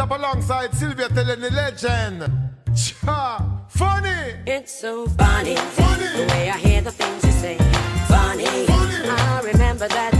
up alongside Sylvia Tella the legend. Cha, funny. It's so funny, funny. the way I hear the things you say. Funny, funny. I remember that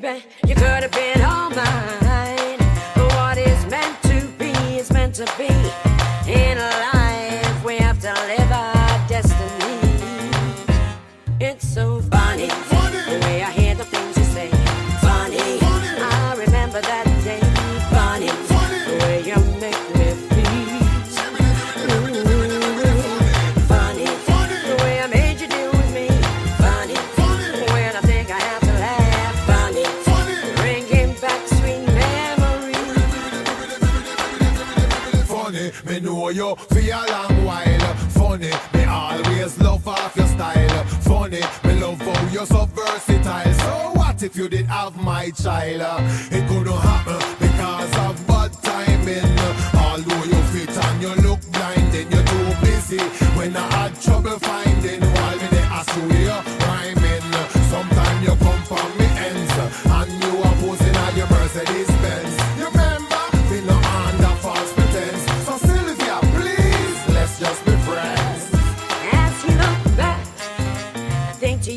baby, you could have been all mine. A long while. Funny, me always love off your style. Funny, me love how you're so versatile. So what if you did have my child? It couldn't happen because of bad timing. Although you fit and you look blinding, you're too busy. When I had trouble finding while me they ask you rhyming. Sometimes you come from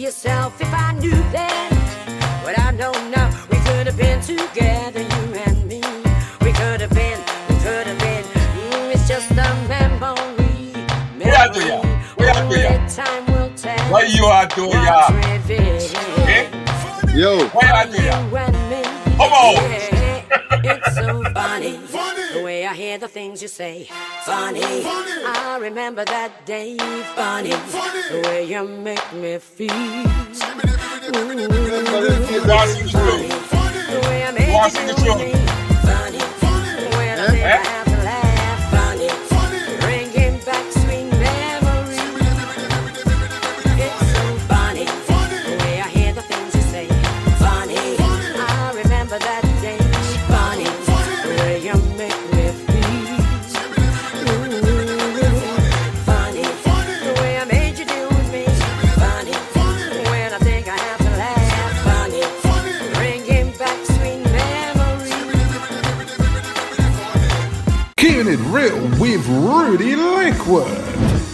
yourself if I knew then what I know now, we could have been together, you and me. We could have been, we could have been. Mm, it's just a memory. Where are you? Where are you? Only time will tell. What you are doing, what's yeah? revealed. Eh? Yo, Where are you? You. Come on. Yeah, it's so funny. Funny. The I hear the things you say. Funny. Funny. I remember that day. Funny. Funny. The way you make me feel. Funny, and sing the. The way I made Go you and sing the deal with tune. me. Funny. When I think I Eh? Real with Rudi Lickwood.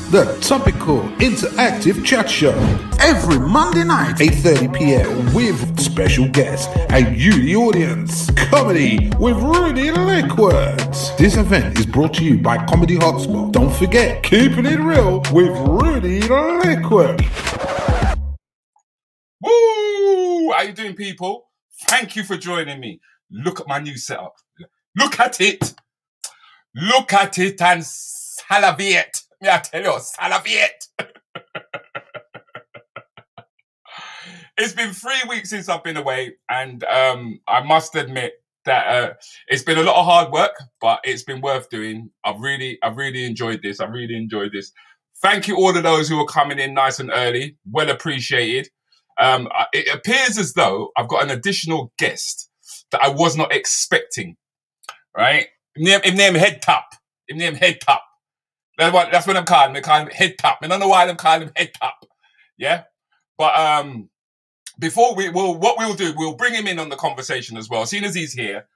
The topical interactive chat show every Monday night, 8:30 p.m. with special guests and you, the audience. Comedy with Rudi Lickwood. This event is brought to you by Comedy Hotspot. Don't forget, keeping it real with Rudi Lickwood. Woo! How you doing, people? Thank you for joining me. Look at my new setup. Look at it. Look at it and salivate. Me I tell you, salivate. it's been three weeks since I've been away, and um, I must admit that uh, it's been a lot of hard work, but it's been worth doing. I've really, I've really enjoyed this. I really enjoyed this. Thank you all of those who are coming in nice and early. Well appreciated. Um, it appears as though I've got an additional guest that I was not expecting. Right? Him name, him name Head Top. Him name Head Top. That's what that's what I'm calling him. I call him Head Top. I don't know why I'm calling him Head Top. Yeah. But um, before we will, what we'll do, we'll bring him in on the conversation as well. Seeing as he's here,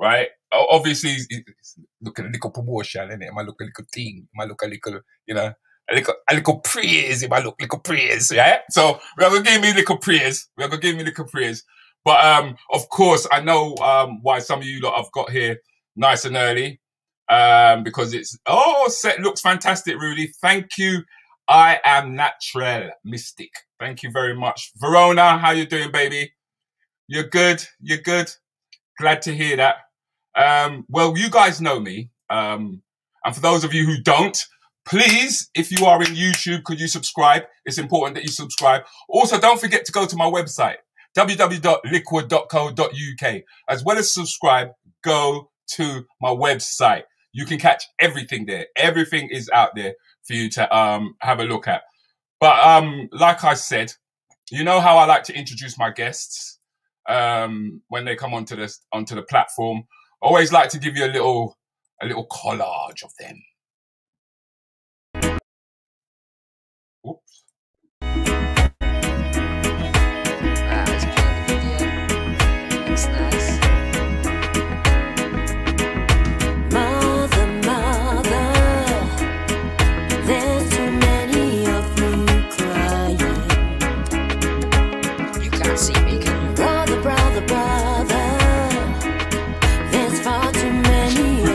right? Obviously, it's- it's- look at a little promotion, innit? It might look a little thing. It might look a little, you know, a little, a little praise. if I look little praise, yeah? So we're gonna give me little praise. We're gonna give me little praise. But um, of course, I know um why some of you lot have got here nice and early. Um, because it's oh, set looks fantastic, Rudy. Thank you. I am natural mystic. Thank you very much, Verona. How you doing, baby? You're good. You're good. Glad to hear that. Um, well, you guys know me. Um, and for those of you who don't, please, if you are in YouTube, could you subscribe? It's important that you subscribe. Also, don't forget to go to my website, www.lickwood.co.uk. As well as subscribe, go to my website. You can catch everything there. Everything is out there for you to um, have a look at. But um, like I said, you know how I like to introduce my guests um, when they come onto this onto the platform. Always like to give you a little a little collage of them. Oops. Ah, it's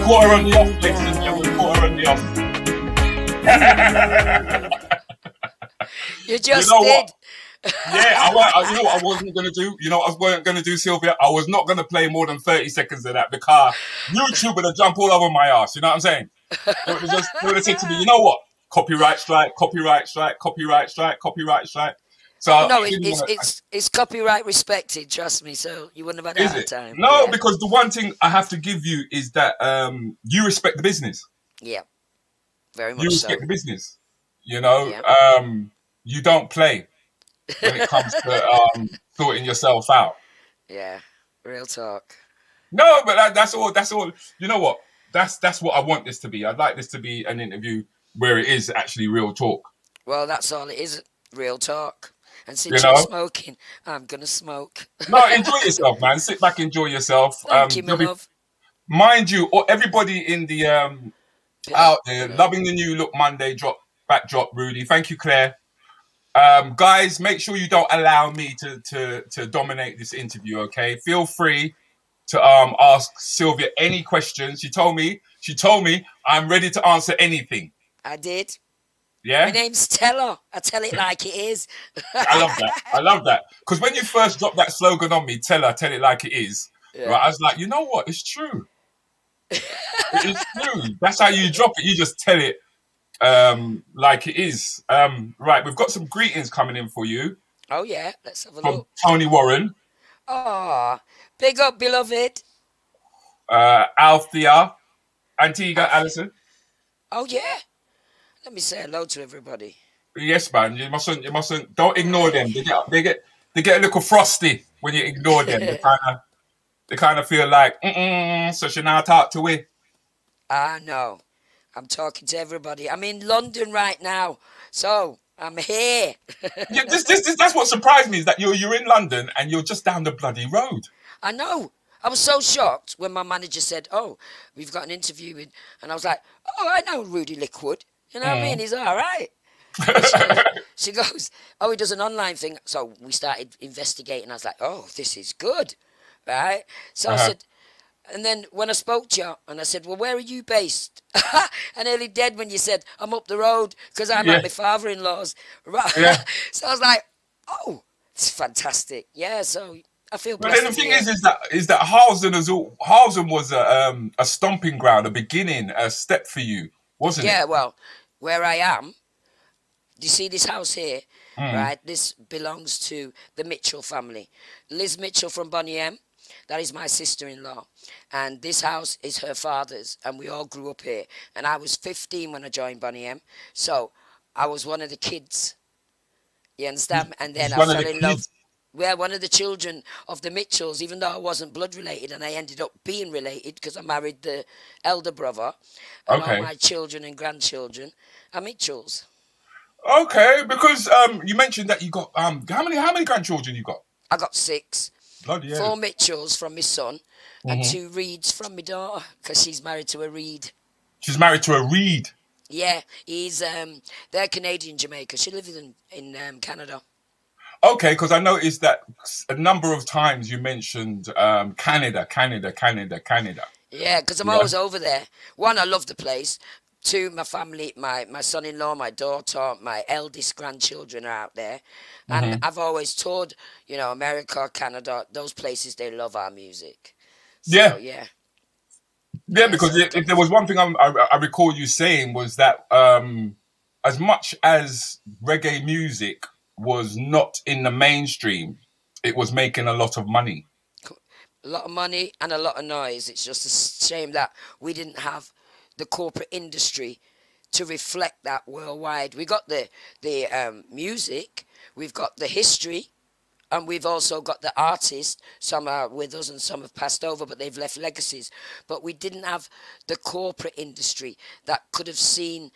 caught her on the you off, ladies and. We caught her on the off. You just know did. what? Yeah, I, I, you know what I wasn't gonna do. You know what I wasn't gonna do, Sylvia. I was not gonna play more than thirty seconds of that because YouTube would have jumped all over my ass. You know what I'm saying? It would have just they would have said to me, you know what? Copyright strike, copyright strike, copyright strike, copyright strike. So No, it, it's wanna- it's it's copyright respected. Trust me. So you wouldn't have had a hard time. No, yeah. because the one thing I have to give you is that um, you respect the business. yeah, very You much so. respect the business. You know, Yeah. um, you don't play when it comes to um, sorting yourself out. Yeah, real talk. No, but that, that's all. That's all. You know what? That's that's what I want this to be. I'd like this to be an interview where it is actually real talk. Well, that's all it is. Real talk. And since You are know? smoking, I'm gonna smoke. No, enjoy yourself, man. Sit back, enjoy yourself. Um, Thank you, my be- love. mind you, or everybody in the um out there, loving the new look Monday drop backdrop, Rudy. Thank you, Claire. Um, guys, make sure you don't allow me to to to dominate this interview. Okay, feel free to um ask Sylvia any questions. She told me she told me I'm ready to answer anything. I did. Yeah. My name's Tella. I tell it like it is. I love that. I love that. Because when you first dropped that slogan on me, tell her, tell it like it is. Yeah. Right? I was like, you know what? It's true. it is true. That's how you drop it. You just tell it um, like it is. Um, right, we've got some greetings coming in for you Oh yeah, let's have a from look. Tony Warren, Oh, big up, beloved. uh, Althea, Antigua, Alison. Oh yeah. Let me say hello to everybody. Yes, man. You mustn't. You mustn't. Don't ignore them. They get. They get. They get a little frosty when you ignore them. They kind of. They kind of feel like. Mm-mm, so she now talk to we. Ah no, I'm talking to everybody. I'm in London right now, so I'm here. Yeah, this, this, this, that's what surprised me is that you're you're in London and you're just down the bloody road. I know. I was so shocked when my manager said, "Oh, we've got an interview with," and I was like, "Oh, I know Rudi Lickwood. You know what I mean? He's all right." she goes, "Oh, he does an online thing." So we started investigating. I was like, "Oh, this is good, right?" So I Uh-huh. said, and then when I spoke to you, and I said, "Well, where are you based?" I nearly dead when you said, "I'm up the road because I'm Yeah. at my father-in-law's." Right? Yeah. so I was like, "Oh, it's fantastic." Yeah. So I feel. But then the thing is, is that is that Harlesden is all was a um, a stomping ground, a beginning, a step for you, wasn't Yeah, it? Yeah, well, where I am, do you see this house here? Hmm. Right, this belongs to the Mitchell family. Liz Mitchell from Boney M. That is my sister-in-law, and this house is her father's, and we all grew up here. And I was 15 when I joined Boney M, so I was one of the kids. You understand? And then I fell the in love. Well, one of the children of the Mitchells, even though I wasn't blood related, and I ended up being related because I married the elder brother. And Okay. all my children and grandchildren are Mitchells. Okay, because um, you mentioned that you got um, how many how many grandchildren you got? I got six. Bloody hell. Four Mitchells from my son, and Mm-hmm. two Reeds from my daughter, because she's married to a Reed. She's married to a Reed. Yeah, he's um, they're Canadian Jamaica. She lives in in um, Canada. Okay, because I noticed that a number of times you mentioned um, Canada, Canada, Canada, Canada. Yeah, because I'm Yeah. always over there. One, I love the place. Two, my family, my, my son-in-law, my daughter, my eldest grandchildren are out there, and Mm-hmm. I've always toured. You know, America, Canada, those places. They love our music. Yeah. So, yeah. Yeah, because if, if there was one thing I, I, I recall you saying was that um, as much as reggae music was not in the mainstream, it was making a lot of money. a lot of money and a lot of noise. It's just a shame that we didn't have the corporate industry to reflect that worldwide. We got the the um, music, we've got the history, and we've also got the artists. Some are with us and some have passed over, but they've left legacies. But we didn't have the corporate industry that could have seen.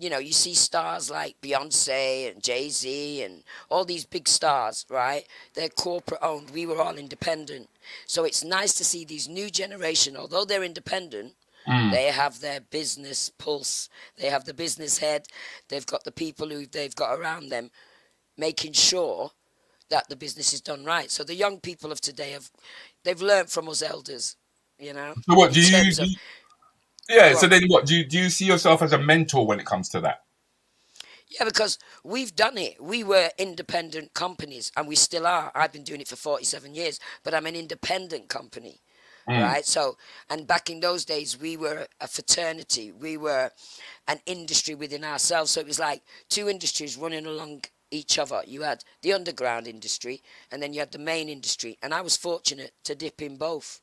You know, you see stars like Beyonce and Jay Z and all these big stars, right? They're corporate owned. We were all independent. So it's nice to see these new generation, although they're independent, mm. they have their business pulse. They have the business head. They've got the people who they've got around them making sure that the business is done right. So the young people of today have they've learned from us elders, you know. So what do you? do you- yeah. So then, what do you do? You see yourself as a mentor when it comes to that? Yeah, because we've done it. We were independent companies, and we still are. I've been doing it for 47 years, but I'm an independent company, hmm. right? So, and back in those days, we were a fraternity. We were an industry within ourselves. So it was like two industries running along each other. You had the underground industry, and then you had the main industry. And I was fortunate to dip in both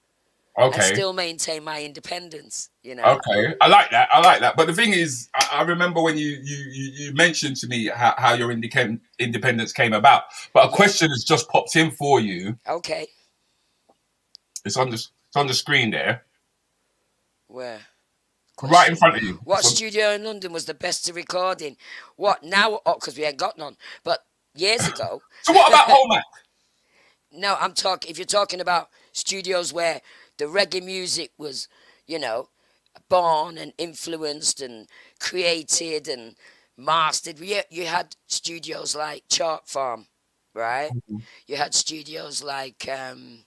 and Okay. still maintain my independence. You know. Okay, I like that. I like that. But the thing is, I, I remember when you, you you mentioned to me how, how your independence came about. But a question has just popped in for you. Okay. It's on the it's on the screen there, Where? right in front of you. What on- studio in London was the best to record in? What now? Oh, because we ain't got none. But years ago, so what about Holmac? no, I'm talking. If you're talking about studios where the reggae music was, you know, born and influenced and created and mastered, you, you had studios like Chalk Farm, right? You had studios like um,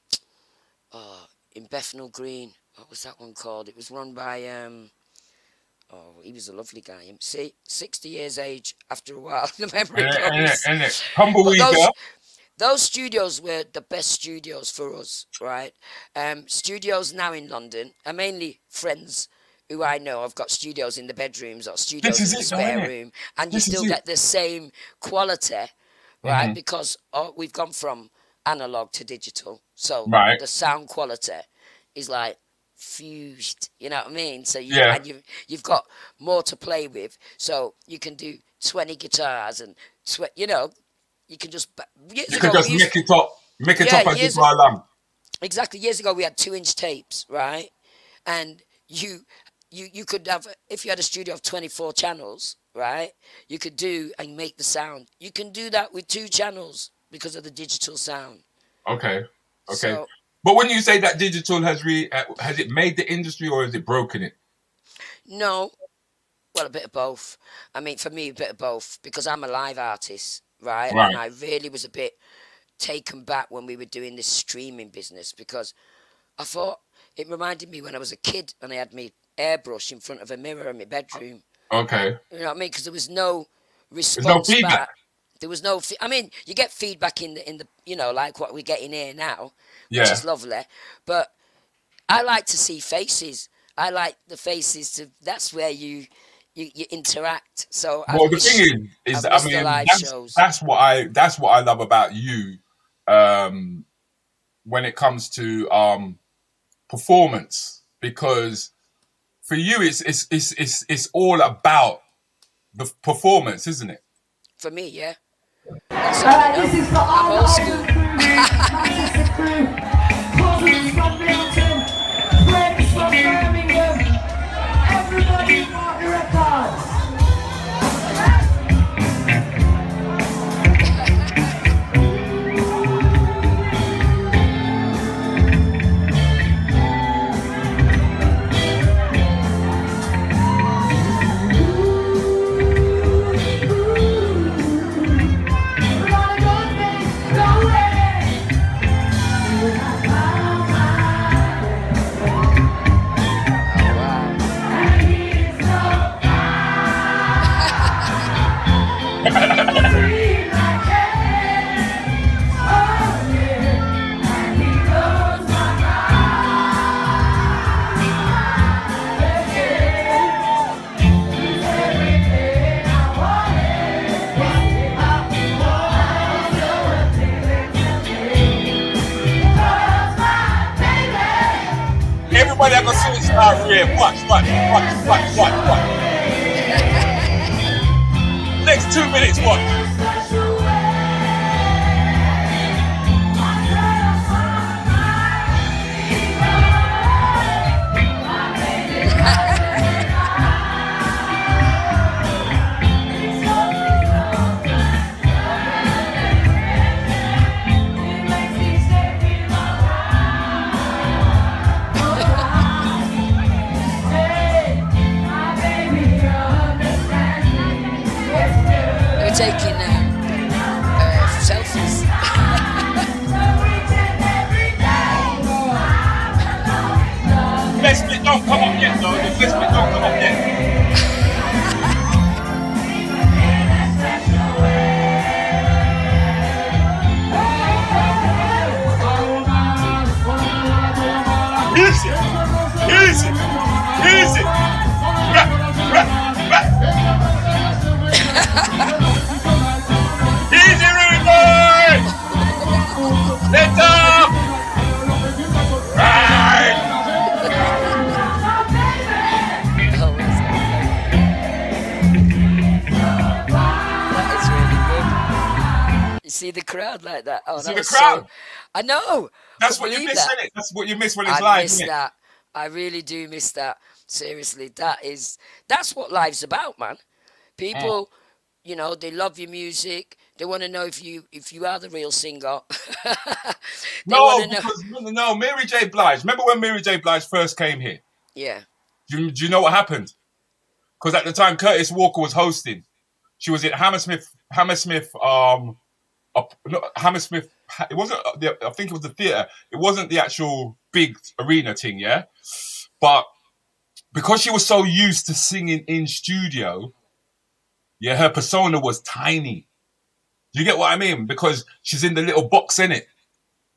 oh, in Bethnal Green. What was that one called? It was run by um, oh, he was a lovely guy. See, sixty years age. After a while, the memory In it, in goes. in it. Tumbleweed But those. Those studios were the best studios for us, right? Um, studios now in London are mainly friends who I know. I've got studios in the bedrooms or studios in the it, spare room, and This you still get the same quality, right? Mhm. Because oh, we've gone from analog to digital, so Right. the sound quality is like fused. You know what I mean? So you Yeah. and you you've got more to play with, so you can do twenty guitars and tw- you know you can just years You ago could just make it up, make it Yeah, up as years you go exactly years ago we had two inch tapes right? And you you you could have if you had a studio of 24 channels right you could do and make the sound. You can do that with two channels because of the digital sound. Okay, okay. So- but when you say that digital has re uh, has it made the industry or has it broken it? no. Well a bit of both. I mean for me a bit of both because i'm a live artist right, Right. and i really was a bit taken back when we were doing this streaming business because i thought it reminded me when i was a kid and i had me airbrush in front of a mirror in my bedroom Okay, You know what I mean? Because there was no response feedback. back. There was no. Fe- I mean, you get feedback in the in the you know like what we're getting here now, which is lovely. But I like to see faces. I like the faces to. That's where you you, you interact. So I well, the wish- thing is, is I I mean, that's, shows. that's what I that's what I love about you. Um, when it comes to um performance, because for you, it's it's it's it's it's all about the performance, isn't it? for me, yeah. That's all Alright, I this is for all I'm the old Island school. crew, it start here. Watch, watch, watch, watch, watch, watch. Next two minutes, watch. que good. You see the crowd like that? Oh, See that the crowd? So, I know. That's what you miss, that. That's what you miss when it's I live, miss that. I really do miss that. Seriously, that is that's what life's about, man. People, you know, they love your music. They want to know if you if you are the real singer. No, want to know. because, no, Mary J. Blige. Remember when Mary J. Blige first came here? Yeah. Do you, do you know what happened? Because at the time, Curtis Walker was hosting. She was at Hammersmith. Hammersmith. Um, up, no, Hammersmith. It wasn't. uh, The, I think it was the theater. It wasn't the actual big arena thing. Yeah, but because she was so used to singing in studio, yeah, her persona was tiny. Do you get what I mean? Because she's in the little box in it,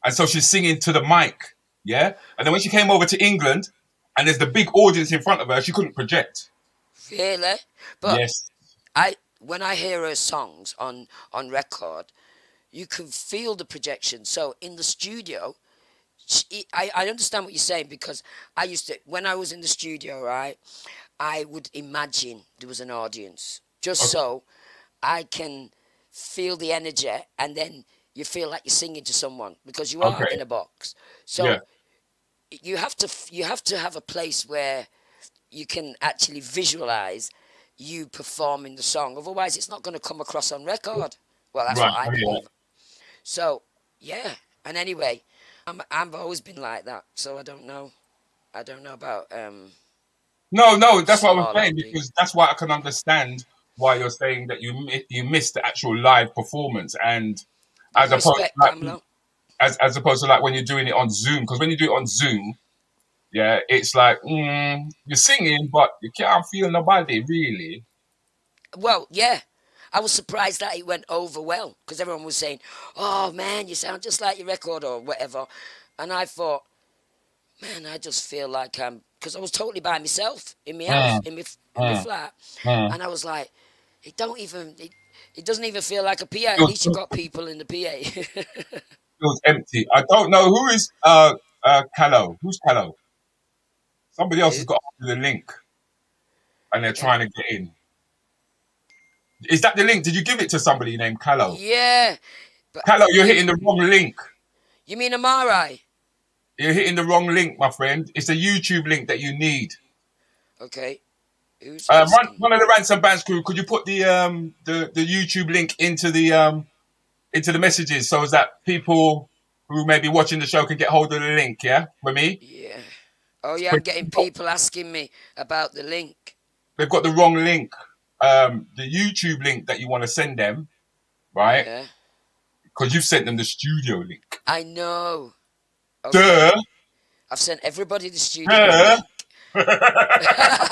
and so she's singing to the mic. Yeah, and then when she came over to England, and there's the big audience in front of her, she couldn't project. Really? But yes. I when I hear her songs on on record, you can feel the projection. So in the studio, she, I I understand what you're saying because I used to when I was in the studio, right? I would imagine there was an audience just Okay. so I can feel the energy, and then you feel like you're singing to someone because you are Okay. in a box. So Yeah. you have to you have to have a place where you can actually visualize you performing the song. Otherwise, it's not going to come across on record. Well, that's what Right, I I believe. So yeah, and anyway, I'm I've always been like that. So I don't know. I don't know about um. No, no, that's what I was Small saying because that's why I can understand why you're saying that you you missed the actual live performance and as opposed Respect, to like, as as opposed to like when you're doing it on Zoom because when you do it on Zoom, yeah, it's like mm, you're singing but you can't feel nobody really. Well, yeah. I was surprised that it went over well because everyone was saying, "Oh man, you sound just like your record or whatever," and I thought, "Man, I just feel like I'm," because I was totally by myself in my house, in my, in my Mm. flat, Mm. and I was like, "It don't even, it, it doesn't even feel like a PA. At least you got people in the PA." It feels empty. I don't know who is uh uh Callow. Who's Callow? Somebody else has got the link, and they're trying to get in. Is that the link? Did you give it to somebody named Callow? yeah, but Callow, you're hitting the wrong link. you mean Amari? You're hitting the wrong link, my friend. It's a YouTube link that you need. Okay, who's Uh, one of the ransom bands crew. Could you put the um the, the YouTube link into the um into the messages so that people who may be watching the show can get hold of the link? Yeah, with me. Yeah. Oh yeah, I'm getting people asking me about the link. they've got the wrong link. Um, the YouTube link that you want to send them, right? Yeah, Because you've sent them the studio link. I know. Okay. Duh. I've sent everybody the studio. Duh. link.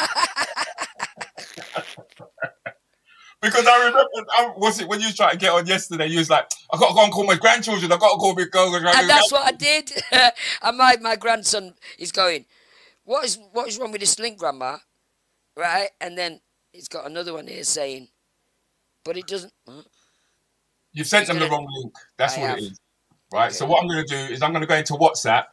Because I remember, I, was it when you was trying to get on yesterday? You was like, "I got to go and call my grandchildren. I got to call my girls." and that's what I did. and my, my grandson is going, what is what is wrong with this link, Grandma? Right? And then he's got another one here saying, but it doesn't. huh? You've sent them the wrong link. That's I what have. it is, right? So what I'm going to do is I'm going to go into WhatsApp,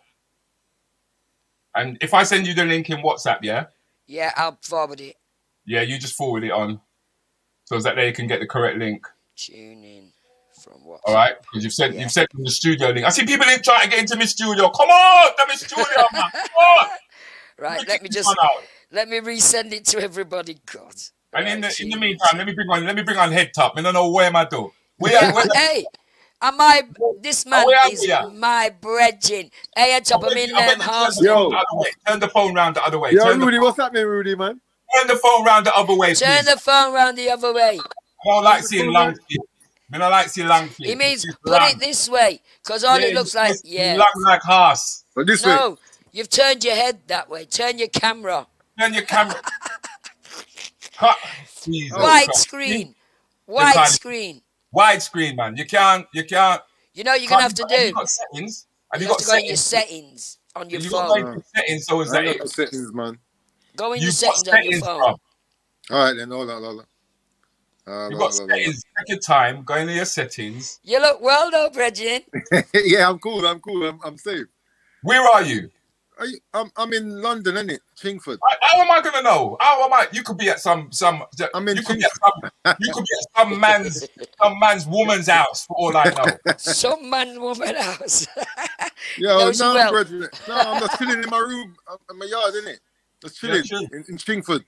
And if I send you the link in WhatsApp, yeah, Yeah, I'll forward it. yeah, you just forward it on, so that they can get the correct link. Tune in from what? All right, because you've sent Yeah. you've sent them the studio link. I see people in trying to get into my studio. Come on, my studio, man. Come on. Right, Check let me just out. Let me resend it to everybody. God. And in the in the meantime, let me bring on let me bring on head top. I don't know where am I do. Where, where, hey, am my this man where are is we at? my brethren. Hey, I top him in I them went to house. turn the Yo. phone the. Turn the phone round the other way. Yo, turn, Rudy, the, what's happening, Rudy, man? turn the phone round the other way, Turn please. the phone round the other way. I don't like seeing long feet. I don't like seeing long feet. He means It's put long. it this way, cause all Yeah, it looks like it's yeah. long like horse. But this way. No, you've turned your head that way. Turn your camera. Turn your camera. Cut. Jesus Wide Christ. screen. Wide screen. Wide screen, man. You can't. You can't. You know what you're gonna have to do. Have you got settings? Have You you have got to go in your settings? settings on your You got to go phone. into settings. So is I that it? settings, man. Go in You've got settings on your phone. bro. All right, then. Hold on, hold on. Uh, You hold got on, hold on. settings. Take your time. Go into your settings. You look well though, Bridget. yeah, I'm cool. I'm cool. I'm, I'm safe. Where are you? Are you, I'm, I'm in London, innit? Chingford. How- How am I gonna know? How am I? You could be at some some. I'm in you could be at some. You could be at some man's some man's woman's house for all I know. Some man woman house. Yo, Knows no, well. brethren. No, I'm just chilling in my room, uh, in my yard, innit? Just Yeah, chilling chill. in, in Chingford.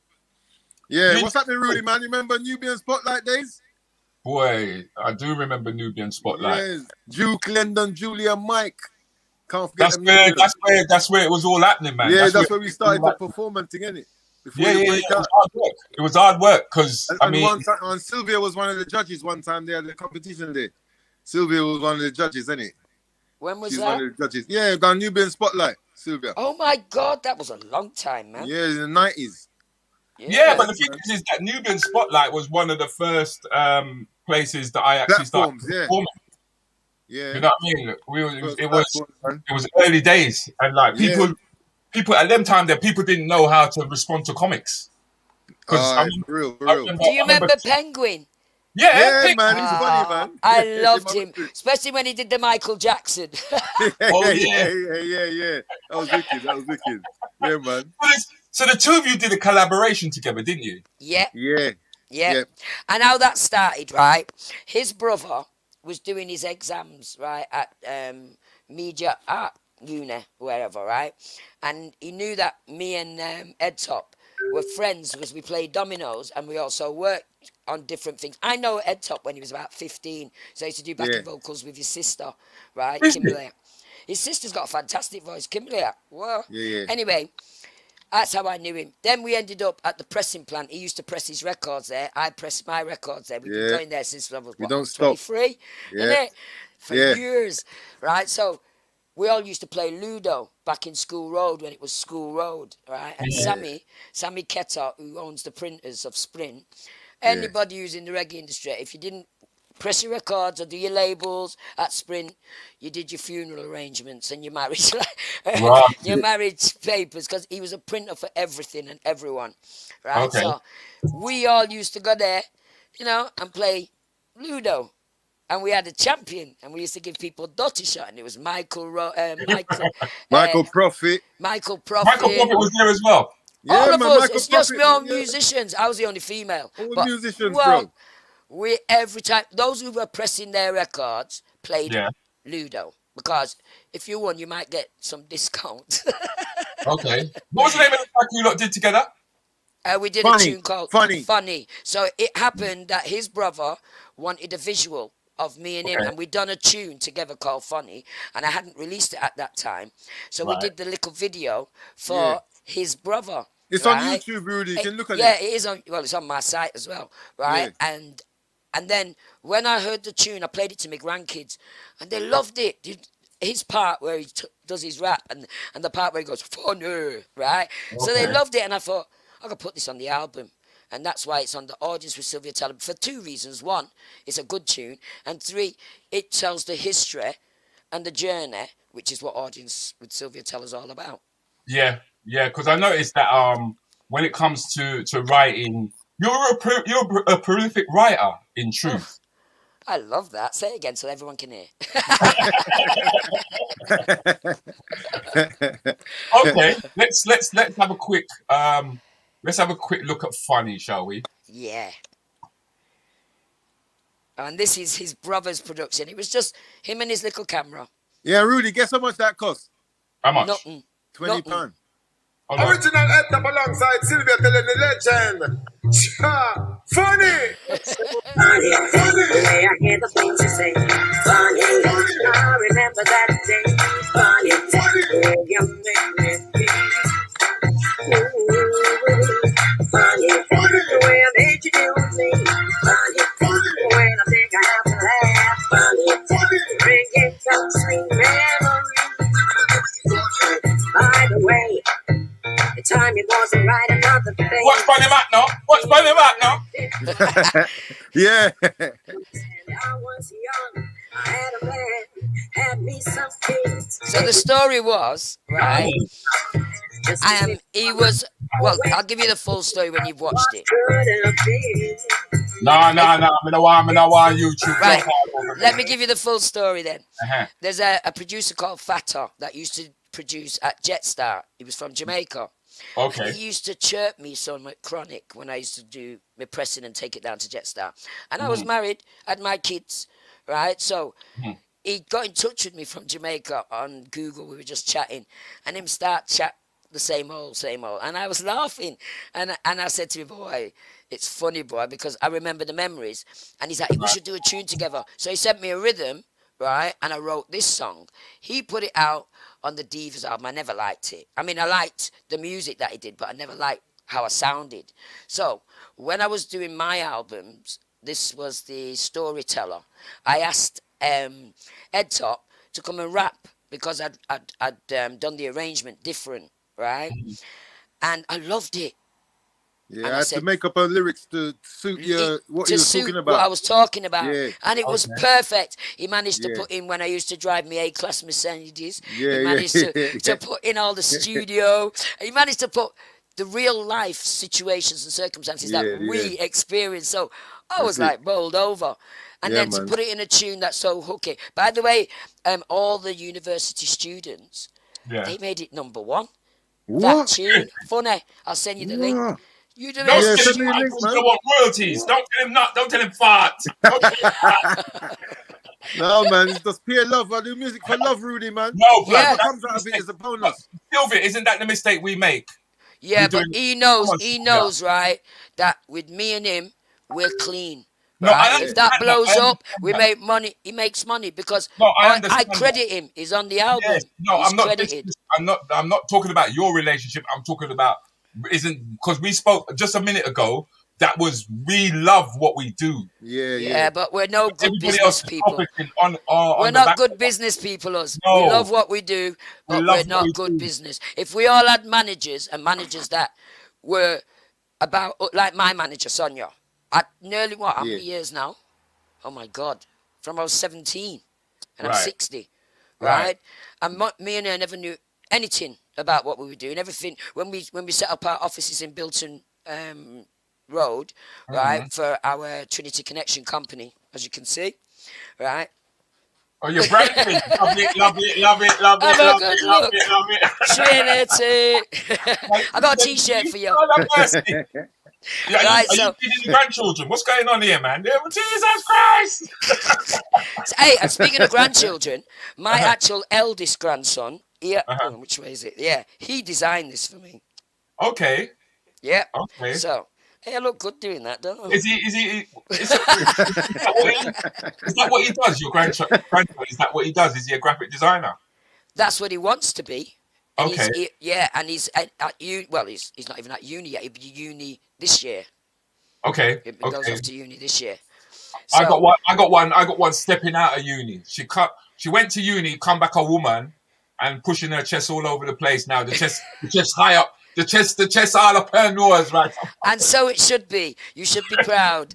Yeah, You- what's happening, Rudy, man? You remember Nubian Spotlight days? Boy, I do remember Nubian Spotlight. Yes. Duke, London, Julia, Mike. Can't forget That's where names. that's where that's where it was all happening, man. Yeah, that's, where, where we started the performance thing, innit? Before Yeah, yeah, yeah. It was hard work. It was hard work because I and mean, one time, and Sylvia was one of the judges one time there at the competition day. Sylvia was one of the judges, isn't it? when was She's that? one of the judges. Yeah, the Nubian Spotlight, Sylvia. Oh my god, that was a long time, man. Yeah, in the nineties. yeah, but the thing is, is that Nubian Spotlight was one of the first um, places that I actually started Platforms, yeah. performing. Yeah. You know what I mean? We was, First it was platforms, man. it was early days, and like Yeah. people, people at them time, that people didn't know how to respond to comics. 'Cause, I mean, for real, I real. remember- Do you I remember- remember Penguin? Yeah, Yeah, Pink- man, he's Ah, funny, man. I Yeah, loved yeah, him, especially when he did the Michael Jackson. Oh, yeah, yeah. yeah, yeah, yeah. That was wicked. That was wicked. Yeah, man. So So the two of you did a collaboration together, didn't you? yeah, Yeah. yeah. Yeah. And how that started, right? His brother was doing his exams, right, at um, media art uni, wherever, right? And he knew that me and um, Ed Top were friends because we played dominoes and we also worked on different things. I know Ed Top when he was about 15, so he used to do backing Yeah. vocals with his sister, right? Kimberly. His sister's got a fantastic voice, Kimberly. Well, Yeah, yeah. Anyway, that's how I knew him. Then we ended up at the pressing plant. He used to press his records there. I pressed my records there. We've Yeah. been going there since I was We don't stop. 23, Yeah. For Yeah. years, right? So we all used to play Ludo back in School Road when it was School Road, right? And Sammy, Sammy Ketter, who owns the printers of Sprint, anybody who's in the reggae industry, if you didn't press your records or do your labels at Sprint, you did your funeral arrangements and your marriage, Right. your marriage papers, because he was a printer for everything and everyone, right? Okay. So we all used to go there, you know, and play Ludo. And we had a champion, and we used to give people dirty shot, and it was Michael, Ro- uh, Michael, Michael uh, Prophet. Michael Prophet. Michael Prophet was there as well. Yeah, all of man, us. Michael it's just me Prophet, all yeah. musicians. I was the only female. All But, musicians, well, bro. We every time those who were pressing their records played Yeah. Ludo because if you won, you might get some discount. Okay. What was the name of the track you lot did together? Uh, we did Funny, a tune called Funny. Funny. So it happened that his brother wanted a visual of me and him, and we'd done a tune together called Funny, and I hadn't released it at that time. So Right. we did the little video for Yeah. his brother. It's on? YouTube, Rudy. You can look at yeah, it. Yeah, it is on. Well, it's on my site as well, right? And and then when I heard the tune, I played it to my grandkids, and they loved it. His part where he t- does his rap and and the part where he goes funny, right? So they loved it, and I thought I could put this on the album. And that's why it's on the audience with Sylvia Tella for two reasons. One, it's a good tune, and three, it tells the history and the journey, which is what audience with Sylvia Tella's all about. Yeah, yeah. Because I noticed that um, when it comes to to writing, you're a pro- you're a prolific writer. In truth, I love that. Say it again so everyone can hear. Okay, let's let's let's have a quick um let's have a quick look at funny, shall we? Yeah. And this is his brother's production. It was just him and his little camera. Yeah, Rudy, guess how much that cost? How much? Nothing. Twenty Nothing. pound. Hold on. Original head up alongside Sylvia Tella the legend. Cha, funny. Funny, the way I hear the things you say. Funny, I remember that day. Funny, the way you make me feel. Ooh, Funny, the way I made you do me. Funny, when I think I have to laugh. Funny, bringing some sweet memories. By the way, the timing wasn't right. Another thing. Watch Bunny Mac now. Watch Bunny Mac now. Yeah. And I was young. I had a man, had me some kids. So the story was, right? Just Um, he was. Well, I'll give you the full story when you've watched it. could have been. No, no, no. I don't want, I don't want YouTube. Right. Don't fall over Let me. me give you the full story then. Uh-huh. There's a, a producer called Fata that used to produce at Jetstar. He was from Jamaica. Okay. He used to chirp me at Chronic when I used to do my pressing and take it down to Jetstar. And I was mm-hmm. married, had my kids, right? So mm-hmm. he got in touch with me from Jamaica on Google. We were just chatting, and him start chat the same old, same old. And I was laughing, and and I said to him, boy. It's funny, boy, because I remember the memories. And he's like, we should do a tune together. So he sent me a rhythm, right? And I wrote this song. He put it out on the Divas album. I never liked it. I mean, I liked the music that he did, but I never liked how I sounded. So when I was doing my albums, this was the storyteller. I asked um, Ed Top to come and rap because I'd, I'd, I'd um, done the arrangement different, right? And I loved it. Yeah, And I I had said- to make up a lyrics to suit your It- what to you were suit talking What I was talking about. Yeah. And it was perfect. He managed to put in when I used to drive me A class Mercedes. Yeah, he managed yeah, to, to put in all the studio. he managed to put the real life situations and circumstances that we yeah. experienced. So I was That's it. like bowled over. And Yeah, then to put it in a tune that's so hooky. By the way, um, all the university students, Yeah. they made it number one. That What? tune. Funny. I'll send you the link. What? You do Don't Yeah, tell him me a not, you don't want royalties. Don't tell him not. Don't tell him fart. Don't tell him fart. No, man, it's just pure love. I do music for love, Rudy, man. No, blood. Yeah. What comes out of it is a bonus. Sylvia, isn't that the mistake we make? Yeah, You're but he knows, Come on, he yeah. knows, right, that with me and him, we're clean. No, I right? If that that, blows I up, we that. make money. He makes money because No, I I, I understand that. credit him. He's on the album. Yes. No, He's I'm not. credited. I'm not. I'm not talking about your relationship. I'm talking about isn't because we spoke just a minute ago. That was we love what we do. Yeah, yeah, yeah. but we're no good Everybody business people. on. Uh, on We're on not good business people, us. No. We love what we do, but love we're not we good do. business. If we all had managers and managers that were about, uh, like my manager, Sonia, at nearly what, how many years now? Oh my God. From I was 17 and I'm 60, Right. right? And mo- me and her never knew anything about what we were doing. Everything, when we when we set up our offices in Bilton um, Road, right, Mm-hmm. for our Trinity Connection company, as you can see, right? Oh, you're branding. love it, love it, love it, love it, love it, love it, love it. Trinity. I got a T-shirt for you. Oh. Yeah, are, Right, you, are so- you feeding grandchildren? What's going on here, man? Jesus Christ! Hey, and speaking of grandchildren, my actual eldest grandson, yeah, Uh-huh. oh, which way is it? Yeah, he designed this for me. Okay, Yeah. okay. So, hey, I look good doing that, don't I? Is he? Is he? Is, is, that, what he is that what he does? Your grandchild? grandchild is that what he does? Is he a graphic designer? That's what he wants to be. And he's, Okay. he, yeah, and he's at, at uni. Well, he's he's not even at uni yet. He'll be uni this year. Okay, He goes okay. off to uni this year. I got one. I got one. I got one stepping out of uni. She cut. She went to uni, come back a woman, and pushing her chest all over the place. Now the chest, the chest high up, the chest, the chest all up her nose, right? And so it should be. You should be proud.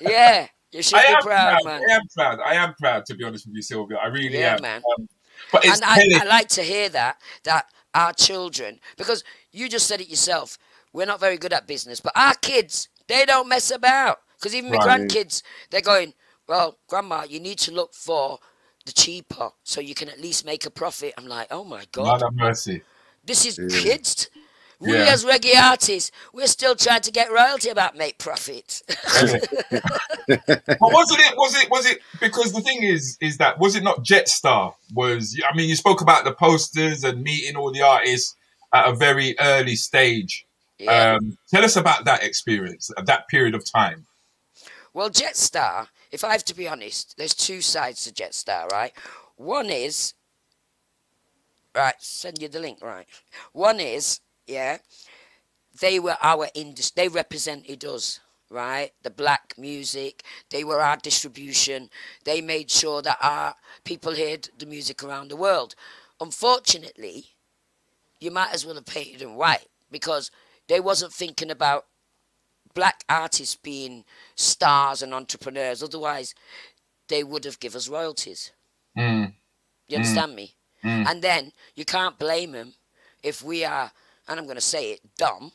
Yeah, you should I be am proud, proud. man. I am proud. I am proud. To be honest with you, Sylvia, I really Yeah, am. man. Um, but it's and I, I like to hear that that our children because you just said it yourself we're not very good at business but our kids they don't mess about because even my Right. grandkids they're going well grandma you need to look for the cheaper so you can at least make a profit i'm like oh my god God have mercy. This is Yeah. kids. We Yeah. as reggae artists, we're still trying to get royalty about make profit. but wasn't it? Was it? Was it? Because the thing is, is that was it not Jetstar? Was I mean, you spoke about the posters and meeting all the artists at a very early stage. Yeah. Um, tell us about that experience, at that period of time. Well, Jetstar, if I have to be honest, there's two sides to Jetstar, right? One is, right, send you the link, right? One is, yeah, they were our industry, they represented us, right? The black music, they were our distribution, they made sure that our people heard the music around the world. Unfortunately, you might as well have painted them white because they wasn't thinking about black artists being stars and entrepreneurs. Otherwise, they would have given us royalties. Mm. You understand me? And then you can't blame them if we are, and I'm going to say it, dumb,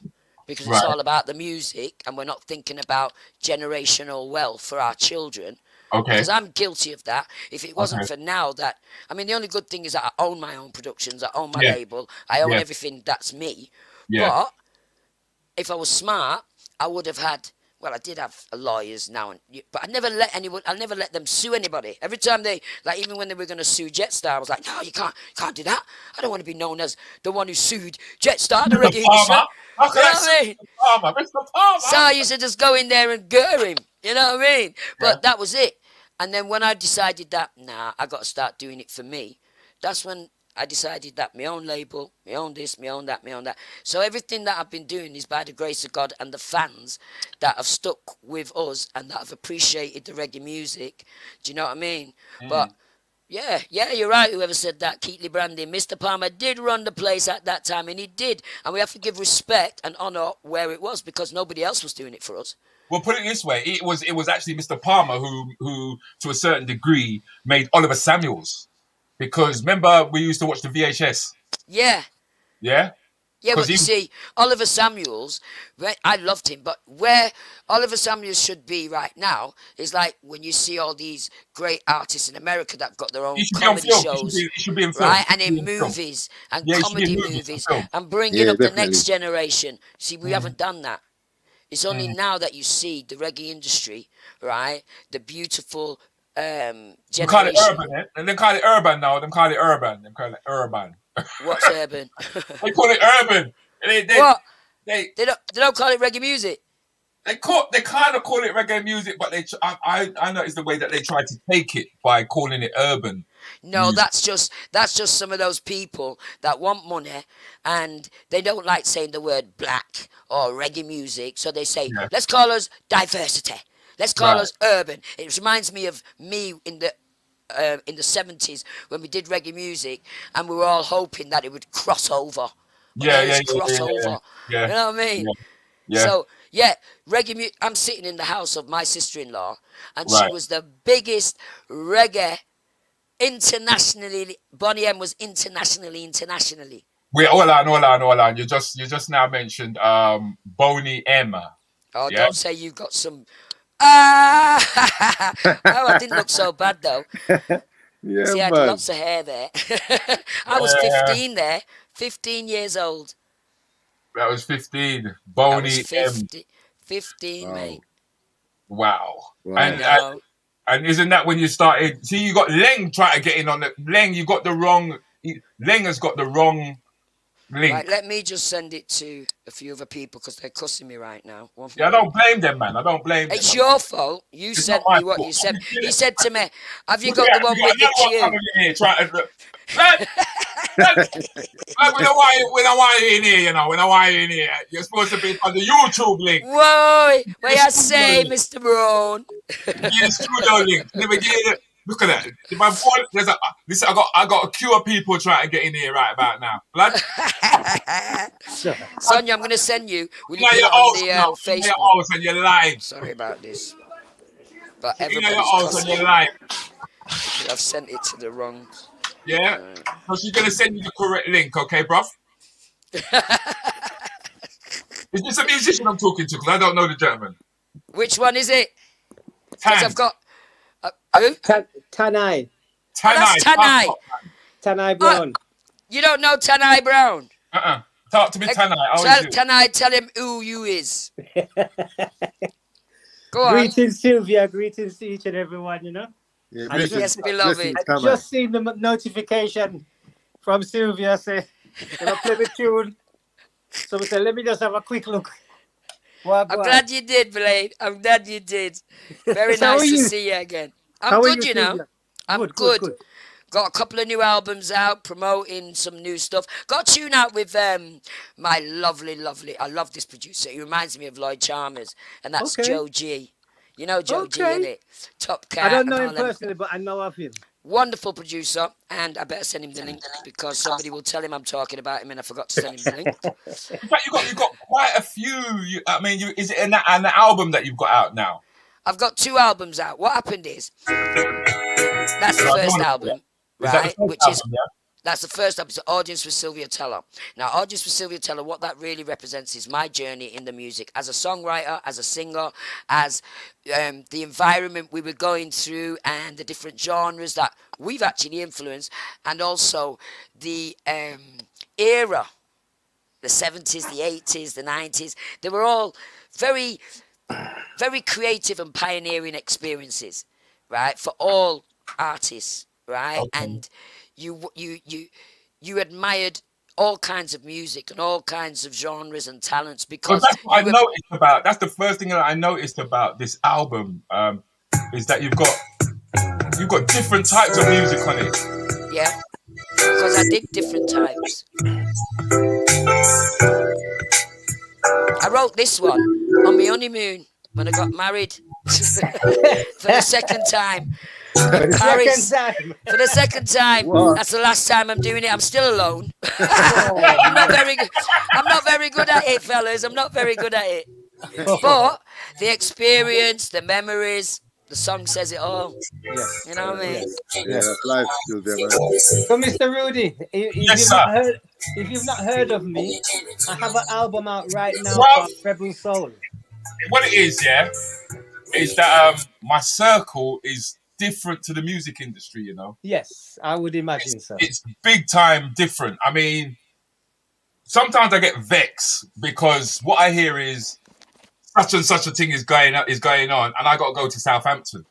because it's all about the music and we're not thinking about generational wealth for our children. Okay. Because I'm guilty of that. If it wasn't Okay. for now, that I mean, the only good thing is that I own my own productions, I own my Yeah. label, I own Yeah. everything that's me. Yeah. But if I was smart, I would have had. Well, I did have lawyers now, and but I never let anyone. I never let them sue anybody. Every time they, like, even when they were going to sue Jetstar, I was like, "No, you can't, you can't do that. I don't want to be known as the one who sued Jetstar, the industry." Palmer. You know I what I mean? Mr. Palmer? Mr. Palmer. So I used to just go in there and gurr him. You know what I mean? But that was it. And then when I decided that, nah, I got to start doing it for me, that's when I decided that my own label, my own this, my own that, my own that. So everything that I've been doing is by the grace of God and the fans that have stuck with us and that have appreciated the reggae music. Do you know what I mean? Mm. But yeah, yeah, you're right. Whoever said that, Keatley Brandon, Mr. Palmer did run the place at that time, and he did. And we have to give respect and honour where it was because nobody else was doing it for us. Well, put it this way: it was it was actually Mr. Palmer who who, to a certain degree, made Oliver Samuels. Because remember, we used to watch the VHS. Yeah, Yeah. Yeah, But you see, Oliver Samuels, I loved him, but where Oliver Samuels should be right now is like when you see all these great artists in America that got their own He should be on comedy film. He shows. should be, he should be in film. right? And in movies and Yeah, it should be comedy movies and movies and bringing Yeah, up the next generation. See, Mm. we haven't done that. It's only now that you see the reggae industry, right? The beautiful um, They call it urban, eh? And they call it urban now. They call it urban. They call it urban. What's urban? They call it urban. They, they, what? they, They don't, they don't call it reggae music. they call they kind of call it reggae music, but they I I, I noticed the way that they try to take it by calling it urban. No, that's just that's just some of those people that want money and they don't like saying the word black or reggae music, so they say, Yeah. let's call us diversity. Let's call Right. us urban. It reminds me of me in the uh, in the seventies when we did reggae music and we were all hoping that it would cross over. Yeah, yeah, yeah, yeah, cross yeah, over. yeah. You know what I mean? Yeah. So yeah, reggae. Mu- I'm sitting in the house of my sister-in-law, and Right. she was the biggest reggae internationally. Boney M was internationally, internationally. Wait, hold on, hold on, hold on. You just you just now mentioned um Boney M. Oh, Yeah. don't say you've got some. Ah, oh, I didn't look so bad though. Yeah, See, I had man. lots of hair there. I was Yeah. 15 there, 15 years old. That was fifteen. I Boney was M. 50, 15, Wow. mate. Wow. Wow. And, and and isn't that when you started? See, you got Leng trying to get in on it. Leng, you got the wrong. Leng has got the wrong link. Right, let me just send it to a few other people because they're cussing me right now. Yeah, I don't blame them, man. I don't blame them. It's your fault. You It's sent me what fault. you said. Yeah. He said to me, "Have you got at the one with the queue?" here trying to. We don't want you, we don't want you in here, you know. We don't want you in here. You're supposed to be on the YouTube link, Whoa, what you Yes, say. Mr. Brown? the studio link. Never get it. Look at that. If my phone, there's a listen. I got I got a queue of people trying to get in here right about now. Lad, Sonia, I'm going to send you. Will you you know your on the uh, You know your Facebook? house and your live. Sorry about this. But You know everybody's your house and cussing. your live. I've sent it to the wrong. Yeah. So she's gonna send you the correct link, okay, bruv? Is this a musician I'm talking to? Because I don't know the gentleman. Which one is it? Because I've got. Uh, who? Ta- Tanai. Tanai. that's Tanai. Oh, Tanai Brown. You don't know Tanai Brown? Uh-uh. Talk to me Tanai. How Tell, is you? tonight, tell him who you is. Go on. Greetings, Sylvia. Greetings to each and everyone. You know, Yeah, I blessings, Yes, beloved. I come just seen the notification from Sylvia say, "Gonna play the tune." So we said, "Let me just have a quick look." Well, I'm glad you did, Blade. I'm glad you did. Very So nice to you? see you again. I'm How good, you, know. Sylvia? I'm Good, good, good, good. Got a couple of new albums out, promoting some new stuff. Got a tune out with um my lovely, lovely. I love this producer. He reminds me of Lloyd Charmers, and that's Okay. Joe G. You know Joe G, Okay. innit? Top cat. I don't know him them. personally, but I know of him. Wonderful producer, and I better send him the link because somebody will tell him I'm talking about him, and I forgot to send him the link. In fact, you got you got quite a few. You, I mean, you, is it an, an album that you've got out now? I've got two albums out. What happened is that's the first don't- album, Is right? first Which is yeah? That's the first episode, Audience with Sylvia Tella. Now, Audience with Sylvia Tella, what that really represents is my journey in the music as a songwriter, as a singer, as um, the environment we were going through, and the different genres that we've actually influenced, and also the um, era the 70s, the 80s, the 90s. They were all very, very creative and pioneering experiences, right, for all artists, right? And you, you, you, you admired all kinds of music and all kinds of genres and talents Because because that's what I were- noticed about. That's the first thing that I noticed about this album. Um, is that you've got you've got different types of music on it. yeah, because I dig different types. I wrote this one on my honeymoon when I got married for the second time. The Paris. second time. For the second time. What? That's the last time I'm doing it. I'm still alone. I'm not very good. I'm not very good at it, fellas. I'm not very good at it. But the experience, the memories, the song says it all. Yes. You know what I mean? Yeah, that's life, Sylvia, man. So, Mr. Rudi, if, if Yes, you've sir. not heard, if you've not heard of me, I have an album out right now Well- called Rebel Soul. What it is, yeah, is that um, my circle is different to the music industry. You know, Yes, I would imagine so. it's big time different. I mean, sometimes I get vexed because what I hear is such and such a thing is going is going on, and I got to go to Southampton.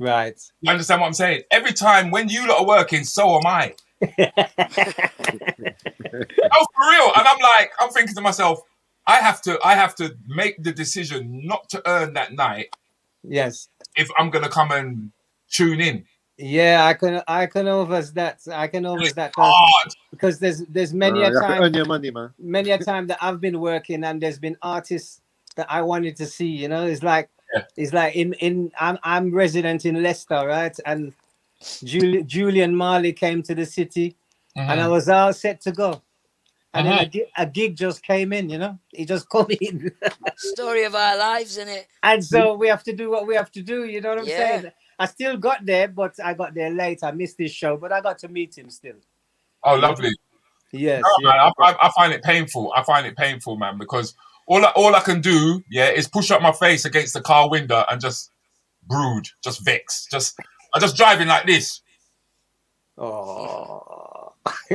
Right. You understand what I'm saying? Every time when you lot are working, so am I. oh, for real. And I'm like, I'm thinking to myself, I have to, I have to make the decision not to earn that night Yes. if I'm gonna come and tune in. Yeah, I can I can over that. I can over that Hard. because there's there's many Uh, a you have to earn time your money, man. many a time that I've been working and there's been artists that I wanted to see. You know, it's like Yeah. it's like in in I'm I'm resident in Leicester, right? And Juli- Julian Marley came to the city, and I was all set to go. And then a, Mhm. gi- a gig just came in, you know, he just come in. Story of our lives, isn't it? and so we have to do what we have to do, you know what I'm Yeah. saying? I still got there, but I got there late. I missed this show, but I got to meet him still. Oh, lovely. Yes. Yeah. man, I, I, I find it painful. I find it painful, man, because all I, all I can do, yeah, is push up my face against the car window and just brood, just vex, just I'm just driving like this. Oh.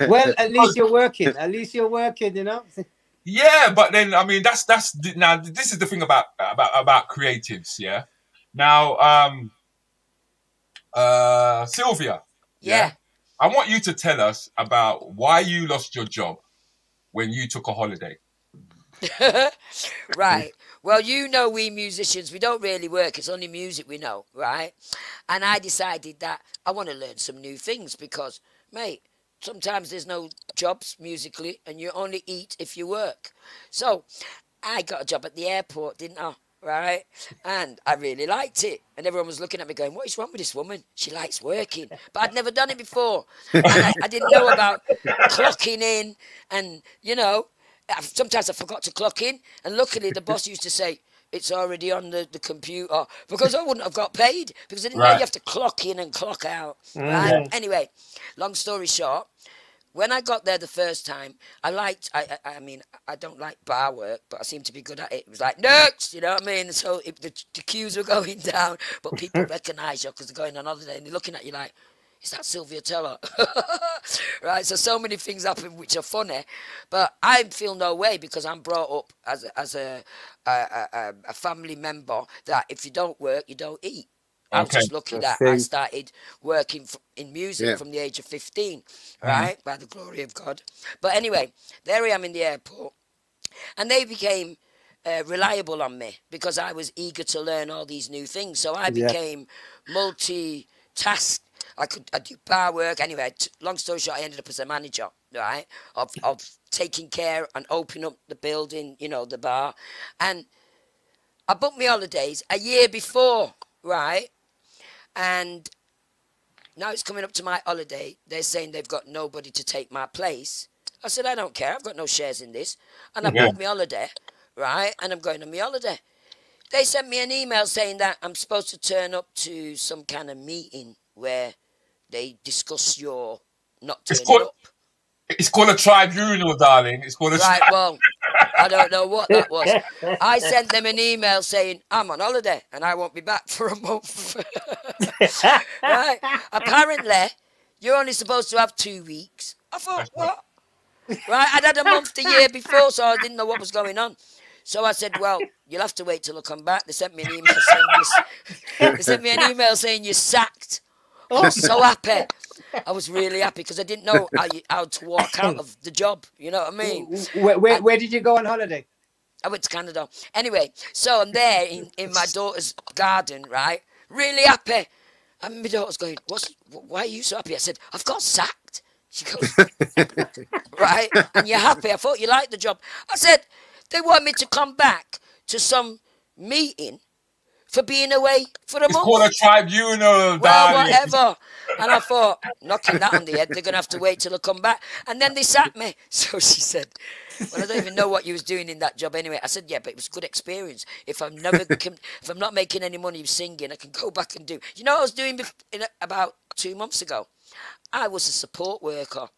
well, at least you're working. At least you're working, you know. Yeah, but then I mean that's that's now this is the thing about about about creatives, yeah. Now, um, uh, Sylvia, Yeah. I want you to tell us about why you lost your job when you took a holiday. right. Well, you know, we musicians, we don't really work. It's only music we know, right? And I decided that I want to learn some new things because, mate, sometimes there's no jobs musically and you only eat if you work. So I got a job at the airport, didn't I? Right? And I really liked it. And everyone was looking at me going, What is wrong with this woman? She likes working. But I'd never done it before. I, I didn't know about clocking in and, you know, sometimes I forgot to clock in, and luckily the boss used to say it's already on the, the computer because I wouldn't have got paid because I didn't know you have to clock in and clock out. Mm, right? Anyway, long story short, when I got there the first time, I liked. I, I I mean, I don't like bar work, but I seem to be good at it. It was like next, you know what I mean. So if the, the queues were going down, but people recognise you because they're going on holiday and they're looking at you like, is that Sylvia Tella? right, so so many things happen which are funny, but I feel no way because I'm brought up as as a a, a, a family member that if you don't work, you don't eat. I'm Okay. just lucky That's that I started working in music Yeah. from the age of 15, Mm-hmm. right? By the glory of God. But anyway, there I am in the airport, and they became uh, reliable on me because I was eager to learn all these new things. So I Yeah. became multi-task. I could I do bar work. Anyway, t- long story short, I ended up as a manager, right, of of taking care and opening up the building, you know, the bar, and I booked my holidays a year before, right, and now it's coming up to my holiday. They're saying they've got nobody to take my place. I said, I don't care. I've got no shares in this. And I Yeah. booked my holiday, right? And I'm going on my holiday. They sent me an email saying that I'm supposed to turn up to some kind of meeting where they discuss your not It's turning called- up. It's called a tribunal, darling. It's called a Right, well, I don't know what that was. I sent them an email saying I'm on holiday and I won't be back for a month. right? Apparently, you're only supposed to have two weeks. I thought, what? Right? I'd had a month the year before, so I didn't know what was going on. So I said, well, you'll have to wait till I come back. They sent me an email saying you, they sent me an email saying you're sacked. I was so happy. I was really happy because I didn't know how, you, how to walk out of the job. You know what I mean? Where, where, where did you go on holiday? I went to Canada. Anyway, so I'm there in, in my daughter's garden, right? Really happy. And my daughter's going, What's why are you so happy? I said, I've got sacked. She goes, Right, and you're happy. I thought you liked the job. I said, They want me to come back to some meeting for being away for a It's month. called a tribunal, Well, whatever. And I thought, knocking that on the head, they're going to have to wait till I come back. And then they sacked me. So she said, well, I don't even know what you was doing in that job anyway. I said, yeah, but it was a good experience. If I'm never, if I'm not making any money singing, I can go back and do. You know what I was doing in about two months ago? I was a support worker.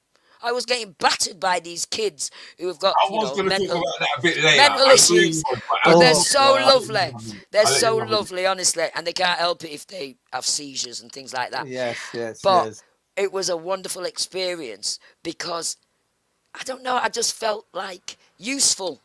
I was getting battered by these kids who have got, you know, going to talk mental, about that a bit later. mental issues. was, but But they're so I- lovely. They're so lovely, honestly, and they can't help it if they have seizures and things like that. Yes, yes, But yes. it was a wonderful experience because I don't know, I just felt like useful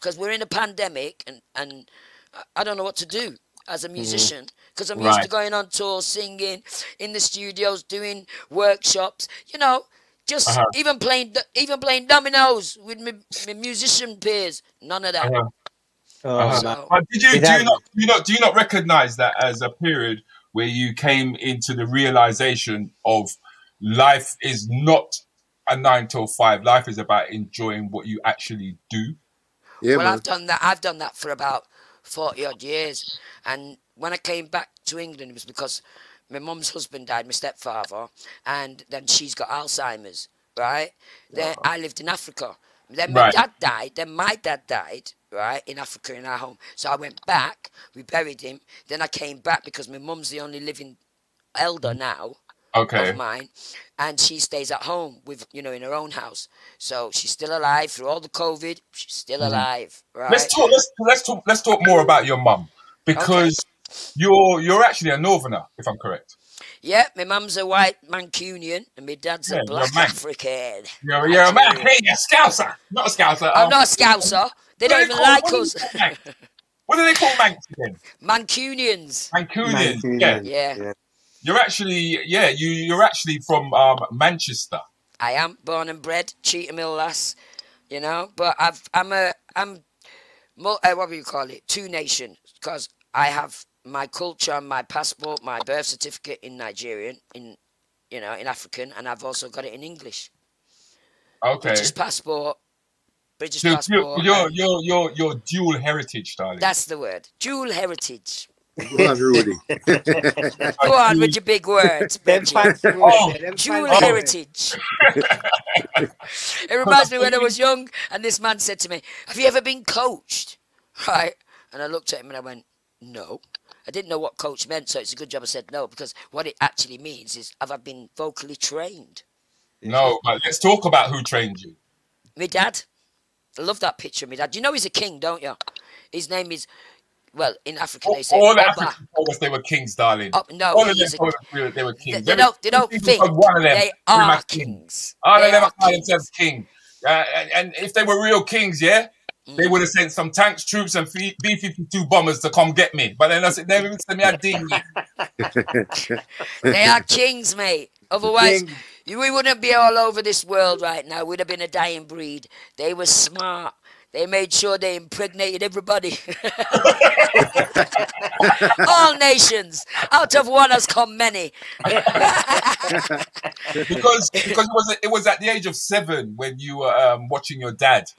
because we're in a pandemic and, and I- I don't know what to do as a mm-hmm. musician because I'm used to going on tour, singing in the studios, doing workshops, you know. Just Uh-huh. even playing, even playing dominoes with my, my musician peers. None of that. Uh-huh. Oh, Uh-huh. So, But did you It do you not do you not do you not recognize that as a period where you came into the realization of life is not a nine till five. Life is about enjoying what you actually do. Yeah, well, man. I've done that. I've done that for about forty odd years. And when I came back to England, it was because my mum's husband died, my stepfather, and then she's got Alzheimer's. Right. Then I lived in Africa. Then my Right. dad died. Then my dad died. Right in Africa in our home. So I went back. We buried him. Then I came back because my mum's the only living elder now Okay. of mine, and she stays at home with you know in her own house. So she's still alive through all the COVID. She's still mm-hmm. alive, right? Let's talk. Let's let's talk. Let's talk more about your mum because you're you're actually a northerner, if I'm correct. Yeah, my mum's a white Mancunian and my dad's Yeah, a you're a black Man. African. You're, you're a man. Actually, Hey, you're a scouser, not a scouser. I'm um, not a scouser. They do don't even call- like what us. they call Manx? What do they call Manx again? Mancunians. Mancunians. Mancunian. Yeah. Yeah, You're actually yeah. You you're actually from um, Manchester. I am born and bred Cheetham Hill lass, you know. But I've I'm a I'm mul- uh, what do you call it? Two nation because I have my culture and my passport, my birth certificate in Nigerian, in you know in African, and I've also got it in English. Okay. British passport, British So you're, passport. you're, and- you're, you're, you're dual heritage, darling. That's the word. Dual heritage. Go on, Rudi. Go on with your big words, Benji. Oh, words, yeah, them Dual fancy heritage. it reminds me when I was young, and this man said to me, "Have you ever been coached?" Right, and I looked at him and I went, "No." I didn't know what coach meant, so it's a good job I said no because what it actually means is have I been vocally trained? no, but let's talk about who trained you. My dad. I love that picture of my dad. You know he's a king, don't you? His name is Well, in Africa they say All. Africans told us they were kings, darling. Oh, no, All of them told us they were- were They, kings. they don't. They don't think one of them they are much king. kings. All They of them are kings. themselves king. Uh, and, and if they were real kings, yeah, they would have sent some tanks, troops, and B 52 bombers to come get me. But then I said, they even sent me a dinghy. They are kings, mate. Otherwise, King. we wouldn't be all over this world right now. We'd have been a dying breed. They were smart. They made sure they impregnated everybody. all nations. Out of one has come many. because because it was it was at the age of seven when you were um, watching your dad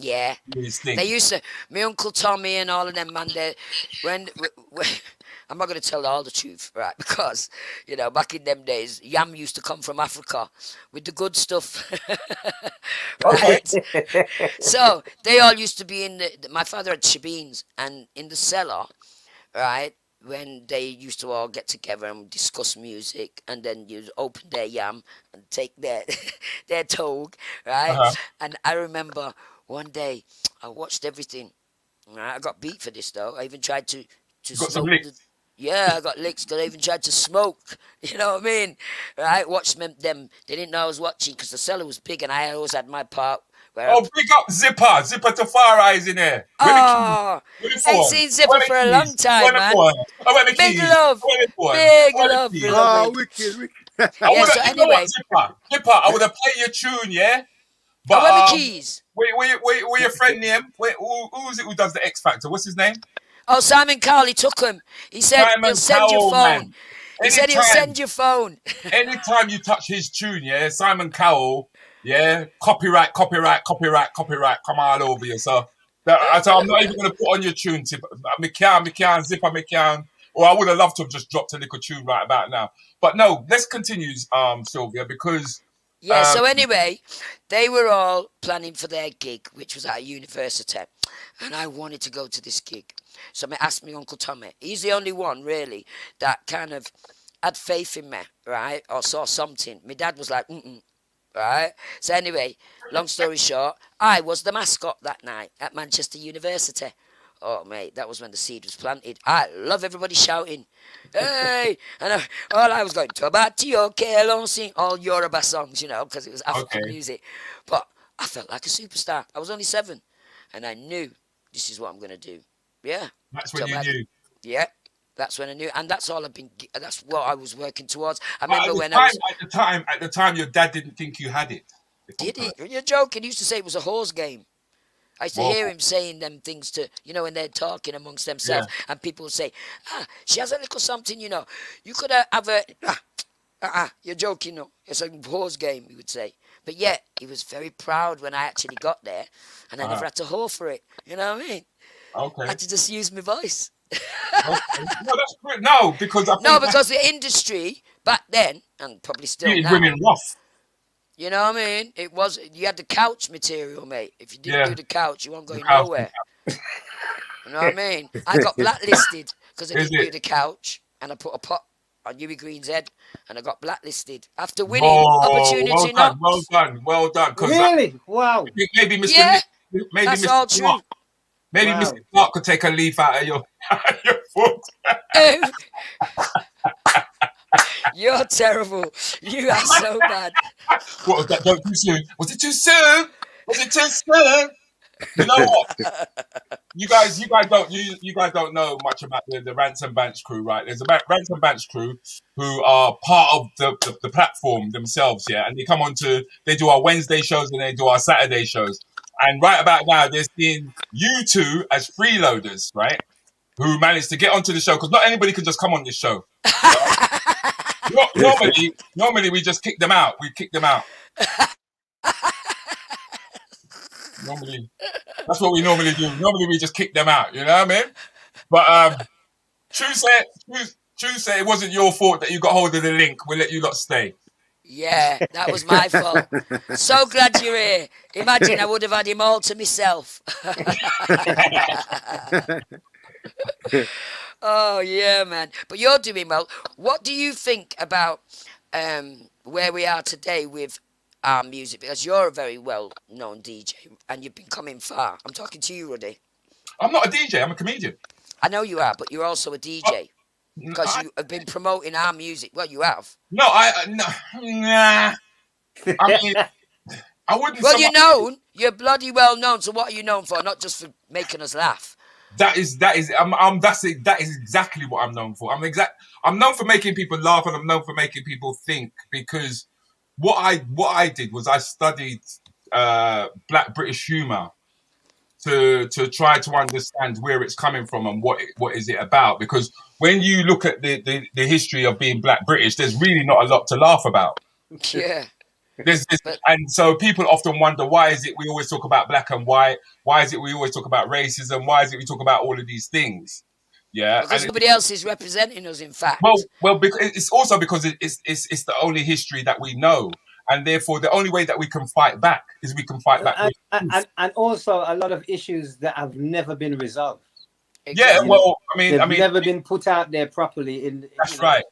Yeah. do his thing. They used to, my Uncle Tommy and all of them, man, they, when, when, I'm not going to tell all the truth, right? Because, you know, back in them days, yam used to come from Africa with the good stuff. right? so they all used to be in the, my father had shebeens and in the cellar, right? When they used to all get together and discuss music, and then you'd open their yam and take their their togue, right? Uh-huh. And I remember one day I watched everything. I got beat for this though. I even tried to to Got some smoke licks? the- yeah, I got licks because I even tried to smoke. You know what I mean? Right? Watched them. them they didn't know I was watching because the cellar was big and I always had my part. Where I Oh, big up Zipper, Zipper to Far Eyes in there. Where the Oh, keys? Ain't seen Zipper for a long time, Where the man. phone? Oh, where the Big love. Where the phone? Big love, keys? beloved. Oh, wicked, wicked. I Yeah, would have, so you know what, anyway- Zipper, Zipper, I would have played your tune, yeah. But I want um, the keys. Wait, wait, wait, wait, your friend name? Wait, who, who's it who does the X Factor? What's his name? Oh, Simon Cowell took him. He said Simon he'll send your phone. man. He said he'll Anytime- send your phone. anytime you touch his tune, yeah, Simon Cowell, yeah, copyright, copyright, copyright, copyright, come all over you. So, that, I so I'm not even going to put on your tune, tip. Me can, me can, zipper, me can. Or I would have loved to have just dropped a little tune right about now. But no, let's continue, um, Sylvia, because Yeah, so Um, anyway, they were all planning for their gig, which was at a university. And I wanted to go to this gig. So I asked my Uncle Tommy. He's the only one, really, that kind of had faith in me, right? Or saw something. My dad was like, mm-mm, right? So anyway, long story short, I was the mascot that night at Manchester University. Oh, mate, that was when the seed was planted. I love everybody shouting, hey! And I, all I was going, Tobatio, que sing all Yoruba songs, you know, because it was African Okay. music. But I felt like a superstar. I was only seven. And I knew this is what I'm going to do. Yeah. that's when you knew. Yeah. That's when I knew. And that's all I've been, that's what I was working towards. I remember when time, I was. at the time, at the time, your dad didn't think you had it. Did he? You're joking. He used to say it was a horse game. I used to Well- hear him saying them things to, you know, when they're talking amongst themselves, and people say, ah, she has a little something, you know. You could uh, have a, ah, ah, ah, you're joking, no. It's a horse game, he would say. But yet, he was very proud when I actually got there, and I Uh-huh. never had to whore for it. You know what I mean? Okay. I had to just use my voice. okay. No, that's great. No, because I No, because the industry back then, and probably still now, women rough. You know what I mean? It was you had the couch material, mate. If you didn't Yeah. do the couch, you weren't going nowhere. you know what I mean? I got blacklisted because I Is didn't do the couch, and I put a pot on Hughie Green's head, and I got blacklisted after winning Oh, opportunity. well not done, well done, well done. Because Really? Wow. maybe Mr. Yeah, Nick- maybe that's Mr. all true. Clark, maybe Wow. Mr. Clark could take a leaf out of your, out of your foot. You're terrible. You are so bad. What was that? Don't too soon. Was it too soon? Was it too soon? You know what? You guys, you guys don't you you guys don't know much about the, the Ransom Banch crew, right? There's a Ransom Banch crew who are part of the, the, the platform themselves, yeah, and they come on to they do our Wednesday shows and they do our Saturday shows. And right about now, they're seeing you two as freeloaders, right? Who managed to get onto the show because not anybody can just come on this show. No- normally, normally we just kick them out. We kick them out. normally, that's what we normally do. Normally, we just kick them out. You know what I mean? But um, true say, true, true say, it wasn't your fault that you got hold of the link. We'll let you lot stay. Yeah, that was my fault. So glad you're here. Imagine I would have had him all to myself. oh yeah, man. But you're doing well. What do you think about um, where we are today with our music? Because you're a very well-known DJ and you've been coming far. I'm talking to you, Ruddy. I'm not a DJ. I'm a comedian. I know you are, but you're also a DJ because I- you have been promoting our music. Well, you have. No, I I- no, nah. I mean, I wouldn't. Well, you're known. You're bloody well known. So what are you known for? Not just for making us laugh. That is that is I'm, I'm that's it. That is exactly what I'm known for. I'm exact. I'm known for making people laugh, and I'm known for making people think. Because what I what I did was I studied uh, Black British humor to to try to understand where it's coming from and what what is it about. Because when you look at the, the the history of being Black British, there's really not a lot to laugh about. Yeah. There's, there's, and so people often wonder why is it we always talk about black and white? Why is it we always talk about racism? Why is it we talk about all of these things? Yeah, Because and it- nobody else is representing us. In fact. well, well, because it's also because it's it's it's the only history that we know, and therefore the only way that we can fight back is we can fight back. and, and, and, and also a lot of issues that have never been resolved. Yeah, well, I mean, They've I mean, never been put out there properly. In That's you know, right.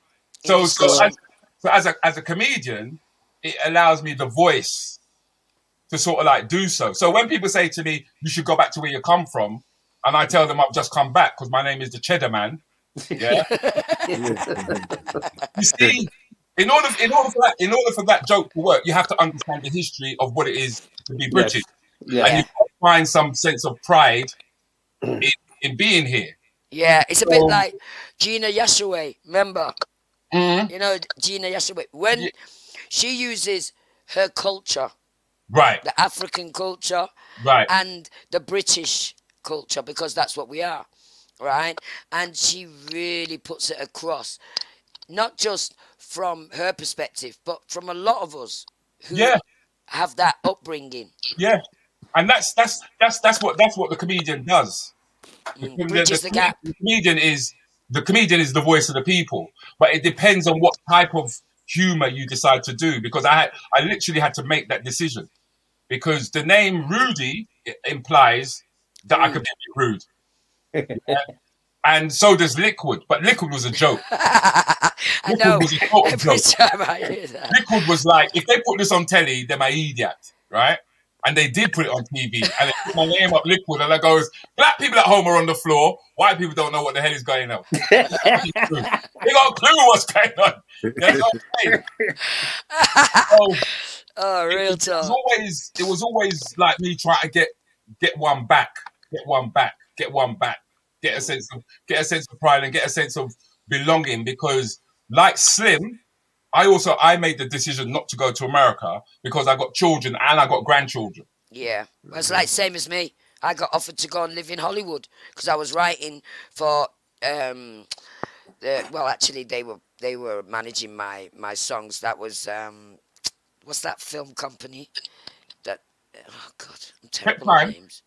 So, in so, as, so as a as a comedian, it allows me the voice to sort of like do so. So when people say to me, "You should go back to where you come from," and I tell them I've just come back because my name is the Cheddar Man. Yeah. you see, in order in order for that in order for that joke to work, you have to understand the history of what it is to be British, Yeah. and you find some sense of pride in, in being here. Yeah, it's a bit So- like Gina Yashere. Remember? Mhm. You know Gina Yashere. When she uses her culture, Right. the African culture, Right. and the British culture, because that's what we are, right? And she really puts it across, not just from her perspective, but from a lot of us who Yeah. have that upbringing. Yeah, and that's that's that's that's what that's what the comedian does. The, mm, the- bridges the gap. the comedian is the comedian is the voice of the people, but it depends on what type of humor you decide to do. Because I had, I literally had to make that decision because the name Rudi implies that I could be a bit rude. Yeah. And so does Lickwood, but Lickwood was a joke. I Lickwood know. was a total Every joke. time I hear that. Lickwood was like, if they put this on telly, they're my idiot, right? And they did put it on TV. And they put my name up Lickwood, and I goes, black people at home are on the floor. White people don't know what the hell is going on. they got a clue what's going on. They got a clue. So, Oh, real it was talk. always it was always like me trying to get get one back, get one back, get one back, get a sense of get a sense of pride and get a sense of belonging because like Slim, I also I made the decision not to go to America because I got children and I got grandchildren. Yeah, well, it's like same as me. I got offered to go and live in Hollywood because I was writing for. Um, the, well, actually, they were they were managing my my songs. That was um, what's that film company? That oh god, I'm terrible at time. names.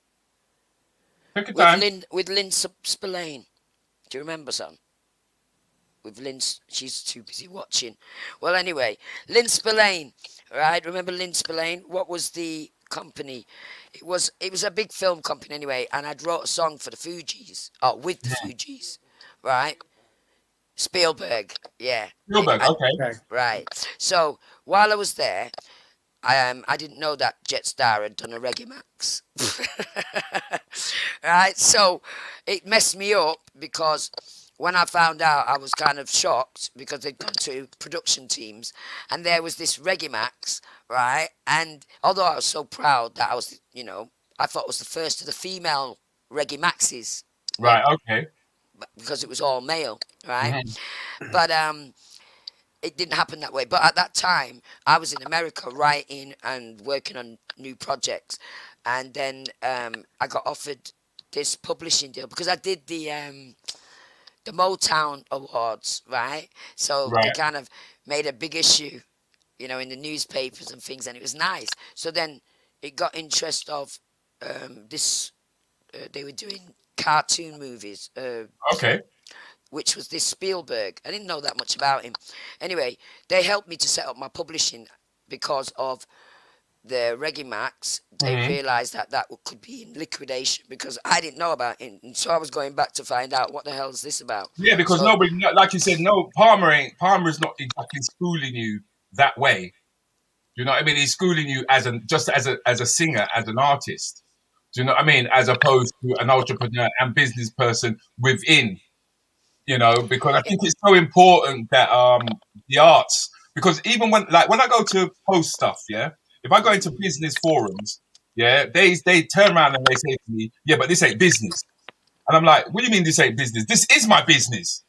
Take your With time. Lynn with Lynn Spillane. Do you remember, son? With Lynn, she's too busy watching. Well, anyway, Lynn Spillane, right? Remember Lynn Spillane? What was the company? It was it was a big film company anyway, and I'd wrote a song for the Fugees, oh, with the Fugees, right? Spielberg, yeah. Spielberg, And- okay. Right. So while I was there, I um I didn't know that Jetstar had done a Reggae Max. right. So it messed me up because when I found out, I was kind of shocked because they'd gone to production teams, and there was this Reggae Max, right? And although I was so proud that I was, you know, I thought it was the first of the female Reggae Maxes Right, okay. because it was all male, right? Mm-hmm. But um, it didn't happen that way. But at that time, I was in America writing and working on new projects, and then um, I got offered this publishing deal because I did the um, the Motown Awards, right? So they kind of made a big issue, you know, in the newspapers and things, and it was nice. So then it got interest of um, this. Uh, they were doing cartoon movies. Uh, Okay. which was this Spielberg. I didn't know that much about him. Anyway, they helped me to set up my publishing because of the Reggae Max. They Mhm. realised that that could be in liquidation because I didn't know about it. And so I was going back to find out what the hell is this about. Yeah, because So- nobody, like you said, no Palmer ain't Palmer's not exactly schooling you that way. You know what I mean? He's schooling you as an just as a as a singer, as an artist. Do you know what I mean? As opposed to an entrepreneur and business person within, you know, because I think it's so important that um the arts because even when like when I go to post stuff, yeah, if I go into business forums, yeah, they they turn around and they say to me, yeah, but this ain't business, and I'm like, what do you mean this ain't business? This is my business.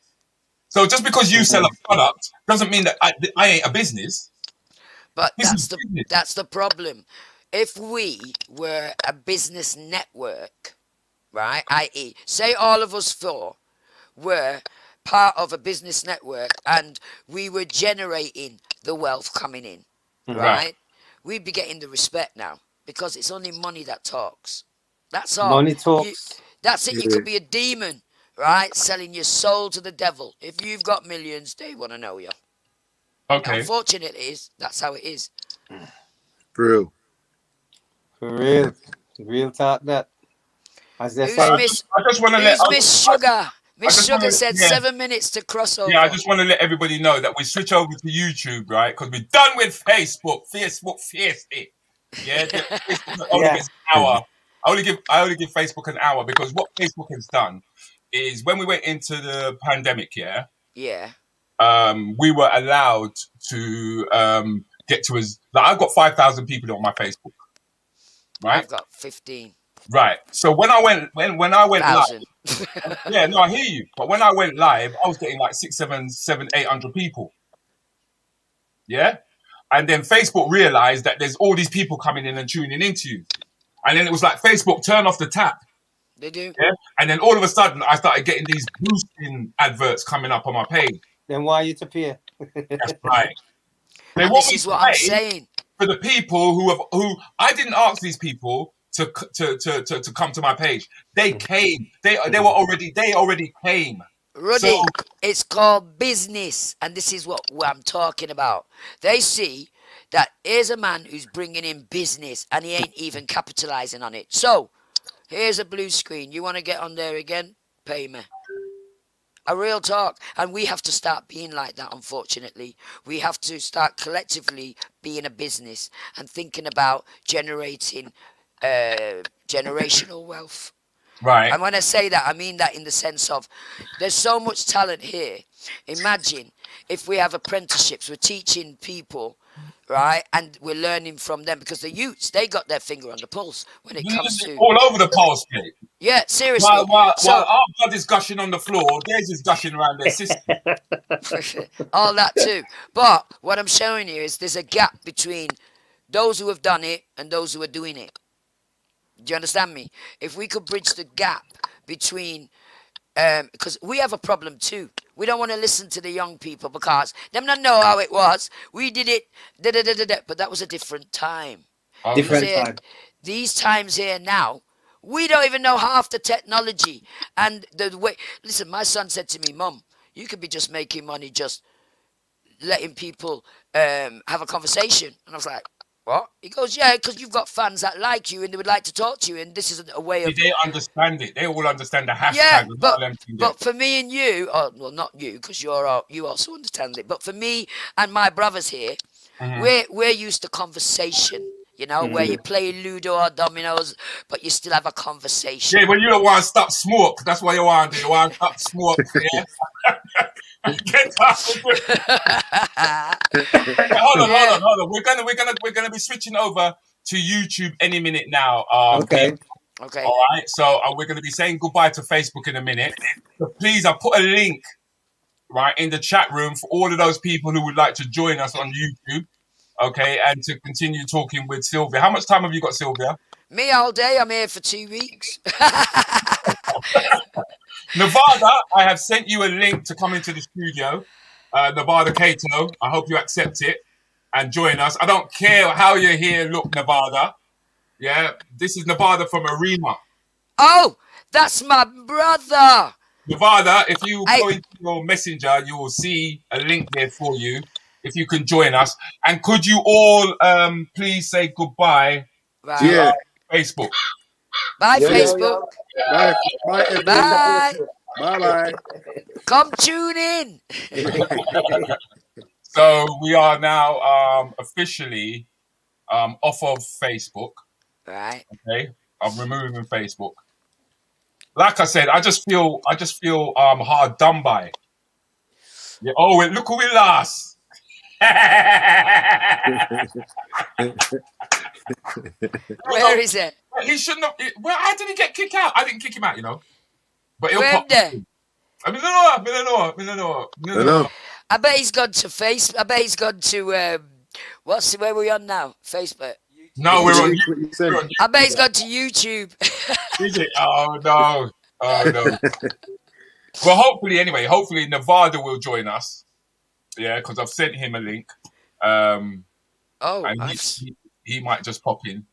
So just because you sell a mm-hmm. product doesn't mean that I, I ain't a business. But This that's the business. that's the problem. If we were a business network, right? I.e., say all of us four were part of a business network and we were generating the wealth coming in, right? Right. We'd be getting the respect now because it's only money that talks. That's all. Money You- talks. that's it. You could be a demon, right? Selling your soul to the devil. If you've got millions, they want to know you. Okay. Unfortunately, it is. That's how it is. For real. For real. Real talk that. As they Who's say, Miss? I just want to let Who's Miss Sugar? Miss just Sugar wanna- said yeah. seven minutes to cross over. Yeah, I just want to let everybody know that we switch over to YouTube, right? Because we're done with Facebook. Facebook, fierce it. Yeah, Facebook only Yeah. an hour. I only give I only give Facebook an hour because what Facebook has done is when we went into the pandemic, yeah, Yeah. um, we were allowed to um, get to as like I've got five thousand people on my Facebook, right? I've got fifteen Right. So when I went when when I went live, yeah, no, I hear you. But when I went live, I was getting like six, seven, seven, eight hundred people. Yeah. And then Facebook realized that there's all these people coming in and tuning into you. And then it was like Facebook turn off the tap. they do. Yeah. And then all of a sudden I started getting these boosting adverts coming up on my page. then why are you to pay? That's right. They And want this me is what I'm saying. for the people who have who I didn't ask these people to to to to, to come to my page. They mm. came. They they were already they already came. Ruddy, So- it's called business, and this is what, what I'm talking about. They see that here's a man who's bringing in business, and he ain't even capitalizing on it. So, here's a blue screen. You want to get on there again? Pay me. A real talk, and we have to start being like that. Unfortunately, we have to start collectively being a business and thinking about generating uh, generational wealth. Right. And when I say that, I mean that in the sense of there's so much talent here. Imagine if we have apprenticeships, we're teaching people, right? And we're learning from them because the youths, they got their finger on the pulse when it comes to. all over the pulse, mate. Yeah, seriously. While, while, So- while our blood is gushing on the floor, theirs is gushing around their system. all that too. But what I'm showing you is there's a gap between those who have done it and those who are doing it. Do you understand me? If we could bridge the gap between, because we have a problem too. We don't want to listen to the young people because them not know how it was. We did it, da da da da da. But that was a different time. Oh, Different Here, time. These times here now, we don't even know half the technology and the way. Listen, my son said to me, "Mom, you could be just making money, just letting people um, have a conversation." And I was like, "What?" He goes, "Yeah, because you've got fans that like you and they would like to talk to you, and this is a way of." they understand it. They all understand the hashtag. Yeah, but of them can but for me and you, oh, well, not you, because you're all, you also understand it. But for me and my brothers here, Mm-hmm. we're we're used to conversation. You know, where you play Ludo or dominoes, but you still have a conversation. Yeah, when you don't want to stop smoke, that's what you want. to You want to stop smoke. Yeah. Get out. hold on, hold on, hold on. We're gonna, we're gonna, we're gonna be switching over to YouTube any minute now. Um, Okay. Okay. All right. So uh, we're going to be saying goodbye to Facebook in a minute. So please, I put a link right in the chat room for all of those people who would like to join us on YouTube. Okay, and to continue talking with Sylvia. How much time have you got, Sylvia? Me all day. I'm here for two weeks. Nevada, I have sent you a link to come into the studio. Uh, Nevada Cato, I hope you accept it and join us. I don't care how you're here. Look, Nevada. Yeah, this is Nevada from Arima. oh, that's my brother. Nevada, if you I- go into your messenger, you will see a link there for you. If you can join us, and could you all um, please say goodbye Right. to Yeah. Facebook? Bye, Yeah, yeah, Facebook. Bye. Bye. Bye. Bye. Bye. Come tune in. So we are now um, officially um, off of Facebook. Right. Okay. I'm removing Facebook. Like I said, I just feel I just feel um hard done by. Yeah. Oh, wait, look who we lost. Where is it? He shouldn't have. Well, how did he get kicked out? I didn't kick him out, you know. But he'll Where pop. there? I mean, no, no, no, no, no, no, I no. I bet he's gone to face. I bet he's gone to um, what's where we on now? Facebook. No, we're on. What you said. We're on I bet he's gone to YouTube. Is it? Oh no! Oh no! well, hopefully, anyway, hopefully Nevada will join us. Yeah, because I've sent him a link, um, oh, and he, he, he might just pop in.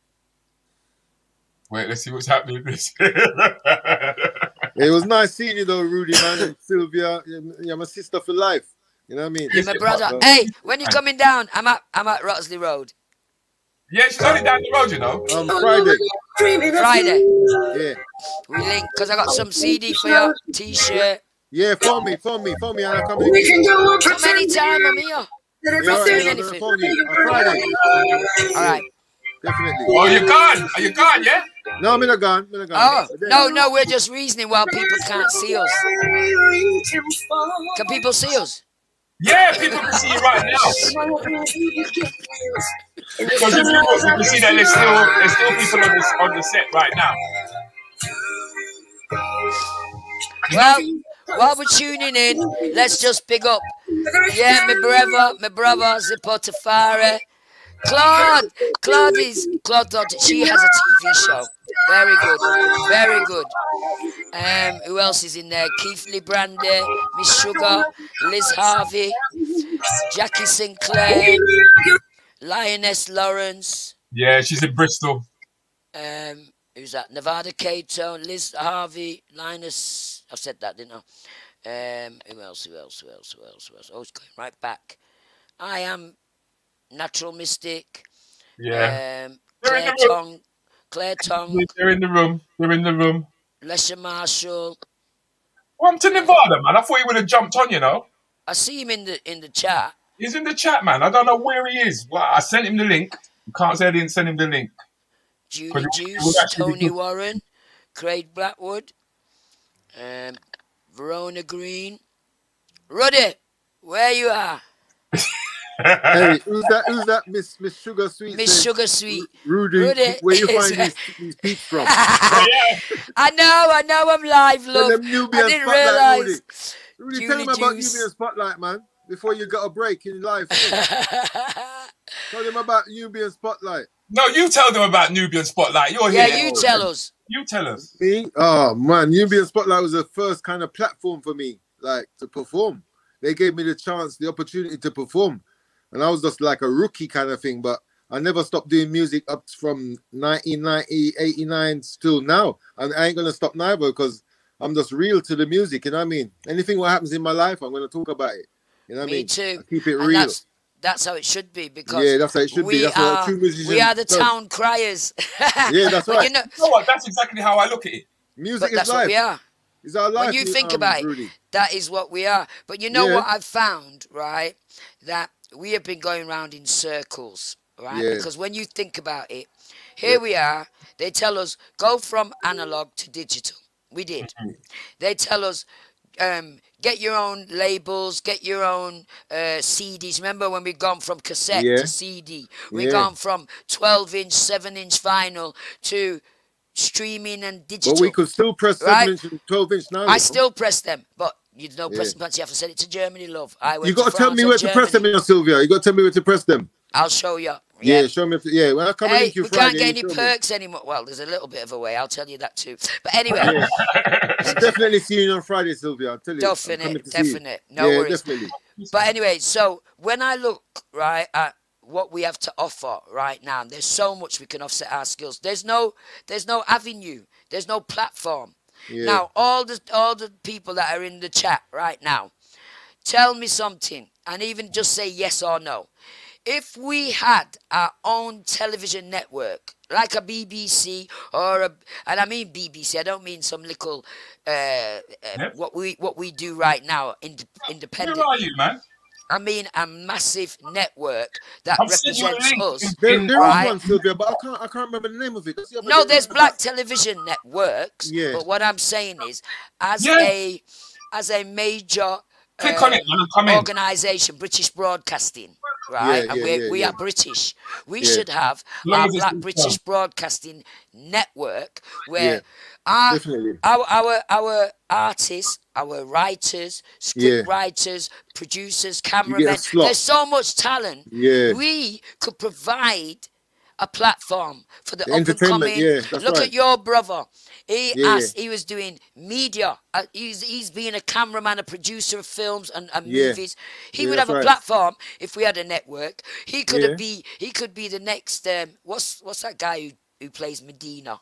Wait, let's see what's happening. Let's- It was nice seeing you though, Rudi, man, and Sylvia. You're you're my sister for life. You know what I mean? you're my brother. Hey, when you coming down? I'm at I'm at Rotsley Road. yeah, she's only down the road, you know. Um, Friday. Friday. Yeah. We link because I got some CD for you, T-shirt. Yeah, phone me, phone me, phone me, and I'll come in. Come anytime, I'm here. Yeah, Not all doing right, I'm gonna anything. phone you on Friday. All right. Definitely. Oh, you're gone. Are you gone? Yeah. No, I'm in a gun. I'm in a gun. Oh no, no, we're just reasoning while people can't see us. Can people see us? Yeah, people can see you right now. Because if you look, you can see that there's still there's still people on the on the set right now. Well, while we're tuning in, let's just big up. Yeah, my brother, my brother Zippo Tafari. Claude, Claude is Claude she has a TV show. Very good, very good. Um, who else is in there? Keith Lee Brandy, Miss Sugar, Liz Harvey, Jackie Sinclair, Lioness Lawrence. Yeah, she's in Bristol. Um, who's that? Nevada Cato, Liz Harvey, Linus. I said that, didn't I? Um, who else? Who else? Who else? Who else? Who else? Oh, it's going right back. I am Natural Mystic. Yeah, Um, Claire. Tong, Claire Tong, they're in the room. They're in the room. Lesha Marshall. Well, I'm to Nevada, man. I thought he would have jumped on, you know. I see him in the in the chat. He's in the chat, man. I don't know where he is. Well, I sent him the link. You can't say I didn't send him the link. Julie But it- it would Juice, Tony. Warren, Craig Blackwood, um, Verona Green. Rudi, where you are? Hey, who's that? Who's that? Miss Miss Sugar Sweet. Miss says, Sugar Sweet. Rudi, Rudi where you find these, these peeps from? I know, I know I'm live, love. I didn't realise. Rudi, Julie tell them about Juice. Nubian Spotlight, man. Before you got a break in life. tell them about Nubian Spotlight. No, you tell them about Nubian Spotlight. You're yeah, here. Yeah, you tell us. You tell us. Me? Oh man, Nubian Spotlight was the first kind of platform for me, like to perform. They gave me the chance, the opportunity to perform. And I was just like a rookie kind of thing, but I never stopped doing music up from 1990, 89 till now. And I ain't gonna stop neither because I'm just real to the music, you know what I mean? Anything what happens in my life, I'm gonna talk about it. You know what I Me mean? too. I keep it And real. that's that's how it should be because Yeah, that's how it should be. we That's are true musician we are the does. town criers. Yeah, that's right. You know, You know what? That's exactly how I look at it. Music but is that's what life. we are. It's our life. When you think um, about it, that is what we are. But you know Yeah. what I've found, right? That we have been going round in circles, right? Yeah. Because when you think about it, here we are. They tell us go from analog to digital. We did. Mm-hmm. They tell us um, get your own labels, get your own uh, CDs. Remember when we gone from cassette Yeah. to CD? We Yeah. gone from 12 inch, 7 inch vinyl to streaming and digital. But we could still press Right. 7 inch and 12 inch now. I still press them, but you know, Yeah. pressing buttons. You have to send it to Germany, love. I went You got to tell me where to press them, you know, Sylvia. You got to tell me where to press them. I'll show you. Yeah, Yeah. show me. If, yeah, when I come Hey, we Friday, can't get any show me. perks anymore. Well, there's a little bit of a way. I'll tell you that too. But anyway, Yeah. Definitely see you on Friday, Sylvia. I'll tell you. I'm definite, coming you. No yeah, worries. definitely. But anyway, so when I look right at what we have to offer right now, there's so much we can offset our skills. There's no, there's no avenue. There's no platform. Yeah. Now, all the all the people that are in the chat right now, tell me something, and even just say yes or no. If we had our own television network, like a BBC or a, and I mean BBC, I don't mean some little, uh, uh, Yep. what we what we do right now, ind- independent. Where are you, man? I mean a massive network that I've sent you a represents us. in- There, in- there is Right. one, Sylvia, but I can't, I can't remember the name of it. The No, thing. there's black television networks. Yeah. But what I'm saying is, as Yeah. a as a major Click on it, man. Come in. organization, British Broadcasting, right? Yeah, and yeah, we yeah, we yeah. are British. We Yeah. should have Long our Black British film. Broadcasting Network, where Yeah, our, our our our artists, our writers, script Yeah. writers, producers, cameramen. There's so much talent. Yeah. We could provide a platform for the, The up and coming. yeah, Look right. at your brother. He Yeah, asked, he was doing media. Uh, he's he's being a cameraman, a producer of films and, and Yeah. movies. He Yeah, would have that's a right. platform if we had a network. He could Yeah. be he could be the next um, what's what's that guy who, who plays Medina?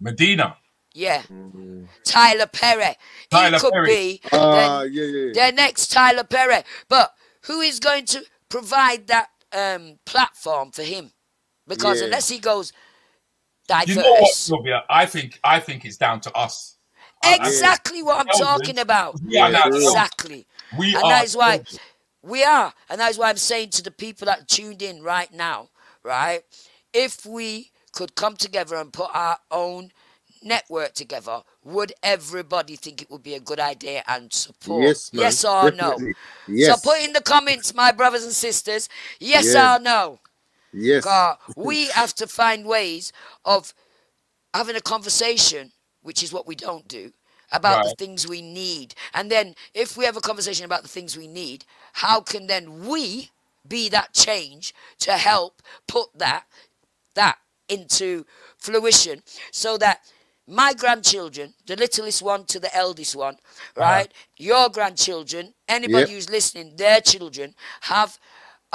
Medina. Yeah. Tyler Perry. Tyler he could Perry. be Ah, the, yeah, yeah. the next Tyler Perry. But who is going to provide that um, platform for him? Because Yeah. unless he goes You know what, Sylvia? I think I think it's down to us. Exactly what I'm talking about. we are Exactly. We and are. that is why we are. And that is why I'm saying to the people that tuned in right now, right? If we could come together and put our own network together, would everybody think it would be a good idea and support? Yes, man. yes or Definitely. no? Yes. So put in the comments, my brothers and sisters, yes Yeah. or no. Yes. 'Cause we have to find ways of having a conversation, which is what we don't do, about the things we need. And then if we have a conversation about the things we need, how can then we be that change to help put that that into fruition so that my grandchildren, the littlest one to the eldest one, uh-huh. right? Your grandchildren, anybody Yep. who's listening, their children have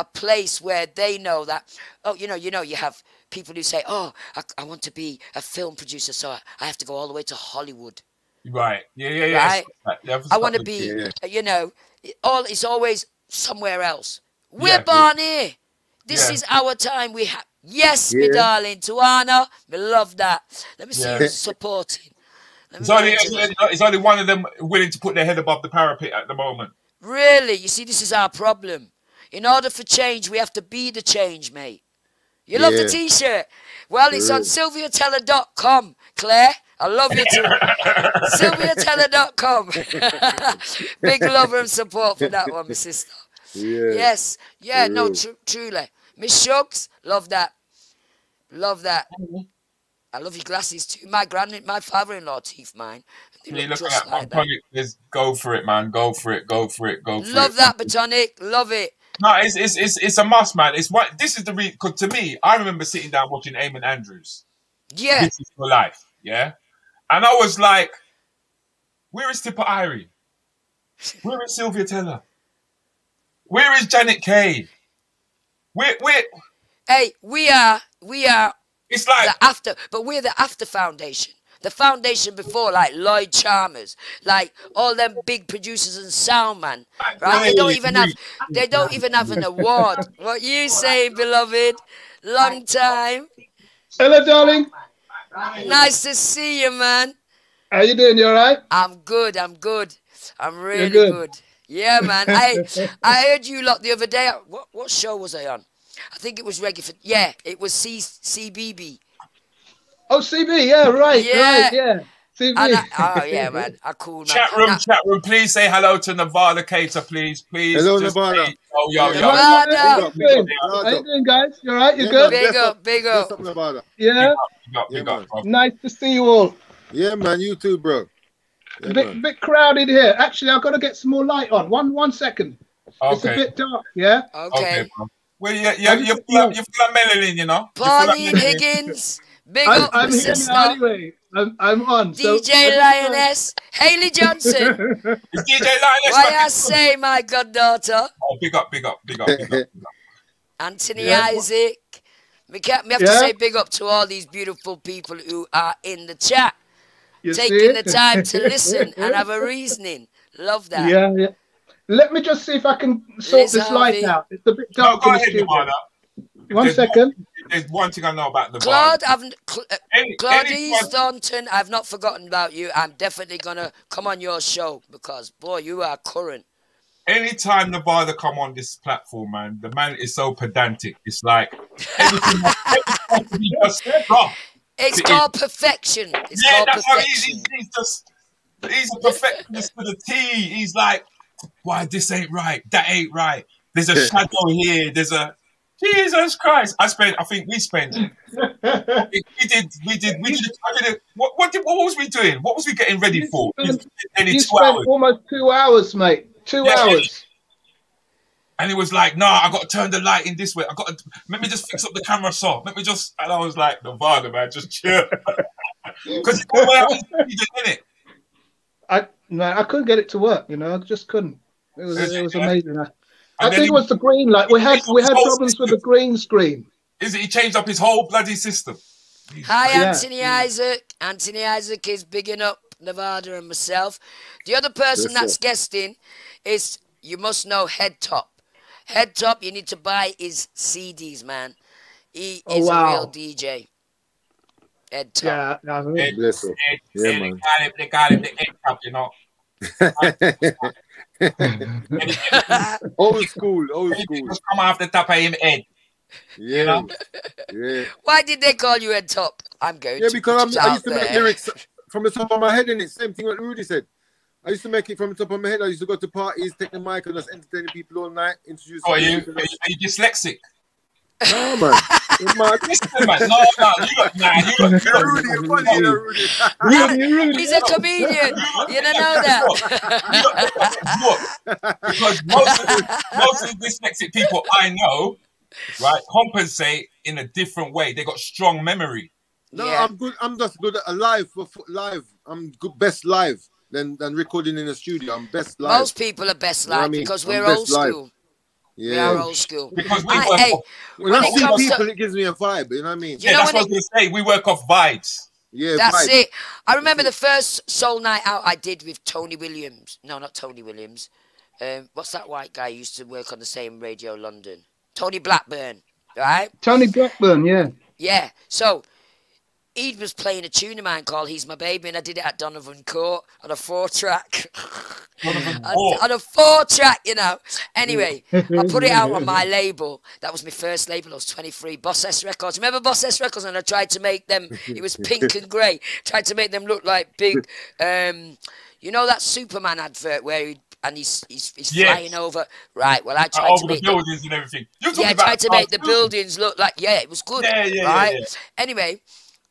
a place where they know that oh you know you know you have people who say oh I, I want to be a film producer so I, I have to go all the way to hollywood Right. Yeah, yeah, yeah. Right. Yeah, i want to be Yeah. uh, you know all it's always somewhere else we're Yeah. born here this Yeah. is our time we have yes me Yeah. darling Tuana we love that let me see Yeah. who's supporting It's only, go into this. it's only one of them willing to put their head above the parapet at the moment. Really? You see, this is our problem. In order for change, we have to be the change, mate. You love the t-shirt? Well, it's on sylviatella.com, Claire. I love you too. sylviatella.com. Big love and support for that one, my sister. Yeah. Yes. Yeah, no, True. tru- truly. Miss Shugs, love that. Love that. I love your glasses too. My grand, my father-in-law teeth mine. They You look look just at that. that. Just go for it, man. Go for it. Go for it. Go for Love it. Love that, Batonic. Love it. No, it's it's it's, it's a must, man. It's what this is the re because to me, I remember sitting down watching Eamon Andrews. Yeah. This is for life, yeah. And I was like, where is Tipper Irie? Where is Sylvia Tella? Where is Janet Kay? Where where? Hey, we are, we are It's like the after, but we're the after foundation. The foundation before, like Lloyd Charmers, like all them big producers and sound man, right? They don't even have, they don't even have an award. What you say, beloved? Long time. Hello, darling. Nice to see you, man. How you doing? You all right? I'm good. I'm good. I'm really good. good. Yeah, man. I I heard you lot the other day. What what show was I on? I think it was Reggae for. Yeah, it was C CBB. Oh, CB. Yeah, right. Yeah. Right. Yeah. CB. And I, oh yeah, man. I cool man. chat room, Now- chat room. Please say hello to Nevada Cater, please, please. Hello, Just Nevada. say- Oh, yo, yo. Nevada. How you Big doing? up, big How up. you doing, guys? You all right? You Yeah, good? Big up, big Just up. something about it. Yeah. Big up, big Yeah, up. Nice to see you all. Yeah, man. You too, bro. Yeah, A bit, man. bit crowded here. Actually, I've got to get some more light on. One, one second. Okay. It's a bit dark. Yeah. Okay. okay, bro. Well, you, you, you're, full of, you're full of melanin, you know. You're full of Pauline melanin. Higgins. Big I'm, up, I'm sister. now anyway. I'm, I'm on. so- DJ Lioness. Haley Johnson. It's DJ Lioness. Why. I say, my goddaughter. Oh, big up, big up, big up, big up. Big up. Anthony Yeah. Isaac. We, can't, we have to say big up to all these beautiful people who are in the chat, You taking see? the time to listen and have a reasoning. Love that. Yeah, yeah. Let me just see if I can sort Liz this light out. It's a bit No, dark go in the ahead, studio. Nevada. One There's second. There's one thing I know about the Claude, I've, Cl- uh, Any- Claude anyone- Staunton, I've not forgotten about you. I'm definitely going to come on your show because, boy, you are current. anytime Nevada come on this platform, man, the man is so pedantic. It's like everything has to be just stop. It's It called perfection. It's yeah, called that's how he's, perfection. he's, he's just he's a perfectionist to the T. He's like, why this ain't right, that ain't right. There's a shadow here. There's a Jesus Christ. I spent. I think we spent. we we did. We did. We did. I did it. What, what, did, what was we doing? What was we getting ready for? Nearly You two spent hours. almost two hours, mate. Two Yeah. hours. And it was like, nah, I got to turn the light in this way. I got to, let me just fix up the camera so. Let me just, and I was like, the Nevada, man, just chill. Because it's all out in it. I no, I couldn't get it to work. You know, I just couldn't. It was it was amazing. I, I And then think he- it was the green light. We had we had problems with the green screen. Is it? He changed up his whole bloody system. Hi, Yeah. Anthony Isaac. Anthony Isaac is bigging up Nevada and myself. The other person Yes, that's guesting is, you must know Head Top. Head Top, you need to buy his CDs, man. He Oh, is wow. a real DJ. Head Top. Yeah, no, I mean, Ed, Bless her. Ed, Yeah, Ed, man. They got him, they got him, the egg cup, you know. old school, old school. just come off the top of him head. Yeah, know? yeah, Why did they call you Head Top? I'm going yeah. to Because put I'm, I out used to make lyrics from the top of my head, and it's same thing what Rudi said. I used to make it from the top of my head. I used to go to parties, take the mic, and just entertaining people all night, introduce. Oh, are you, are you, are you dyslexic? No, man. It's mad. Man. No, no, you look, nah, you look, Rudi, you're funny, you know, Rudi. Rudi, Rudi. He's a comedian. You don't know that. Look, because most of, the, most of the dyslexic people I know, right, compensate in a different way. They got strong memory. No, Yeah. I'm good. I'm just good at live for for- live. I'm good, best live than than recording in the studio. I'm best live. Most people are best You know I live mean? because I'm we're old school. We yeah. are old school. Because we I- work hey, off, When when I see comes to- people, it gives me a vibe. You know what I mean? You yeah, know that's what I was going to say. We work off vibes. Yeah, That's vibe. it. I remember the first soul night out I did with Tony Williams. No, not Tony Williams. Um, what's that white guy who used to work on the same radio London? Tony Blackburn, right? Tony Blackburn, yeah. Yeah. So he was playing a tune of mine called "He's My Baby," and I did it at Donovan Court on a four track. On, on a four track, you know. Anyway, I put it out on my label. That was my first label. I was 23. Boss S Records. Remember Boss S Records? And I tried to make them. It was pink and grey. Tried to make them look like big. Um, you know that Superman advert where he and he's he's, he's Yes. flying over. Right. Well, I Uh, tried to over the make them buildings and everything. Yeah, I tried to make the buildings look like yeah, it was good. Yeah, yeah, yeah, yeah. Anyway,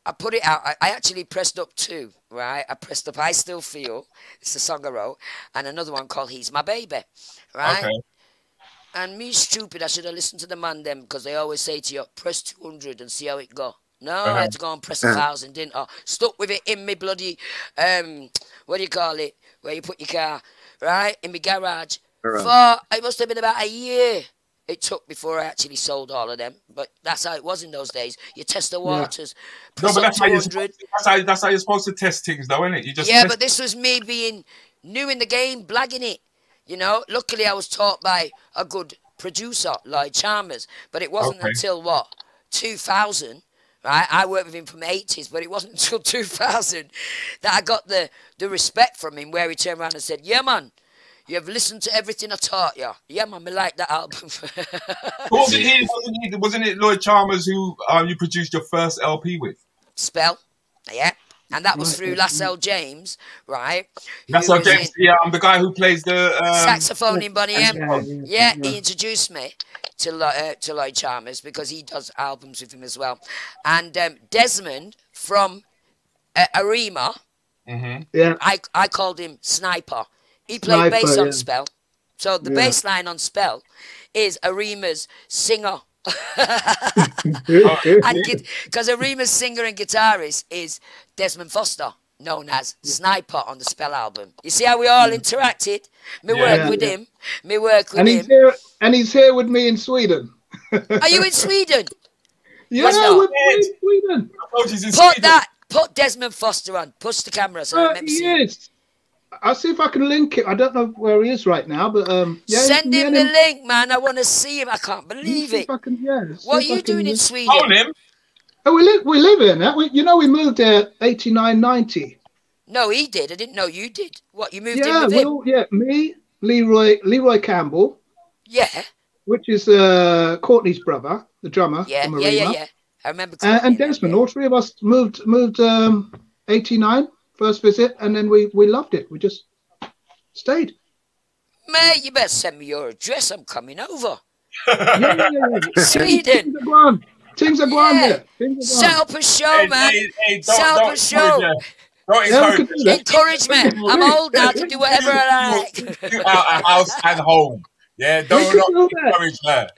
I put it out. I, I actually pressed up two. Right, I pressed up. I still feel it's the song I wrote, and another one called "He's My Baby." Right. Okay. And me stupid, I should have listened to the man them because they always say to you, press 200 and see how it go. No, I had to go and press a thousand, didn't I? Stuck with it in me bloody, um, what do you call it? Where you put your car, right? In my garage. Garage. For, it must have been about a year it took before I actually sold all of them. But that's how it was in those days. You test the waters, No, but that's how, you're supposed to, that's, how, that's how you're supposed to test things, though, isn't it? You just Yeah, but this was me being new in the game, blagging it. You know, luckily I was taught by a good producer, Lloyd Charmers. But it wasn't Okay. until what 2000, right? I worked with him from the 80s, but it wasn't until 2000 that I got the the respect from him, where he turned around and said, "Yeah, man." You have listened to everything I taught you. Yeah, man, I like that album. But wasn't, he, wasn't, he, wasn't it Lloyd Charmers who um, you produced your first LP with? Spell, yeah. And that was through Lassell James, right? who That's how was in- James, yeah, I'm the guy who plays the um, saxophone in Boney M. Yeah, Yeah, yeah, he introduced me to uh, to Lloyd Charmers because he does albums with him as well. And um, Desmond from uh, Arima, mhm. Yeah. I I called him Sniper. He played Sniper, bass on yeah. Spell. So the Yeah. bass line on Spell is Arima's singer. and because Arima's singer and guitarist is Desmond Foster, known as Sniper on the Spell album. You see how we all interacted? Me Yeah. work Yeah, with yeah. him. Me work with and he's him. here and he's here with me in Sweden. Are you in Sweden? Yeah, What's that? with me in Sweden. In Put Sweden. that. Put Desmond Foster on. Push the camera so I Uh, remember seeing. yes. I'll see if I can link it. I don't know where he is right now, but um, yeah, Send him the link, man. I want to see him. I can't believe it. can- yeah, What are you can- doing in Sweden? Phone him. Oh, we live we live here now. We, you know, we moved there 89, 90. No, he did. I didn't know you did. What, you moved in Yeah, with we him? all, yeah, me, Leroy Leroy Campbell, Yeah, which is uh, Courtney's brother, the drummer. yeah, from yeah, yeah, yeah. I remember. Uh, and Courtney then, Desmond, yeah. all three of us moved moved um, 89, first visit, and then we we loved it. We just stayed. Mate, you better send me your address. I'm coming over. Yeah, yeah, yeah, yeah. Sweden. Things are going. Things are going Yeah. there. Things Set up a show, man. Hey, hey, Set don't, up a show. encourage her. Don't Yeah, we encourage could do that. Encourage me. I'm old now to do whatever I like. out of house and home. Yeah, don't could not do that. encourage her.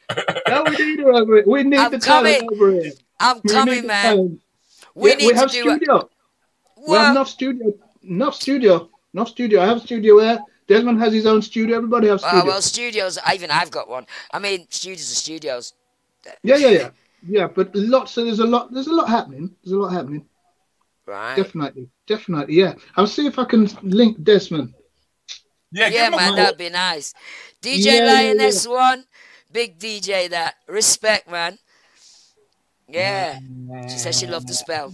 No, we need her over it. We need I'm the talent over here. I'm We need coming, man. talent. We Yeah, need we to have do it. studio. We have enough studio. Enough studio. Enough studio. I have a studio there. Desmond has his own studio. Everybody has Oh, studio. well, studios. Even I've got one. I mean, studios are studios. Yeah, yeah, yeah. Yeah, but lots. So there's a lot. There's a lot happening. There's a lot happening. Right. Definitely, definitely. Yeah, I'll see if I can link Desmond. Yeah, Yeah, give her man, that'd be nice. DJ Yeah, yeah, Lioness one, big DJ that. Respect, man. Yeah. She said she loved the spell.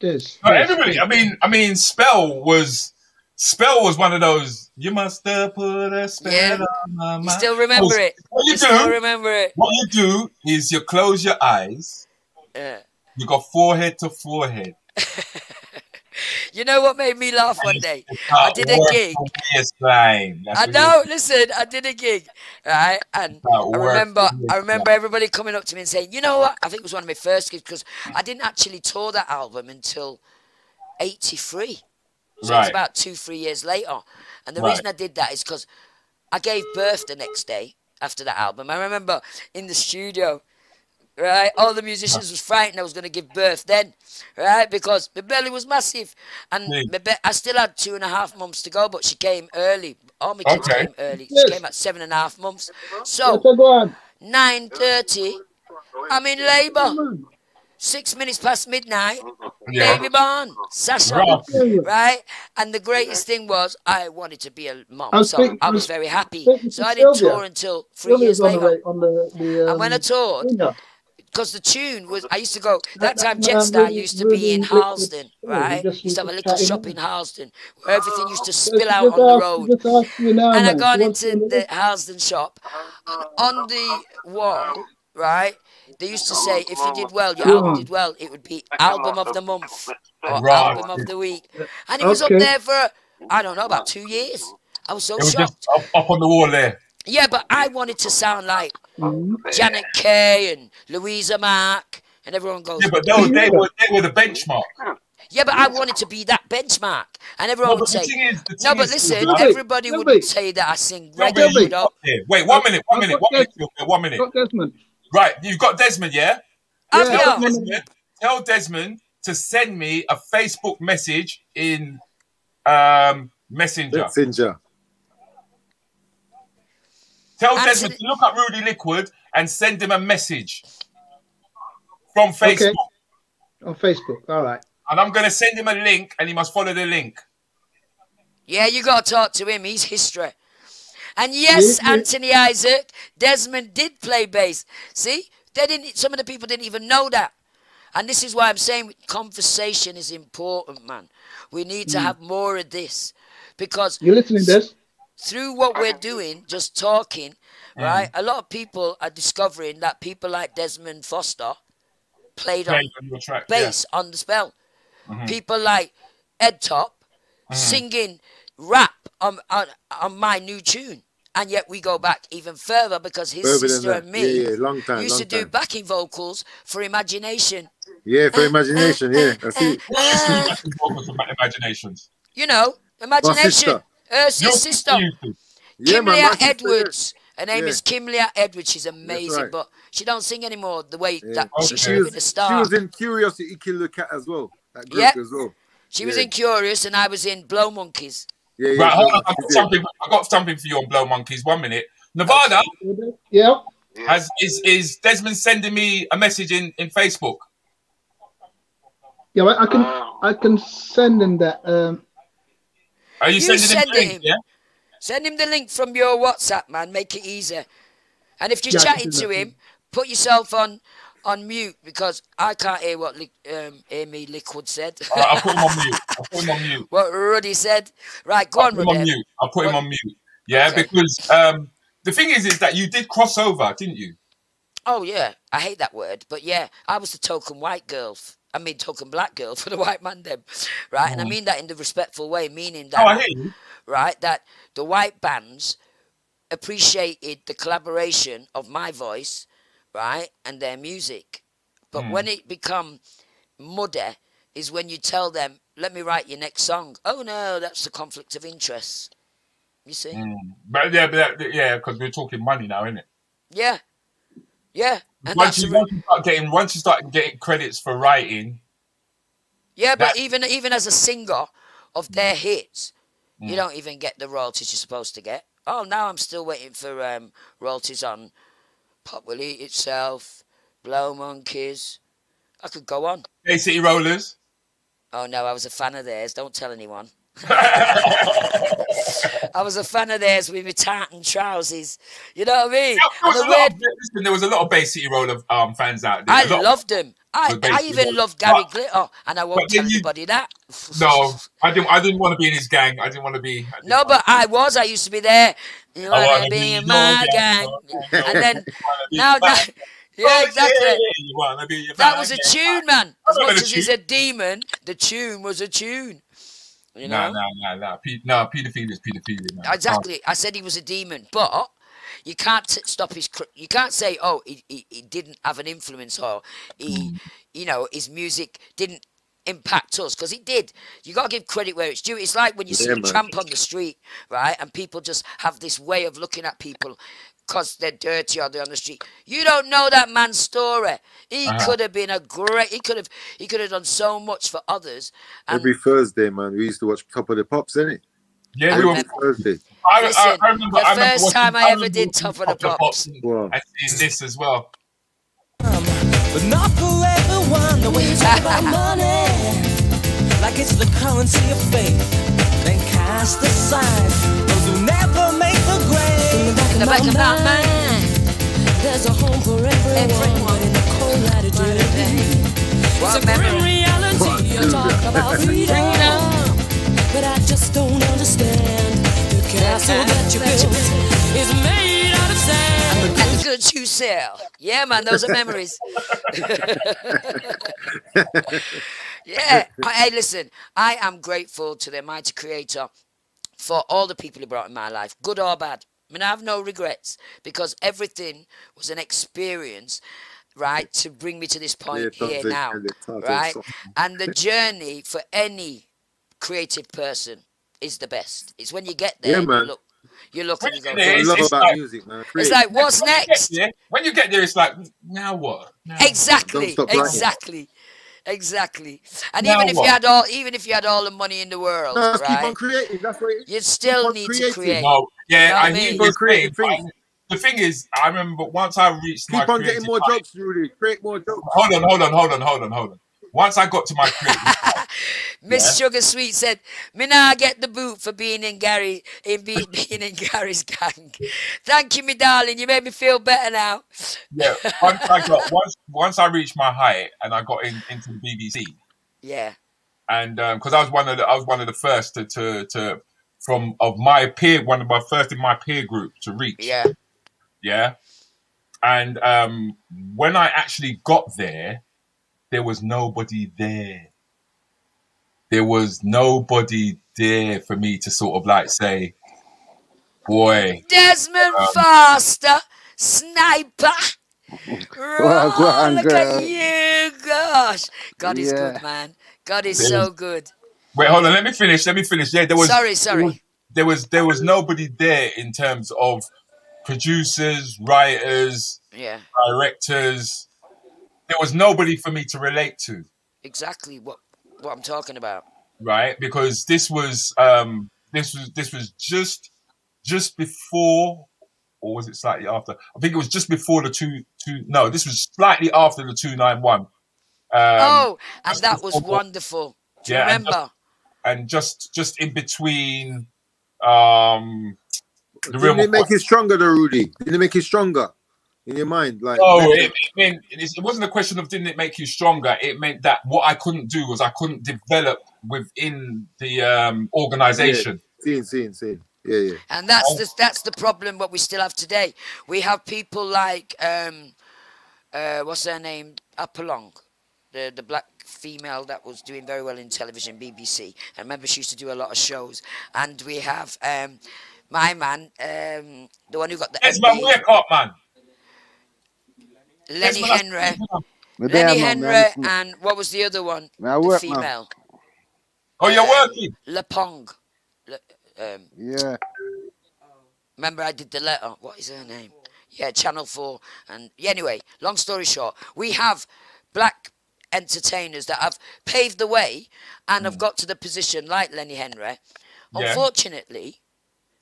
Des. No, Des. everybody. I mean, I mean, spell was spell was one of those. You must have put a spell Yeah. on my You mind. still remember oh, it? What you You still do? remember it? What you do is you close your eyes. Yeah. You go forehead to forehead. You know what made me laugh one day? I did a gig. from waistline. That's I know. Listen, I did a gig, right? And I remember, I remember everybody coming up to me and saying, "You know what? I think it was one of my first gigs because I didn't actually tour that album until '83. So it's about two, three years later. And the Right. reason I did that is because I gave birth the next day after that album. I remember in the studio, right? All the musicians was frightened I was going to give birth then, right? Because my belly was massive, and my be- I still had two and a half months to go. But she came early. All my kids Okay. came early. Yes. She came at seven and a half months. So Let's go on. nine thirty, I'm in labour. Six minutes past midnight, Yeah. baby born, Sasha, Right. right? And the greatest thing was I wanted to be a mom, I was so I was very happy. So I didn't Sylvia. tour until three Sylvia's years later. on the the. Um, And when I toured, singer. Because the tune was, I used to go. That that- time, that Jetstar really- used to be in really liquid Harlesden, right? Just- Used to have a little shop in Harlesden where everything used to spill out on the road. Just ask you now, And I man. gone into the Harlesden shop, and on the wall, right? They used to say if you did well, your album did well, it would be album of the month or Right. album of the week. And it was Okay. up there for I don't know about two years. I was so It was shocked. just up, up on the wall there. Yeah, but I wanted to sound like Mhm. Janet Kay and Louisa Mark, and everyone goes, Yeah, but those they were they were the benchmark. yeah, but I wanted to be that benchmark, and everyone No, would say, is, no, but listen, Lovely, everybody lovely. would say that I sing Robert, reggae. Lovely. You know? Wait, one minute, one I've minute, one minute, one minute. Got Desmond. Right, you've got Desmond, yeah? Yeah, you? Desmond, tell Desmond to send me a Facebook message in um, Messenger. Messenger. Tell Anthony- Desmond to look up Rudi Lickwood and send him a message from Facebook. On Facebook. All right. And I'm going to send him a link and he must follow the link. Yeah, you got to talk to him. He's history. And yes, Yeah, yeah. Anthony Isaac, Desmond did play bass. See, they didn't. Some of the people didn't even know that. And this is why I'm saying conversation is important, man. We need Mm. to have more of this because you're listening, Des? Through what we're doing, just talking, Mm. right? A lot of people are discovering that people like Desmond Foster played on your track. yeah. bass on the spell. Mm-hmm. People like Ed Top singing rap on, on on my new tune. And yet we go back even further because his Further sister and me Yeah, yeah, long time, used long to do backing vocals for Imagination. Yeah, for imagination. Yeah, I see. Ah, Vocals from Imaginations. you know, Imagination. Sister. Her Your sister. sister used. Yeah, man, my Kimlia sister- Edwards. Her name Yeah. is Kimlia Edwards. She's amazing, right. but she don't sing anymore the way Yeah. that she Okay. should She have was, been a she was in Curiosity Kill the Cat as well. That group Yep. as well. She was in Curious, and I was in Blow Monkeys. Yeah, yeah. Right, hold on. I she got something. I got something for you on Blow Monkeys. One minute. Nevada Yeah. has is is Desmond sending me a message in in Facebook. Yeah, I I can I can send him that. Um, Are you, You sending him send the link? him. Yeah. Send him the link from your WhatsApp, man. Make it easier. And if you're Yeah, chatting to that, him, put yourself on on mute because I can't hear what um, Amy Liquid said. All right, I'll put him on mute. I'll put him on mute. what Rudi said. Right, go I'll on, put him on mute. I'll put him on mute. Yeah, Okay. because um, the thing is, is that you did cross over, didn't you? Oh yeah, I hate that word, but yeah, I was the token white girl. F- I mean, token black girl for the white man, them, right? And I mean that in the respectful way, meaning that Oh, I hear you. right? That the white bands appreciated the collaboration of my voice, right, and their music. But Hmm. when it become muddy, is when you tell them, "Let me write your next song." Oh no, that's the conflict of interest. You see? Mm. But yeah, but that, yeah, because we're talking money now, isn't it? Yeah, yeah, and Once you, once you start getting, once you start getting credits for writing, yeah. But even even as a singer of their hits, you Mm. don't even get the royalties you're supposed to get. Oh, now I'm still waiting for um, royalties on Pop Will Eat Itself, Blow Monkeys. I could go on. Bay City Rollers. Oh no, I was a fan of theirs. Don't tell anyone. I was a fan of theirs with my tartan trousers. You know what I mean? There And was, the a lot weird- of, listen, there was a lot of Bay City Roller um, fans out there. I loved them. I, I even loved Gary but- Glitter, and I won't tell you- anybody that. No, I didn't. I didn't want to be in his gang. I didn't want to be. No, want but I was. I used to be there. You I wanna wanna be in my gang. gang, and then now, yeah, Oh, exactly. yeah, you wanna be your That was a tune, man. As much as he's a demon, the tune was a tune. You No, know? no, no, no. Pe- No, paedophilia is paedophilia. man. Exactly. I said he was a demon, but you can't t- stop his. Cr- you can't say, oh, he, he, he didn't have an influence, or he, Hmm. you know, his music didn't impact us because it did. You got to give credit where it's due. It's like when you see Yeah, a tramp on the street, right, and people just have this way of looking at people. Because they're dirty or they're on the street. You don't know that man's story. He Uh-huh. could have been a great. He could have. He could have done so much for others. And Every Thursday, man, we used to watch Top of the Pops, innit? Yeah, we were. Every Thursday. I, I, Listen, I remember. the I first watching- time I ever did Top of the Pops. and, Wow. and seeing this as well. But not for everyone. The way you talk about money, like it's the currency of faith. Then cast aside In the back of my mind. There's a home for everyone, Everyone. in the cold light of day. What It's a grim memory. reality. You talk about freedom, but I just don't understand. The castle that you built is made out of sand. And the goods you sell. Yeah, man, those are memories. yeah. Hey, listen, I am grateful to the mighty creator for all the people he brought in my life, good or bad. I mean, I have no regrets because everything was an experience, right, to bring me to this point Yeah, here now, and the toxic right? And the journey for any creative person is the best. It's when you get there, Yeah, you man. look, you look and you go, Yeah, I it's- love it's about like- music, man. it's like, what's When you next? there- When you get there, it's like, now what? Now Exactly, stop writing. exactly, exactly. And Now even if what? you had all, even if you had all the money in the world, No, just keep on right, creating. That's what it is. you'd still on need to creating. create. No, yeah, You know I I mean? you were Creating creating. things. The thing is, I remember once I reached my Keep on getting more height- jokes, Rudi. Create more jokes. Hold on, hold on, hold on, hold on, hold on. Once I got to my creative, Miss Sugar Sweet said, "Me now get the boot for being in Gary, in be, being in Gary's gang. Thank you, me darling. You made me feel better now. yeah. Once I got once once I reached my height and I got in, into the BBC, Yeah, and because I was one of the I was one of the first to, to to from of my peer one of my first in my peer group to reach. yeah, Yeah. And um, when I actually got there, there was nobody there. There was nobody there for me to sort of like say, boy, Desmond Um, Foster, sniper. Well, on, look at you, gosh. God is Yeah. good, man. God is There so was- good. wait, hold on, let me finish. Let me finish. Yeah, there was Sorry, sorry. there was there was nobody there in terms of producers, writers, Yeah, directors. There was nobody for me to relate to. exactly what what I'm talking about. right? Because this was um this was this was just just before or was it slightly after? I think it was just before the two two no, this was slightly after the two nine one. Um oh, and that was before- wonderful. Do you Yeah, and remember? and just just in between um the real Didn't it make it stronger, though, Rudi? Didn't it make it stronger in your mind? Like, Oh, it, it, meant, it wasn't a question of didn't it make you stronger. It meant that what I couldn't do was I couldn't develop within the um, organization. Seeing, seeing, seeing. Yeah, yeah. And that's the that's the problem what we still have today. We have people like um uh what's her name? Apalong. The the black female that was doing very well in television, BBC. I remember she used to do a lot of shows. And we have um my man, um the one who got the It's my MBE, wake up, man. Lenny Yes. Henry. Lenny Henry and what was the other one? Me I the work, man. female. Oh, you're Um, working. Lepong. Le, um, Yeah. Remember, I did the letter. What is her name? Yeah, Channel 4. And yeah, anyway, long story short, we have black entertainers that have paved the way and have got to the position like Lenny Henry. Yeah. Unfortunately,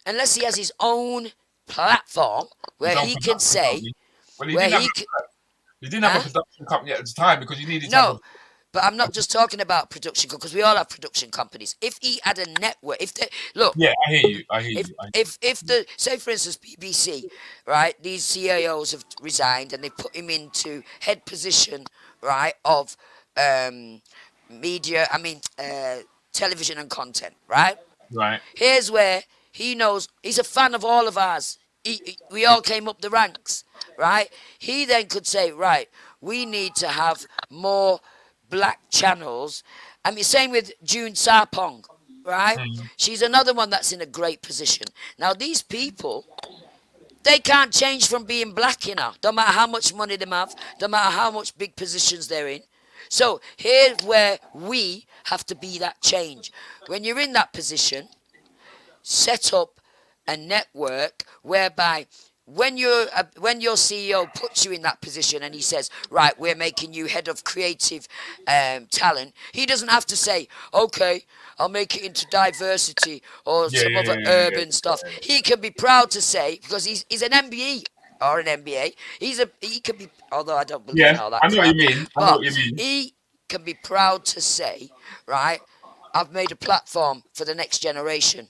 unless he has his own platform where His own he can say, company. Well, he where he can, he didn't have Huh? a production company at the time because you needed no, but I'm not just talking about production because we all have production companies. If he had a network, if they look, Yeah, I hear you. I hear if you. I, if if the say for instance BBC, right? These CAOs have resigned and they put him into head position, right, of um, media. I mean, uh, television and content, right? right. Here's where he knows he's a fan of all of ours. He, he- we all came up the ranks, right? He then could say, right, we need to have more black channels. I mean, same with June Sarpong, right? Hmm. She's another one that's in a great position. Now, these people, they can't change from being black, you know. Don't matter how much money they have, don't matter how much big positions they're in. So here's where we have to be that change. When you're in that position, set up a network whereby when your uh, when your CEO puts you in that position and he says, right, we're making you head of creative um, talent, he doesn't have to say, okay, I'll make it into diversity or Yeah, some yeah, other yeah, urban stuff. He can be proud to say because he's he's an MBE or an MBA. He's a he can be although I don't believe Yeah, all that. I know what you mean. I know what you mean. He can be proud to say, right, I've made a platform for the next generation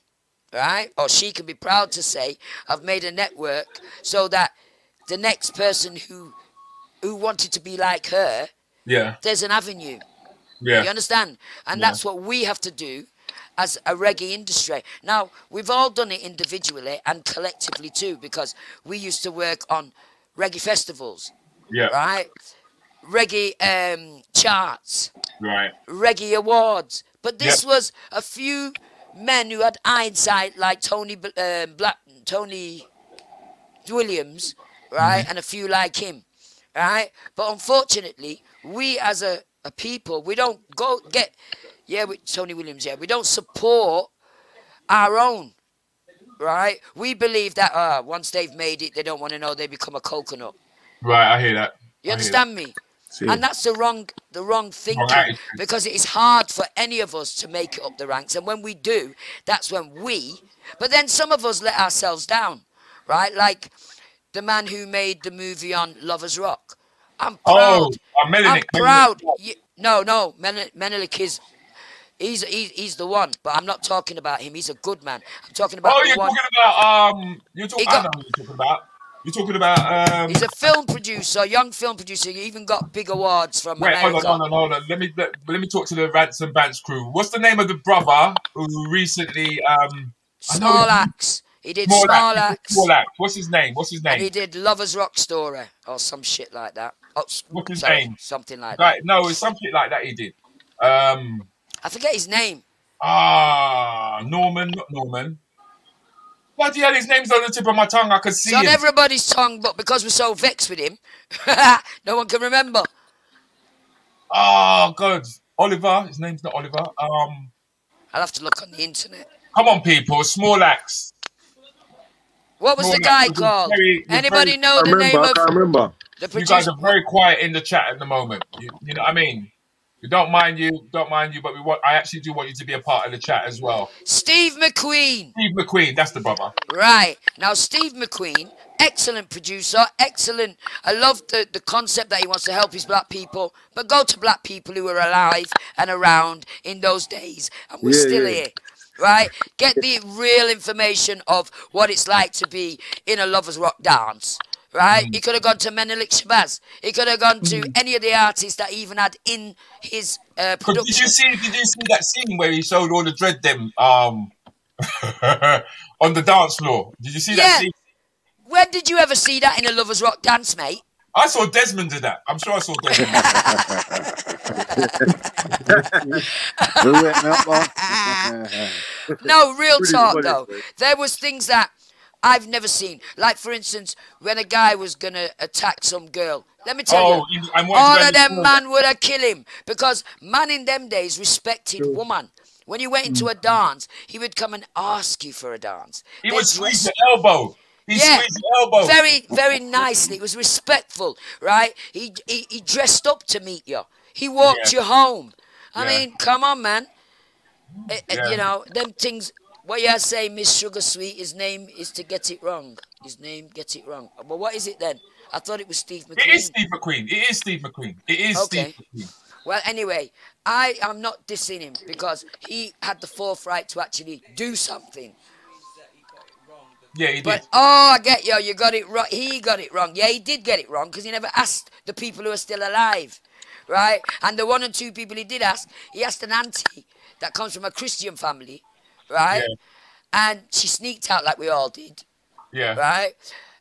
right? Or she can be proud to say, I've made a network so that the next person who who wanted to be like her, Yeah. there's an avenue. Yeah. You understand? And Yeah. that's what we have to do as a reggae industry. Now, we've all done it individually and collectively too, because we used to work on reggae festivals, Yeah. right? Reggae um, charts, Right. reggae awards. But this Yep. was a few men who had hindsight, like Tony um, Black, Tony Williams, right, Mm-hmm. and a few like him, right. But unfortunately, we as a, a people, we don't go get, yeah, with Tony Williams, yeah, we don't support our own. Right, we believe that uh, once they've made it, they don't want to know they become a coconut. Right. I hear that. You understand me? And that's the wrong the wrong thinking attitude. because it is hard for any of us to make it up the ranks. And when we do, that's when we but then some of us let ourselves down. Right? Like the man who made the movie on Lovers Rock. I'm Oh, proud. uh, Menelik, I'm proud. Ye- no, no, Men- Menelik is he's, he's he's the one, but I'm not talking about him. He's a good man. I'm talking about Oh, the you're one. talking about um. You're. Got- I know what you're talking about. You're talking about um. He's a film producer, young film producer. He even got big awards from Wait, hold on, hold on, hold on. Let me let, let me talk to the Rants and Bants crew. What's the name of the brother who recently um? I know Small he- Axe. He did Small Axe. Small Axe. What's his name? What's his And he did Lover's Rock Story or some shit like that. Oh, What's his sorry, name? Something like that. Right, that. no, it's something like that. He did. Um. I forget his name. Ah, Norman, not Norman. Bloody hell, his name's on the tip of my tongue. I can see It's on it. everybody's tongue, but because we're so vexed with him, no one can remember. Oh God, Oliver. His name's not Oliver. Um, I'll have to look on the internet. come on, people. Small axe. What was Small the guy Axe. called? Very- Anybody very- know I the remember, name I can't of remember. the You guys are very quiet in the chat at the moment. You, you know what I mean? We don't mind you, don't mind you, but we want. I actually do want you to be a part of the chat as well. Steve McQueen. Steve McQueen, that's the brother. Right. Now, Steve McQueen, excellent producer, excellent. I love the, the concept that he wants to help his black people, but go to black people who were alive and around in those days, and we're Yeah, still yeah. here. Right? Get the real information of what it's like to be in a Lovers Rock dance. Right? He could have gone to Menelik Shabazz. He could have gone to any of the artists that he even had in his uh, 'Cause Did production. you see? Did you see that scene where he showed all the dread them um on the dance floor. Did you see that Yeah. scene? When did you ever see that in a lovers rock dance, mate? I saw Desmond do that. I'm sure I saw Desmond. Who went up, man? No, real talk though. There was things that I've never seen. Like for instance, when a guy was gonna attack some girl. Let me tell Oh, you, all of them man would have killed him because man in them days respected woman. When you went into a dance, he would come and ask you for a dance. He They would squeeze the elbow. He yeah, elbow. very, very nicely. It was respectful, right? He, he he dressed up to meet you. He walked Yeah. you home. I Yeah. mean, come on, man. Eh, eh, Yeah. You know them things. What you say, Miss Sugar Sweet? His name is to get it wrong. His name, get it wrong. But what is it then? I thought it was Steve McQueen. It is Steve McQueen. It is Steve McQueen. It is Okay. Steve McQueen. Well, anyway, I am not dissing him because he had the forthright to actually do something. Yeah, he did. But oh, I get you. You got it wrong. He got it wrong. Yeah, he did get it wrong because he never asked the people who are still alive, right? And the one or two people he did ask, he asked an auntie that comes from a Christian family, right? Yeah. And she sneaked out like we all did, yeah. right?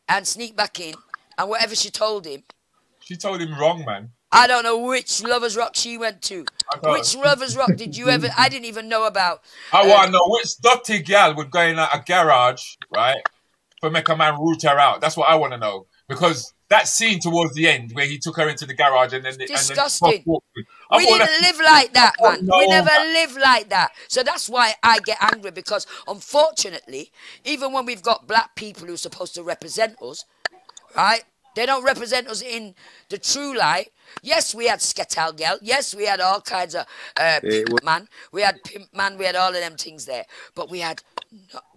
And sneaked back in, and whatever she told him, She told him wrong, man. I don't know which Lovers Rock she went to. Which Lovers Rock did you ever? I didn't even know about. I Uh, want to know which dirty gal would go in a, garage, right, for make a man root her out. That's what I want to know. Because that scene towards the end where he took her into the garage and then and Disgusting. then walked in, I We didn't live like that, Oh, man. we never live like that. So that's why I get angry because unfortunately, even when we've got black people who are supposed to represent us, right? They don't represent us in the true light. Yes, we had Sketal Girl. Yes, we had all kinds of uh, Pimp Man. We had Pimp Man. We had all of them things there. But we had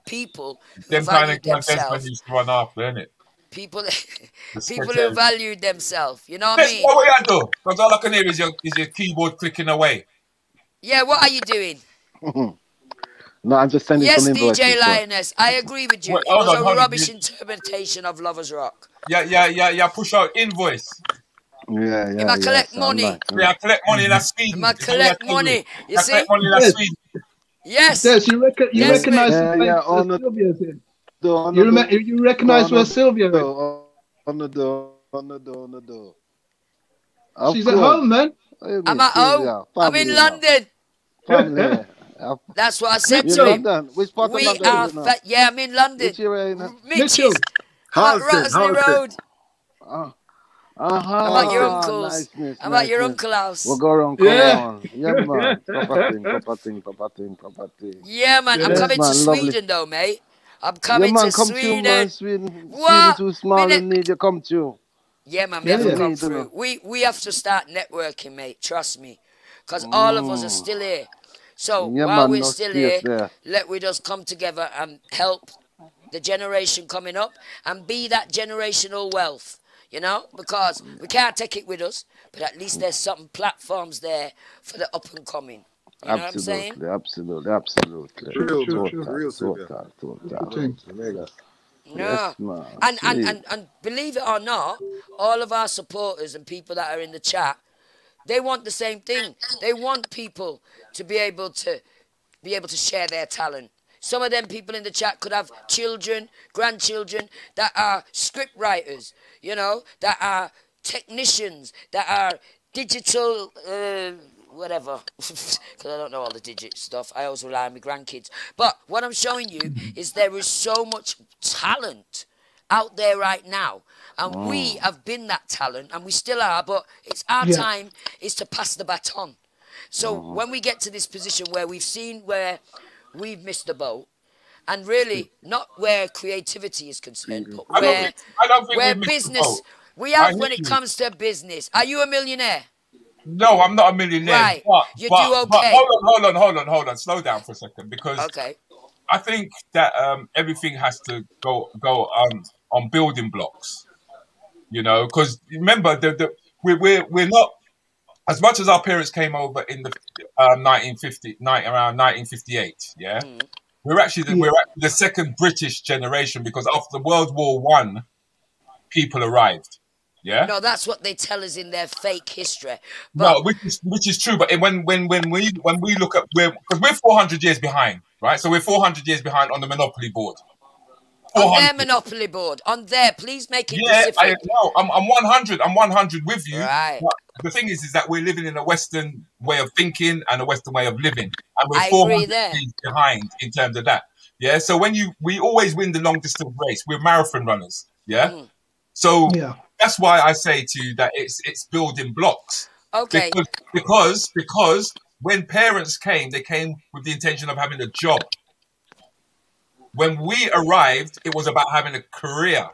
people Them kind of contestants themselves. used to run after, innit? People, The people who Sketel. valued themselves. You know what I That's mean? what we had though. Because all I can hear is your, is your keyboard clicking away. Yeah, what are you doing? no, I'm just sending Yes, some invoices. DJ. Lioness, I agree with you. Wait, it was on, a on. rubbish You- interpretation of Lovers Rock. Yeah, yeah, yeah, yeah. Push out invoice. Yeah, yeah. If I collect sound money. like, Yeah, I collect money in that Sweden. I collect all money. You I see? collect money in that Yes. Sweden. Yes. Yes, you, rec- you Yes, recognize mate. the Yeah, yeah, place on where the- Sylvia's in. Door, on You, the rem- door, you recognize where Sylvia is. on the door, on the door, on the door. Of She's at home, man. I'm mean, at home. Sylvia? I'm in Family, London. Family. That's what I said You to know him. Which part of We London are is it now? fa- yeah, I'm in London. Which area in it? Mitch's. Mitchell. I'm at Halston, Rottersley Halston. Road. Uh, uh-huh. I'm at your uncle's. Niceness, I'm at your niceness. uncle house. We'll go around, come Yeah. on. Yeah, man. Proper thing, proper thing, proper thing, proper thing. Yeah, man. I'm Yes, coming man, to lovely. Sweden though, mate. I'm Yeah, coming man, to come to Sweden. man, Sweden. What? Sweden too small and need you come to. Yeah, man, we Yeah, have to come through. We we have to start networking, mate. Trust me, because all of us are still here. So Mm. Yeah, while man, we're no still here, there. let we just come together and help the generation coming up and be that generational wealth. You know, because we can't take it with us, but at least there's some platforms there for the up and coming. You know what I'm? Absolutely, absolutely, absolutely. Real, true, total, true, real, Sylvia. total, Good total. thing. No. Yes. And, and, and, and believe it or not, all of our supporters and people that are in the chat, they want the same thing. They want people to be able to be able to share their talent. Some of them people in the chat could have children, grandchildren that are script writers, you know, that are technicians, that are digital, uh, whatever. Because I don't know all the digit stuff. I always rely on my grandkids. But what I'm showing you is there is so much talent out there right now. And we have been that talent and we still are, but it's our Yeah. time is to pass the baton. So when we get to this position where we've seen where we've missed the boat, and really not where creativity is concerned, but I don't where think, I don't think where we missed the business we I have when it you. comes to business. Are you a millionaire? No, I'm not a millionaire. Right. But, You but, do but hold on, hold on, hold on, hold on. Slow down for a second because Okay. I think that um, everything has to go go um, on building blocks. You know, because remember the, the we're, we're we're not as much as our parents came over in the um, 1950 night around 1958. Yeah, we're actually the, we're actually the second British generation because after World War One, people arrived. Yeah. No, that's what they tell us in their fake history. No, which is which is true. But when when when we when we look at we're because we're four hundred years behind, right? So we're four hundred years behind on the monopoly board. On their monopoly board. On there, please make it Yeah, I, know. I'm, I'm 100. I'm 100 with you. Right. But the thing is, is that we're living in a Western way of thinking and a Western way of living, and we're I 400 there. years behind in terms of that. Yeah. So when you, we always win the long distance race. We're marathon runners. Yeah. Mm. So Yeah. That's why I say to you that it's it's building blocks. Okay. Because because because when parents came, they came with the intention of having a job. When we arrived, it was about having a career.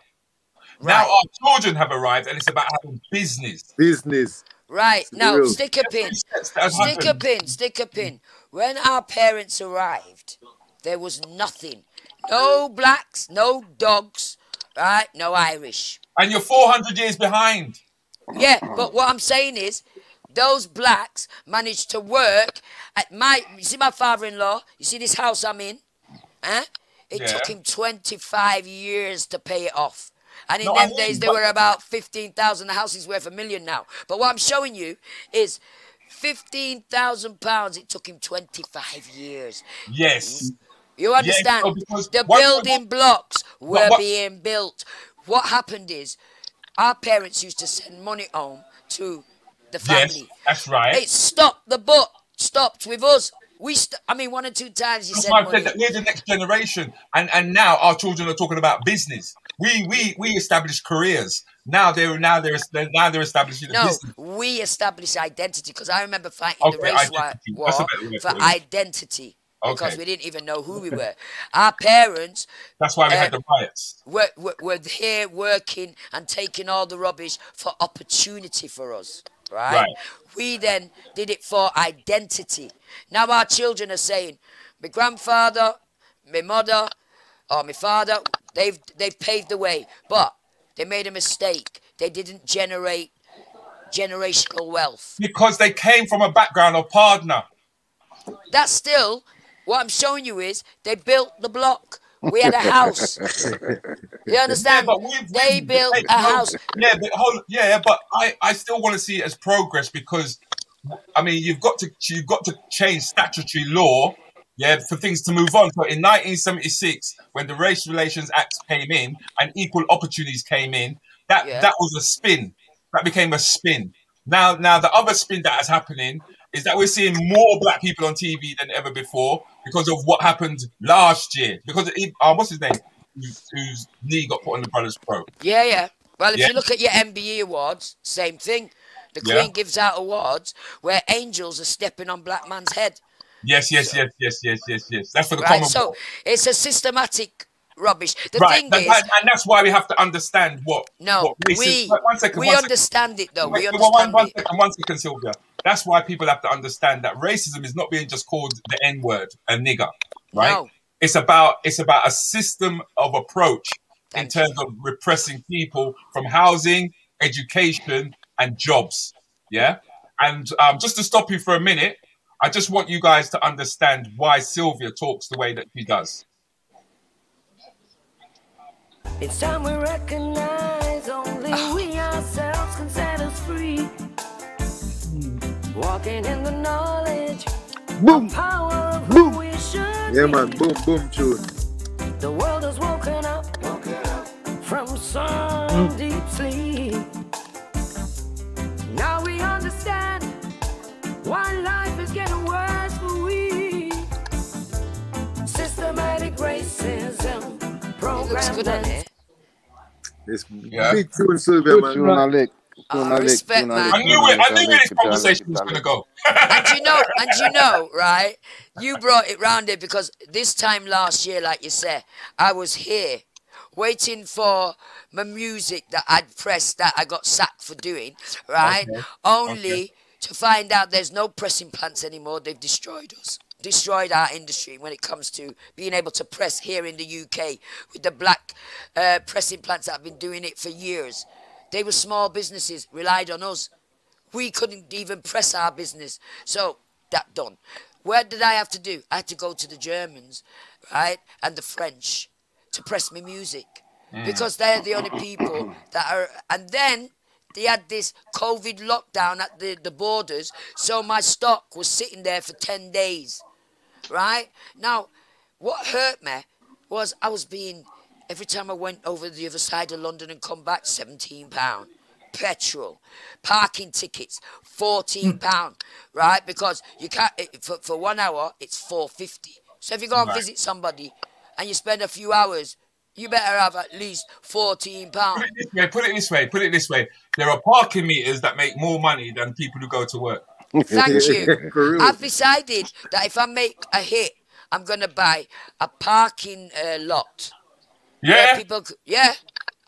Right. Now our children have arrived, and it's about having business. Business. Right. Now, real. stick a pin. That's that's Stick a pin. Stick a pin. When our parents arrived, there was nothing. No blacks, no dogs, right? No Irish. And you're 400 years behind. Yeah, but what I'm saying is, those blacks managed to work at my. You see my father-in-law. You see this house I'm in. Huh? It Yeah. took him 25 years to pay it off. And in No, I them mean, days, they but- were about 15,000. The house is worth a million now. But what I'm showing you is 15,000 pounds. It took him 25 years. Yes. Hmm? You understand? because the what- building blocks were what- being built. What happened is, our parents used to send money home to the family. Yes, that's right. It stopped the boat. Stopped with us. We, st- I mean, one or two times you said why I money. said that we're the next generation, and and now our children are talking about business. We we we established careers. Now they're now they're they're- now they're establishing No, business. we established identity because I remember fighting the race identity. war a for for identity because we didn't even know who we were. Our parents That's why we uh, had the riots. were, were, were here working and taking all the rubbish for opportunity for us, right? Right. We then did it for identity. Now our children are saying, my grandfather, my mother, or my father, they've they've paved the way, but they made a mistake. They didn't generate generational wealth. Because they came from a background of partner. That's still what I'm showing you is they built the block. We had a house. You understand? but we've- they we've- built hey, a no, house. Yeah, but hold, yeah, but I, I still want to see it as progress because, I mean, you've got to you've got to change statutory law, yeah, for things to move on. So in 1976, when the Race Relations Act came in and Equal Opportunities came in, that Yeah. that was a spin. That became a spin. Now, now the other spin that is happening is that we're seeing more black people on TV than ever before because of what happened last year. Because uh, what's his name? Whose, whose knee got put on the Brothers Pro? Yeah, yeah. Well, if Yeah. you look at your MBE awards, same thing. The Yeah. Queen gives out awards where angels are stepping on black man's head. Yes, yes, yes, yes, yes, yes, yes. That's for the Right? common. So it's a systematic rubbish. The right, thing that- is, and that's why we have to understand what. no, what we one second, we one second. understand it though. Wait, we understand one it. second, one second, Sylvia. That's why people have to understand that racism is not being just called the N word, a nigger, right? No. It's about it's about a system of approach in Thank you. terms of repressing people from housing, education, and jobs. Yeah, and um, just to stop you for a minute, I just want you guys to understand why Sylvia talks the way that she does. It's time we recognize only ah. we ourselves can set us free. Walking in the knowledge, Boom. power of who we should Yeah, man. Boom, boom, tune. The world has woken up, from some mm. deep sleep. Now we understand why life is getting worse for we. Systematic racism, It looks programmed good on it. It's Yeah. big tune, Sylvia, Good man. tune, Alec. Ah, Tune, Alec. respect, Tune, man. I knew it. I knew where this conversation was going to go. and you know, and you know, right? You brought it round here because this time last year, like you said, I was here waiting for my music that I'd pressed that I got sacked for doing, right? Okay, Only okay. to find out there's no pressing plants anymore. They've destroyed us. Destroyed our industry when it comes to being able to press here in the UK with the black uh, pressing plants that have been doing it for years. They were small businesses, relied on us we couldn't even press our business. So that done. Where did I have to do? I had to go to the Germans, right, and the French to press my music because they're the only people that are. And then they had this COVID lockdown at the, the borders, so my stock was sitting there for 10 days, right? Now, what hurt me was I was being Every time I went over the other side of London and come back, seventeen pound. Petrol, parking tickets, fourteen hmm. pound, right? Because you can't it- for, for one hour it's four fifty. So if you go and Right. visit somebody and you spend a few hours, you better have at least fourteen pound. Put it this way. Put it this way. Put it this way. There are parking meters that make more money than people who go to work. Thank you. I've decided that if I make a hit, I'm gonna buy a parking uh, lot. Yeah. people. Yeah,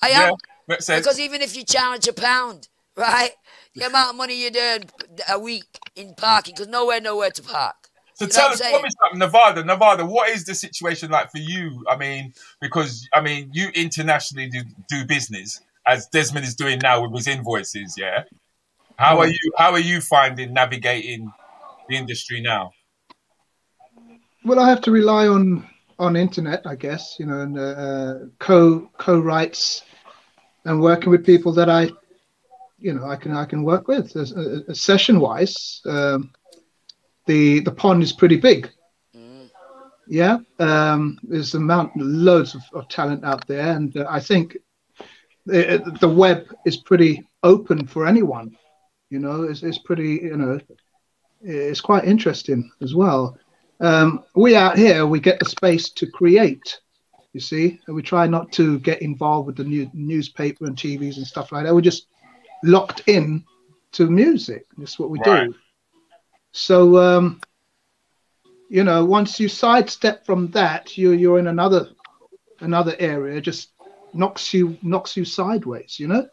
I Yeah. am. Makes sense. Because even if you charge a pound, right, the amount of money you earn a week in parking, because nowhere, nowhere to park. So You tell us, tell me something, Nevada. Nevada, what is the situation like for you? I mean, because I mean, you internationally do, do business as Desmond is doing now with his invoices. Yeah. How are you? How are you finding navigating the industry now? Well, I have to rely on on internet, I guess, you know, and uh, uh, co co writes and working with people that I, you know, I can I can work with. As, uh, uh, session wise, um, the the pond is pretty big. Yeah, um, there's amount loads of, of talent out there, and uh, I think the, the web is pretty open for anyone. You know, it's, it's pretty, you know, it's quite interesting as well. Um, we out here, we get the space to create, you see, and we try not to get involved with the new newspaper and TVs and stuff like that. We're just locked in to music. That's what we Right. do. So, um, you know, once you sidestep from that, you you're in another another area. Just knocks you knocks you sideways. You know.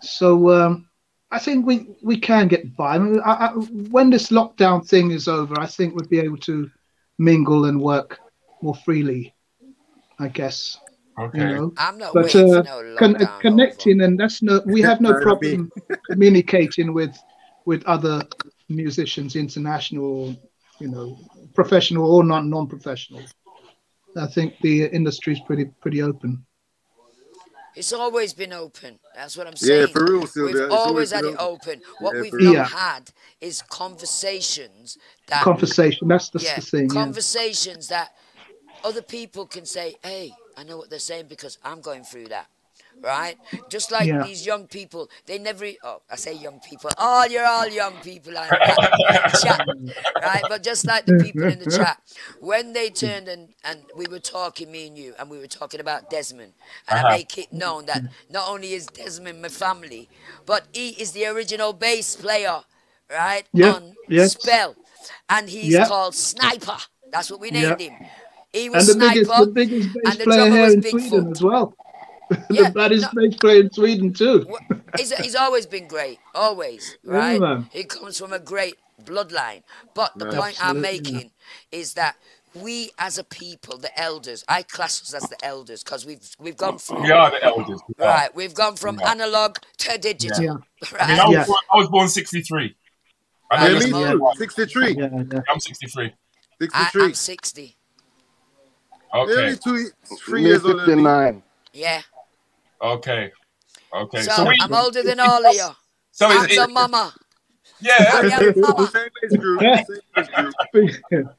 So um, I think we we can get by. I mean, I, I, when this lockdown thing is over, I think we'll be able to mingle and work more freely. I guess. Okay. You know. I'm not But waiting uh, for no con- lockdown. connecting and that's no we have no problem communicating with with other musicians, international, you know, professional or non non professional. I think the industry is pretty pretty open. It's always been open. That's what I'm saying. Yeah, saying. for real, Sylvia. We've It's always always had been it open. What Yeah, we've not. Yeah. had is conversations that Conversation. That's the, yeah, the thing. Yeah. conversations that other people can say, "Hey, I know what they're saying because I'm going through that." Right? Just like Yeah. these young people, they never. Oh, I say young people. Oh, you're all young people chat, right? But just like the people in the chat, when they turned and and we were talking, me and you, and we were talking about Desmond, and Uh-huh. I make it known that not only is Desmond my family, but he is the original bass player, right? Yeah, On yes. Spell, and he's Yeah. called Sniper. That's what we named him. He And was the Sniper. biggest, the biggest bass and the player drummer here was in Bigfoot. Sweden as well. Yeah, the baddest no- bass player in Sweden too. He's, he's always been great, always, right? man. He comes from a great bloodline. But the Right. point I'm making is that we as a people, the elders, I class us as the elders because we've we've gone through We are the elders. We are. right. We've gone from Yeah. analog to digital, Yeah. I mean, right? I was, Yeah. born, I was born 63. I know Yeah, you're me Yeah. too. 63. 63. Yeah, yeah. I'm 63. I, 63. I'm 60. Okay. Only two, three Me years older than me. 59. Yeah. Okay. Okay. So, So, we, I'm older than all of you. so I'm it, the mama. Yeah. I am mama. Same age group. Same age group.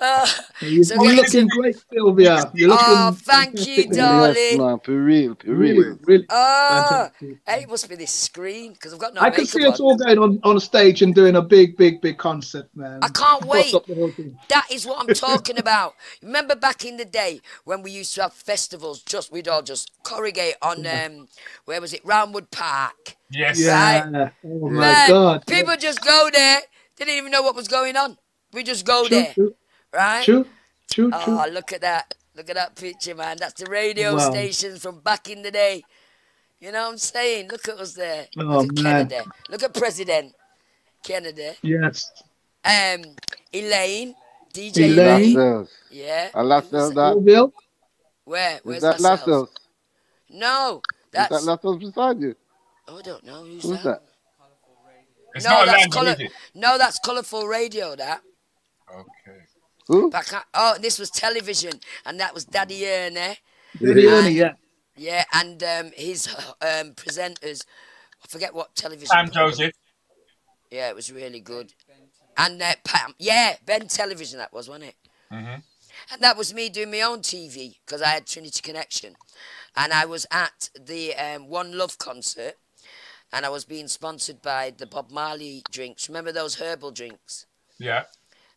Uh, You're So you're get looking great, Sylvia. You're looking oh, thank you, darling. Yes, man, for real, for real. really. Oh, hey, it must be this screen because I've got no I can makeup see us all going on, on stage and doing a big, big, big concert, man. I can't wait. up the whole thing. That is what I'm talking about. Remember back in the day when we used to have festivals, just we'd all just corrugate on um where was it? Roundwood Park. Yes. Yeah. Yeah. Oh my Man, God. People just go there. They didn't even know what was going on. We just go True, there. true, Right? true, true, true. Oh, look at that. Look at that picture, man. That's the radio Wow. stations from back in the day. You know what I'm saying? Look at us there. Oh, Look at man. Kennedy. Look at President Kennedy. Yes. Um, Elaine. DJ Elaine. Elaine. Lascelles. Yeah. And Lascelles, that, Oh, Bill? Where? is Where's that Lascelles? Lascelles? No, Is that's. that Lascelles beside you? Oh, I don't know who's, Who's that. that? It's no, not that's Orlando, color. is it? No, that's colourful radio. That. Okay. Who? Back oh, this was television, and that was Daddy Ernie. Daddy Yeah. Ernie, yeah. Yeah, and um, his um, presenters. I forget what television. Sam. Joseph. Yeah, it was really good. And uh, Pam, yeah, Ben Television that was, wasn't it? Mhm. And that was me doing my own TV because I had Trinity Connection. And I was at the um, One Love concert and I was being sponsored by the Bob Marley drinks. Remember those herbal drinks? Yeah.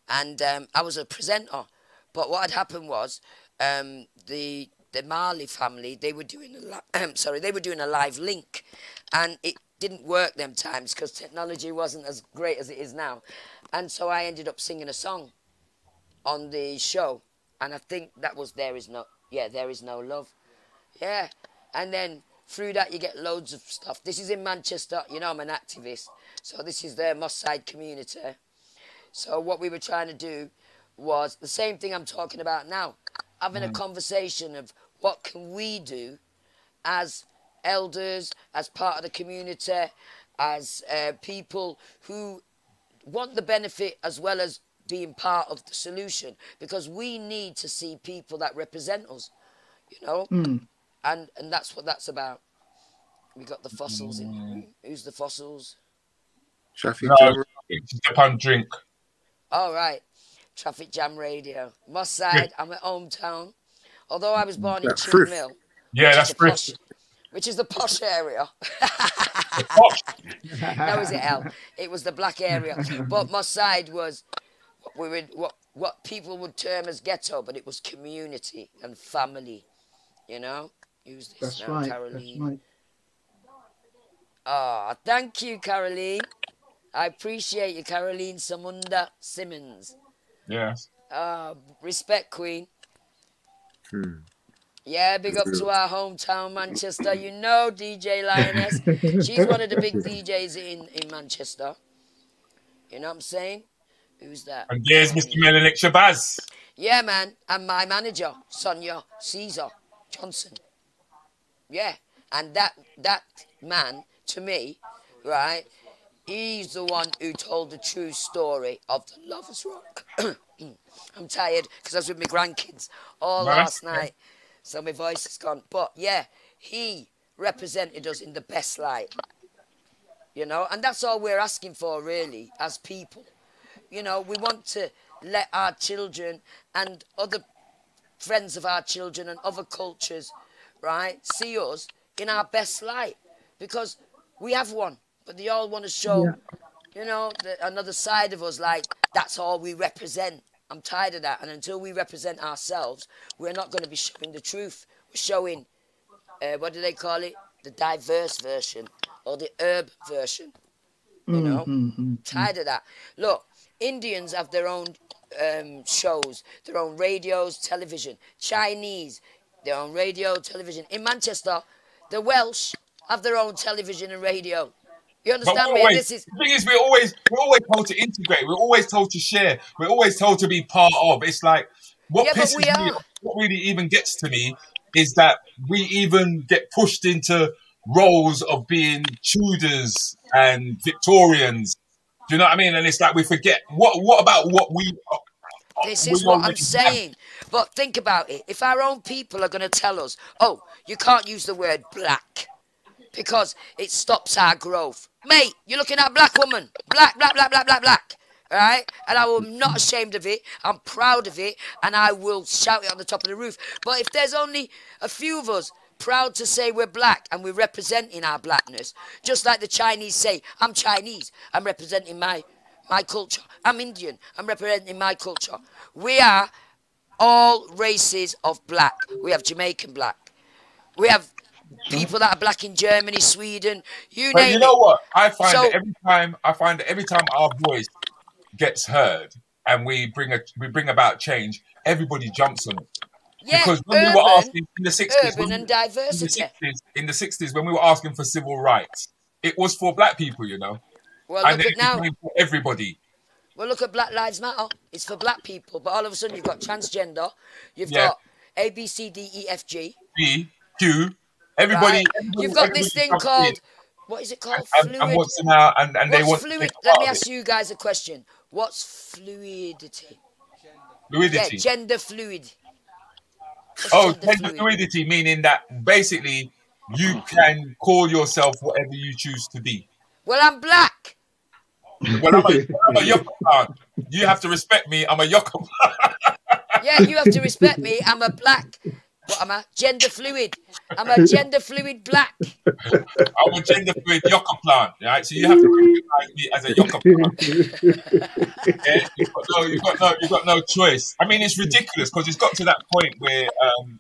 And um, I was a presenter. But what had happened was um, the the Marley family they were doing a sorry they were doing a live link, and it didn't work them times because technology wasn't as great as it is now, and so I ended up singing a song on the show, and I think that was there is no yeah there is no love, yeah, and then through that you get loads of stuff. This is in Manchester, you know I'm an activist, so this is their Moss Side community. So what we were trying to do was the same thing I'm talking about now, having a conversation of what can we do as elders, as part of the community, as uh, people who want the benefit as well as being part of the solution, because we need to see people that represent us, you know, Mm. And and that's what that's about. We got the fossils in. Who's the fossils? Traffic No, jam. it's upon drink. All right. Traffic Jam Radio. Moss Side, I'm at hometown. Although I was born in That's Chin Frith. Mill. Yeah, that's is posh, Which is the posh area. Posh. no, is it L? It was the black area. But Moss Side was what we would what what people would term as ghetto, but it was community and family. You know? Who's this That's now? right. Caroline. That's right. Ah, thank you, Caroline. I appreciate you, Caroline Samunda Simmons. Yes. Ah, respect, Queen. Hmm. Yeah, big up to our hometown, Manchester. You know DJ Lioness. She's one of the big DJs in, in Manchester. You know what I'm saying? Who's that? And there's Mr. Menelik Shabazz. Yeah, man. And my manager, Sonia Caesar Johnson. Yeah. And that that man, to me, right, he's the one who told the true story of the Lovers Rock. I'm tired because I was with my grandkids all last night. So my voice is gone. But yeah, he represented us in the best light. You know, and that's all we're asking for really as people. You know, we want to let our children and other friends of our children and other cultures, right, see us in our best light because we have one, but they all want to show, you know, the, another side of us like that's all we represent. I'm tired of that. And until we represent ourselves, we're not going to be showing the truth. We're showing, uh, what do they call it? The diverse version or the herb version. You know, Mhm. tired of that. Look, Indians have their own um, shows, their own radios, television. Chinese, their own radio, television. In Manchester, the Welsh have their own television and radio. You understand me? always, This is the thing is, we're always we're always told to integrate. We're always told to share. We're always told to be part of. It's like what Yeah, pisses me, are. what really even gets to me is that we even get pushed into roles of being Tudors and Victorians. Do you know what I mean? And it's like we forget what what about what we. This is what I'm saying. But think about it. If our own people are going to tell us, oh, you can't use the word black because it stops our growth. Mate, you're looking at a black woman. Black, black, black, black, black, black. All right? And I am not ashamed of it. I'm proud of it. And I will shout it on the top of the roof. But if there's only a few of us proud to say we're black and we're representing our blackness, just like the Chinese say, I'm Chinese, I'm representing my my culture. I'm Indian. I'm representing my culture. We are all races of black. We have Jamaican black. We have people that are black in Germany, Sweden, you But name you know it. what? I find So- that every time I find that every time our voice gets heard and we bring a we bring about change, everybody jumps on it. Yeah, because when we were urban- asking in the sixties, urban and diversity. in the sixties, when we were asking for civil rights, it was for black people, you know, Well, and look at now. for everybody. Well, look at Black Lives Matter. It's for black people, but all of a sudden you've got transgender. You've Yeah. got A, B, C, D, E, F, G. B, Q, everybody. right? everybody- You've got this thing in called what is it called? and, Fluid. and to now, and, and they What's want fluid? Let me ask you guys a question. What's fluidity? fluidity. Yeah, gender fluid. What's Oh, gender gender fluidity, meaning that basically you hmm. can call yourself whatever you choose to be. Well, I'm black. Well, I'm a, I'm a Yokoban. You have to respect me. I'm a Yokoban. Yeah, you have to respect me. I'm a black. What am I? Gender fluid. I'm a gender fluid black. I'm a gender fluid yucca plant, right? So you have to recognize me as a yucca plant. Yeah, you've got no, you've got no, you've got no choice. I mean, it's ridiculous because it's got to that point where um,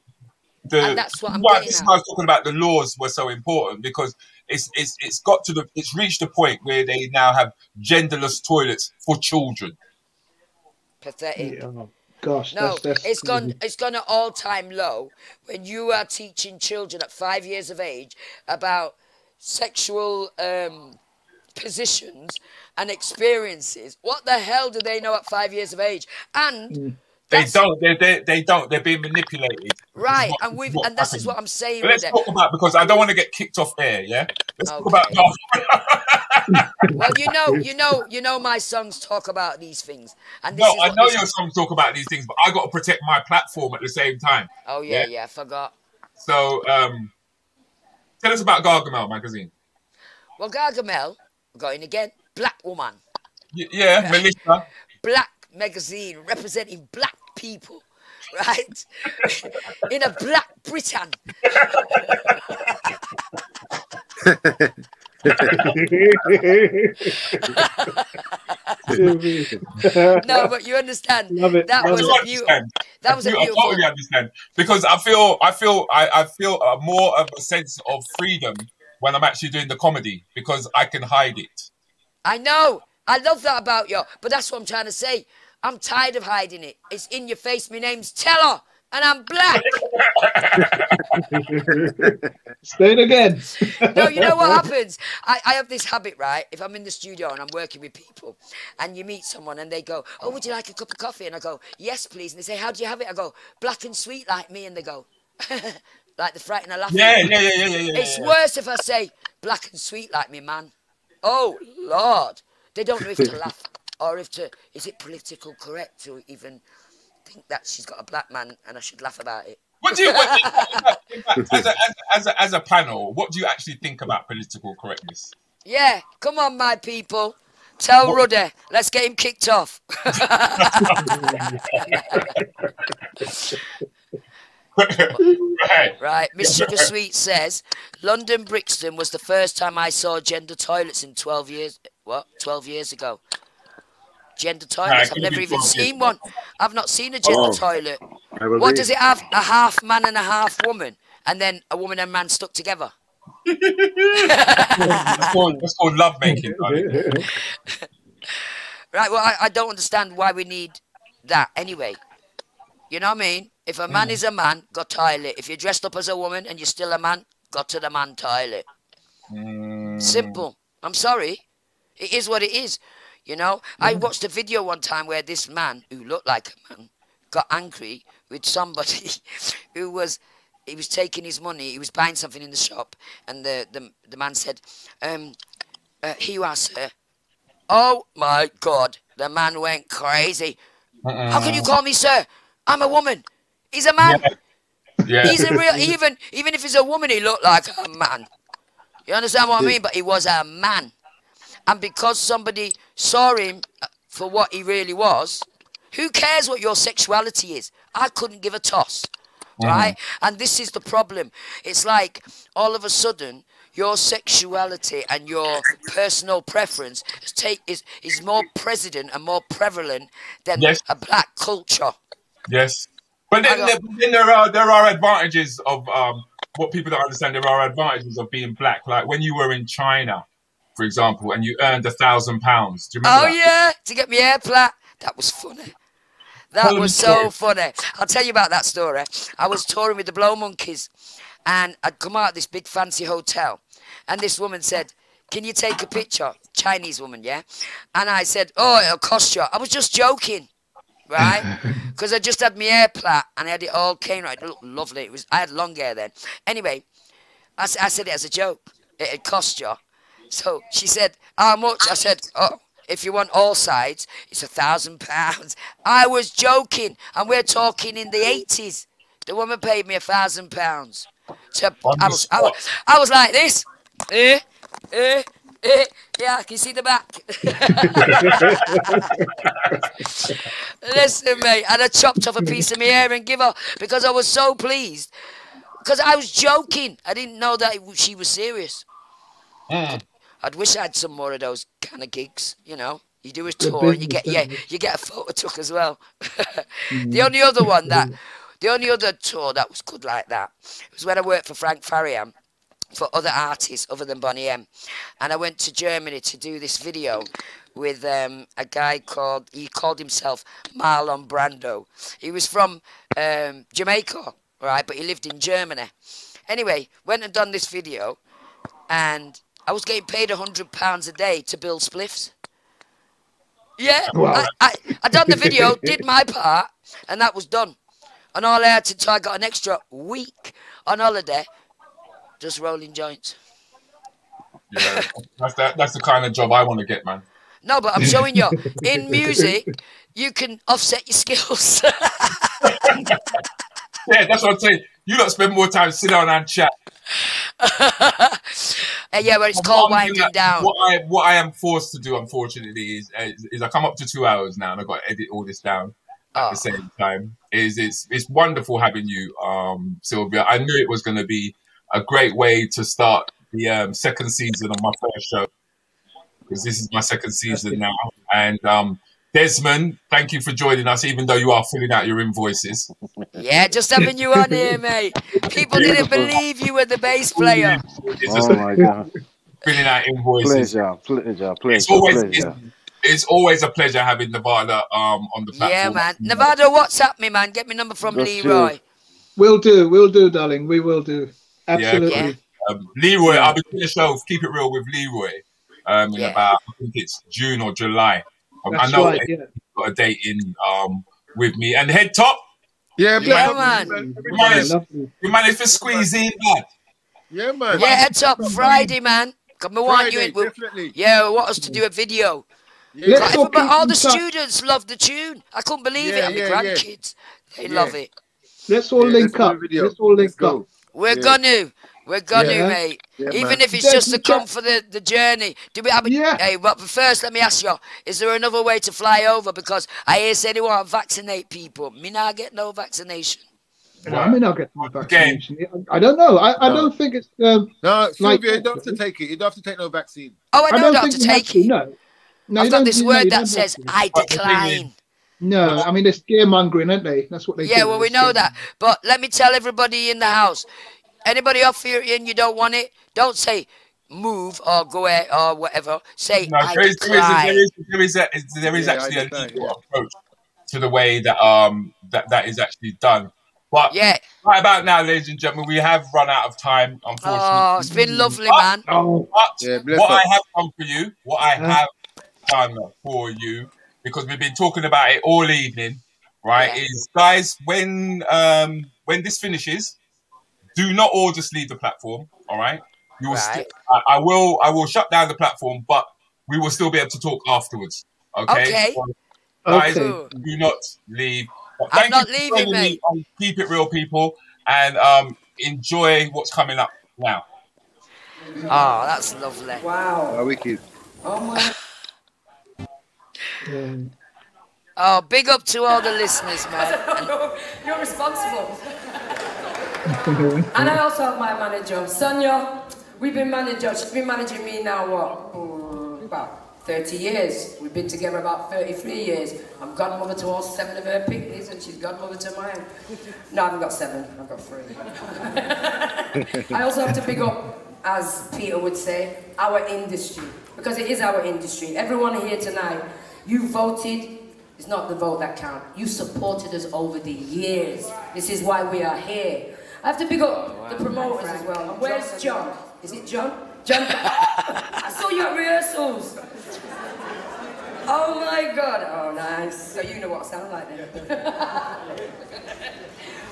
the And that's what I'm why getting this is why I was talking about the laws were so important because it's it's it's got to the it's reached a point where they now have genderless toilets for children. Pathetic. Oh, gosh, No, that's, that's it's gone. It's gone at all time low when you are teaching children at five years of age about sexual um, positions and experiences. What the hell do they know at five years of age? And They don't. They, they they don't. They're being manipulated. right, What- and we've and this is what I'm saying let's it. talk about because I don't want to get kicked off air. Yeah, let's talk Okay. about. Well, you know, you know, you know, my songs talk about these things, and this No, is I know your songs talk about these things, but I got to protect my platform at the same time. Oh yeah, Yeah. yeah, I forgot. So, um, tell us about Gargamel magazine. Well, Gargamel, going again, black woman, Y- yeah, Melissa. black magazine representing black people, right? In a black Britain. no, but you understand. Love it, That love was it. a beautiful. understand. That was a I beautiful. totally understand because I feel, I feel, I, I feel uh, more of a sense of freedom when I'm actually doing the comedy because I can hide it. I know. I love that about you. But that's what I'm trying to say. I'm tired of hiding it. It's in your face. My name's Tella, and I'm black. Say it again. no, you know what happens? I, I have this habit, right? If I'm in the studio and I'm working with people and you meet someone and they go, Oh, would you like a cup of coffee? And I go, Yes, please. And they say, How do you have it? I go, Black and sweet like me. And they go, Like the frightened are laughing. Yeah, yeah, yeah, yeah, yeah, yeah. It's yeah. worse if I say black and sweet like me, man. Oh, Lord. They don't know if to laugh or if to, is it political correct to even think that she's got a black man and I should laugh about it? What do you, what, as, a, as, as, a, as a panel, what do you actually think about political correctness? Yeah, come on, my people. Tell Rudi, let's get him kicked off. right. right, Miss Sugar Sweet says London Brixton was the first time I saw gender toilets in 12 years. What? 12 years ago. Gender toilets. I've never even 12 seen one. I've not seen a gender Oh, toilet. What agree. does it have? A half man and a half woman, and then a woman and man stuck together. That's called, that's called love making. darling. Right. Well, I, I don't understand why we need that anyway. You know what I mean? If a man is a man, go toilet. If you're dressed up as a woman and you're still a man, go to the man toilet. Mm. Simple. I'm sorry. It is what it is. You know, I watched a video one time where this man who looked like a man got angry with somebody who was he was taking his money. He was buying something in the shop, and the the, the man said, um, uh, "Here you are, sir." Oh my God! The man went crazy. How can you call me sir? I'm a woman. He's a man. Yeah. He's a real. Even even if he's a woman, he looked like a man. You understand what I mean? But he was a man, and because somebody saw him uh, for what he really was, who cares what your sexuality is? I couldn't give a toss, right? And this is the problem. It's like all of a sudden your sexuality and your personal preference is take is is more president and more prevalent than Yes. a black culture. Yes, but then, there, then there are there are advantages of um what people don't understand. There are advantages of being black. Like when you were in China, for example, and you earned a thousand pounds. Do you remember? Oh that? yeah, to get me air plat. That was funny. That was so story. funny. I'll tell you about that story. I was touring with the Blow Monkeys, and I'd come out of this big fancy hotel, and this woman said, "Can you take a picture?" Chinese woman, yeah. And I said, "Oh, it'll cost you." I was just joking, right? Because I just had my hair plat and I had it all came right. It looked lovely. It was I had long hair then. Anyway, I said it as a joke. It'd cost you. So she said, How much? I said, Oh, if you want all sides, it's a thousand pounds. I was joking, and we're talking in the 80s. The woman paid me a thousand pounds. I was, I was, I was like this. Eh, eh, Eh, yeah, can you see the back? Listen, mate, and I chopped off a piece of my hair and give her because I was so pleased. Because I was joking. I didn't know that it, she was serious. I'd wish I had some more of those kind of gigs, you know. You do a tour and you get yeah, you get a photo took as well. the only other one that the only other tour that was good like that was when I worked for Frank Farian for other artists other than Boney M. And I went to Germany to do this video with um, a guy called, he called himself Marlon Brando. He was from um, Jamaica, right, but he lived in Germany. Anyway, went and done this video, and I was getting paid £100 a day to build spliffs. Yeah, Wow. I, I, I done the video, did my part, and that was done. And all I had to do, I got an extra week on holiday, just rolling joints. Yeah, that's the, that's the kind of job I want to get, man. No, but I'm showing you, in music, you can offset your skills. Yeah, that's what I'm saying. You lot spend more time sit down and chat. Uh, yeah, but it's called winding that- down. What I what I am forced to do, unfortunately, is is, is I come up to two hours now, and I've got to edit all this down at Oh. the same time. Is it's it's wonderful having you, um, Sylvia. I knew it was going to be a great way to start the um, second season of my first show because this is my second season now, and um. Desmond, thank you for joining us, even though you are filling out your invoices. Yeah, just having you on here, mate. People didn't believe you were the bass player. It's Oh my god. filling out invoices. Pleasure, pleasure, It's pleasure, always it's, pleasure. it's always a pleasure having Nevada um on the platform. Yeah, man. Nevada, what's up, me, man. Get me number from That's Leroy. We'll do, we'll do, darling. We will do. Absolutely. Yeah. Um, Leroy, I'll be doing a show. Keep it real with Leroy. Um, in Yeah. about I think it's June or July. Um, I know right. they've Yeah. got a date in um with me and head top. Yeah, Yeah, bless up, man. You managed, Lovely. you managed to squeeze in that. Yeah, man. Yeah, head top Friday, man. Come we want you in. we- definitely. Yeah, we want us to do a video. Let's Like, all all the touch. students love the tune. I couldn't believe it. Yeah, And my yeah, yeah. grandkids, they Yeah. love it. Let's all Yeah, link let's up. video. Let's all link Let's up. We're Yeah. gonna. We're gonna, Yeah. mate. Yeah, Even man. if it's Then just to come for the, the journey. Do we have a, Yeah. Hey, but first, let me ask you: Is there another way to fly over? Because I hear say they want to vaccinate people. Me not get no vaccination. I mean, I'll get my Again. vaccination. I don't know. I, I No. don't think it's. Um, No, Like- Sylvia, you don't have to take it. You don't have to take no vaccine. Oh, I I don't not think to you have take to. it. No. No, I've got this you- no, word that says. I But the thing decline. No, I mean they're scaremongering, aren't they? That's what they. Yeah, do. well, we know that. But let me tell everybody in the house: anybody offer here and you don't want it, don't say move or go ahead or whatever. Say No, I there is, there is, decline. there is, there is, a, there is Yeah, actually a decline, legal yeah. approach to the way that um that, that is actually done. But Yeah. right about now, ladies and gentlemen, we have run out of time, unfortunately. Oh, it's been lovely, man. Oh, But Yeah, what up. I have done for you, what I Uh. have done for you, because we've been talking about it all evening, right? Yeah. Is guys, when um when this finishes, do not all just leave the platform. All right, you will. Right. St- I, I will. I will shut down the platform, but we will still be able to talk afterwards. Okay. Okay. So, guys, okay. do not leave. But I'm not you leaving, joining me mate. on Keep it real, people, and um enjoy what's coming up now. Oh, that's lovely. Wow. Oh, wicked. Yeah. Oh, big up to all the listeners, man. You're responsible. And I also have my manager, Sonia. We've been manager. She's been managing me now. What? Oh, about 30 years. We've been together about 33 years. I'm godmother to all seven of her picnics, and she's godmother to mine. No, I haven't got seven. I've got three. I also have to pick up, as Peter would say, our industry because it is our industry. Everyone here tonight, you voted. It's not the vote that counts. You supported us over the years. This is why we are here. I have to pick up oh, the promoters as well. And where's John? Is it John? John. I saw you at rehearsals. Oh my God. Oh, nice. So you know what I sound like then.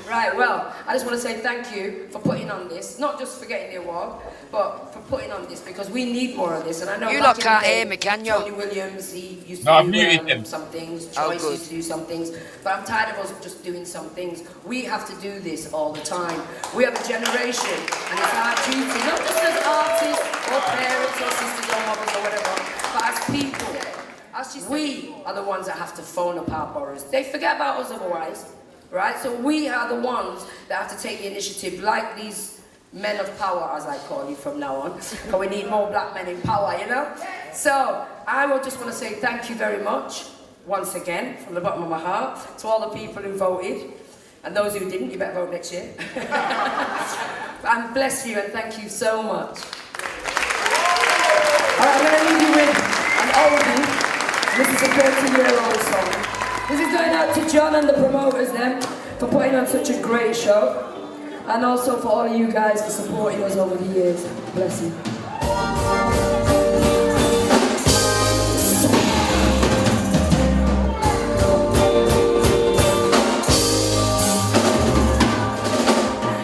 Right, well, I just want to say thank you for putting on this. Not just for getting the award, but for putting on this because we need more of this. And I know You lot can't hear me, can you? Tony Williams, he used to I've do um, him. some things. Oh, Choice good. used to do some things. But I'm tired of us just doing some things. We have to do this all the time. We have a generation, and it's our duty, not just as artists or parents or sisters or mothers or whatever, but as people. We are the ones that have to phone up our boroughs. They forget about us otherwise, right? So we are the ones that have to take the initiative, like these men of power, as I call you from now on, because we need more black men in power, you know? So I would just want to say thank you very much, once again, from the bottom of my heart, to all the people who voted. And those who didn't, you better vote next year. and bless you and thank you so much. All right, I'm going to leave you with an oldie. This is a 30 year old song. This is going out to John and the promoters then for putting on such a great show. And also for all of you guys for supporting us over the years. Bless you.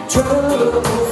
Something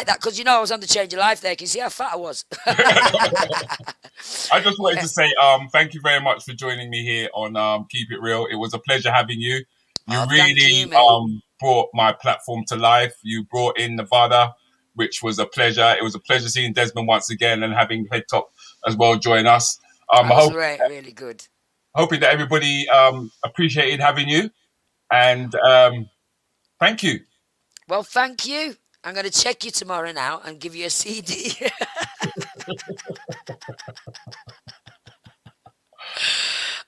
like that because you know I was on the change of life there. Can you see how fat I was? I just wanted to say um, thank you very much for joining me here on um, Keep It Real. It was a pleasure having you. You Oh, really you, um, brought my platform to life. You brought in Nevada, which was a pleasure. It was a pleasure seeing Desmond once again and having Head Top as well join us. Um, I that was hope, great, really good. hoping that everybody um, appreciated having you. And um, thank you. Well, thank you. I'm going to check you tomorrow now and give you a CD.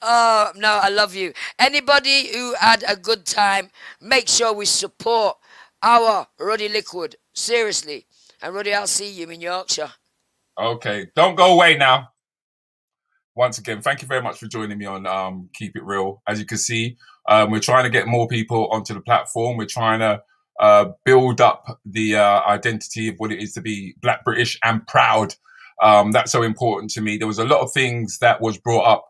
oh, no, I love you. Anybody who had a good time, make sure we support our Rudi Lickwood. Seriously. And Ruddy, I'll see you in Yorkshire. Okay, don't go away now. Once again, thank you very much for joining me on um, Keep It Real. As you can see, um, we're trying to get more people onto the platform. We're trying to uh, build up the uh, identity of what it is to be Black British and proud. Um, that's so important to me. There was a lot of things that was brought up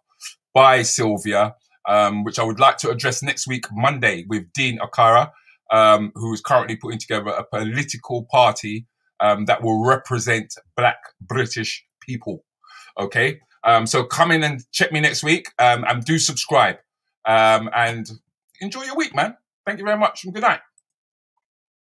by Sylvia, um, which I would like to address next week, Monday, with Dean Akara, um, who is currently putting together a political party um, that will represent Black British people. Okay, um, so come in and check me next week, um, and do subscribe, and enjoy your week, man. Thank you very much, and good night.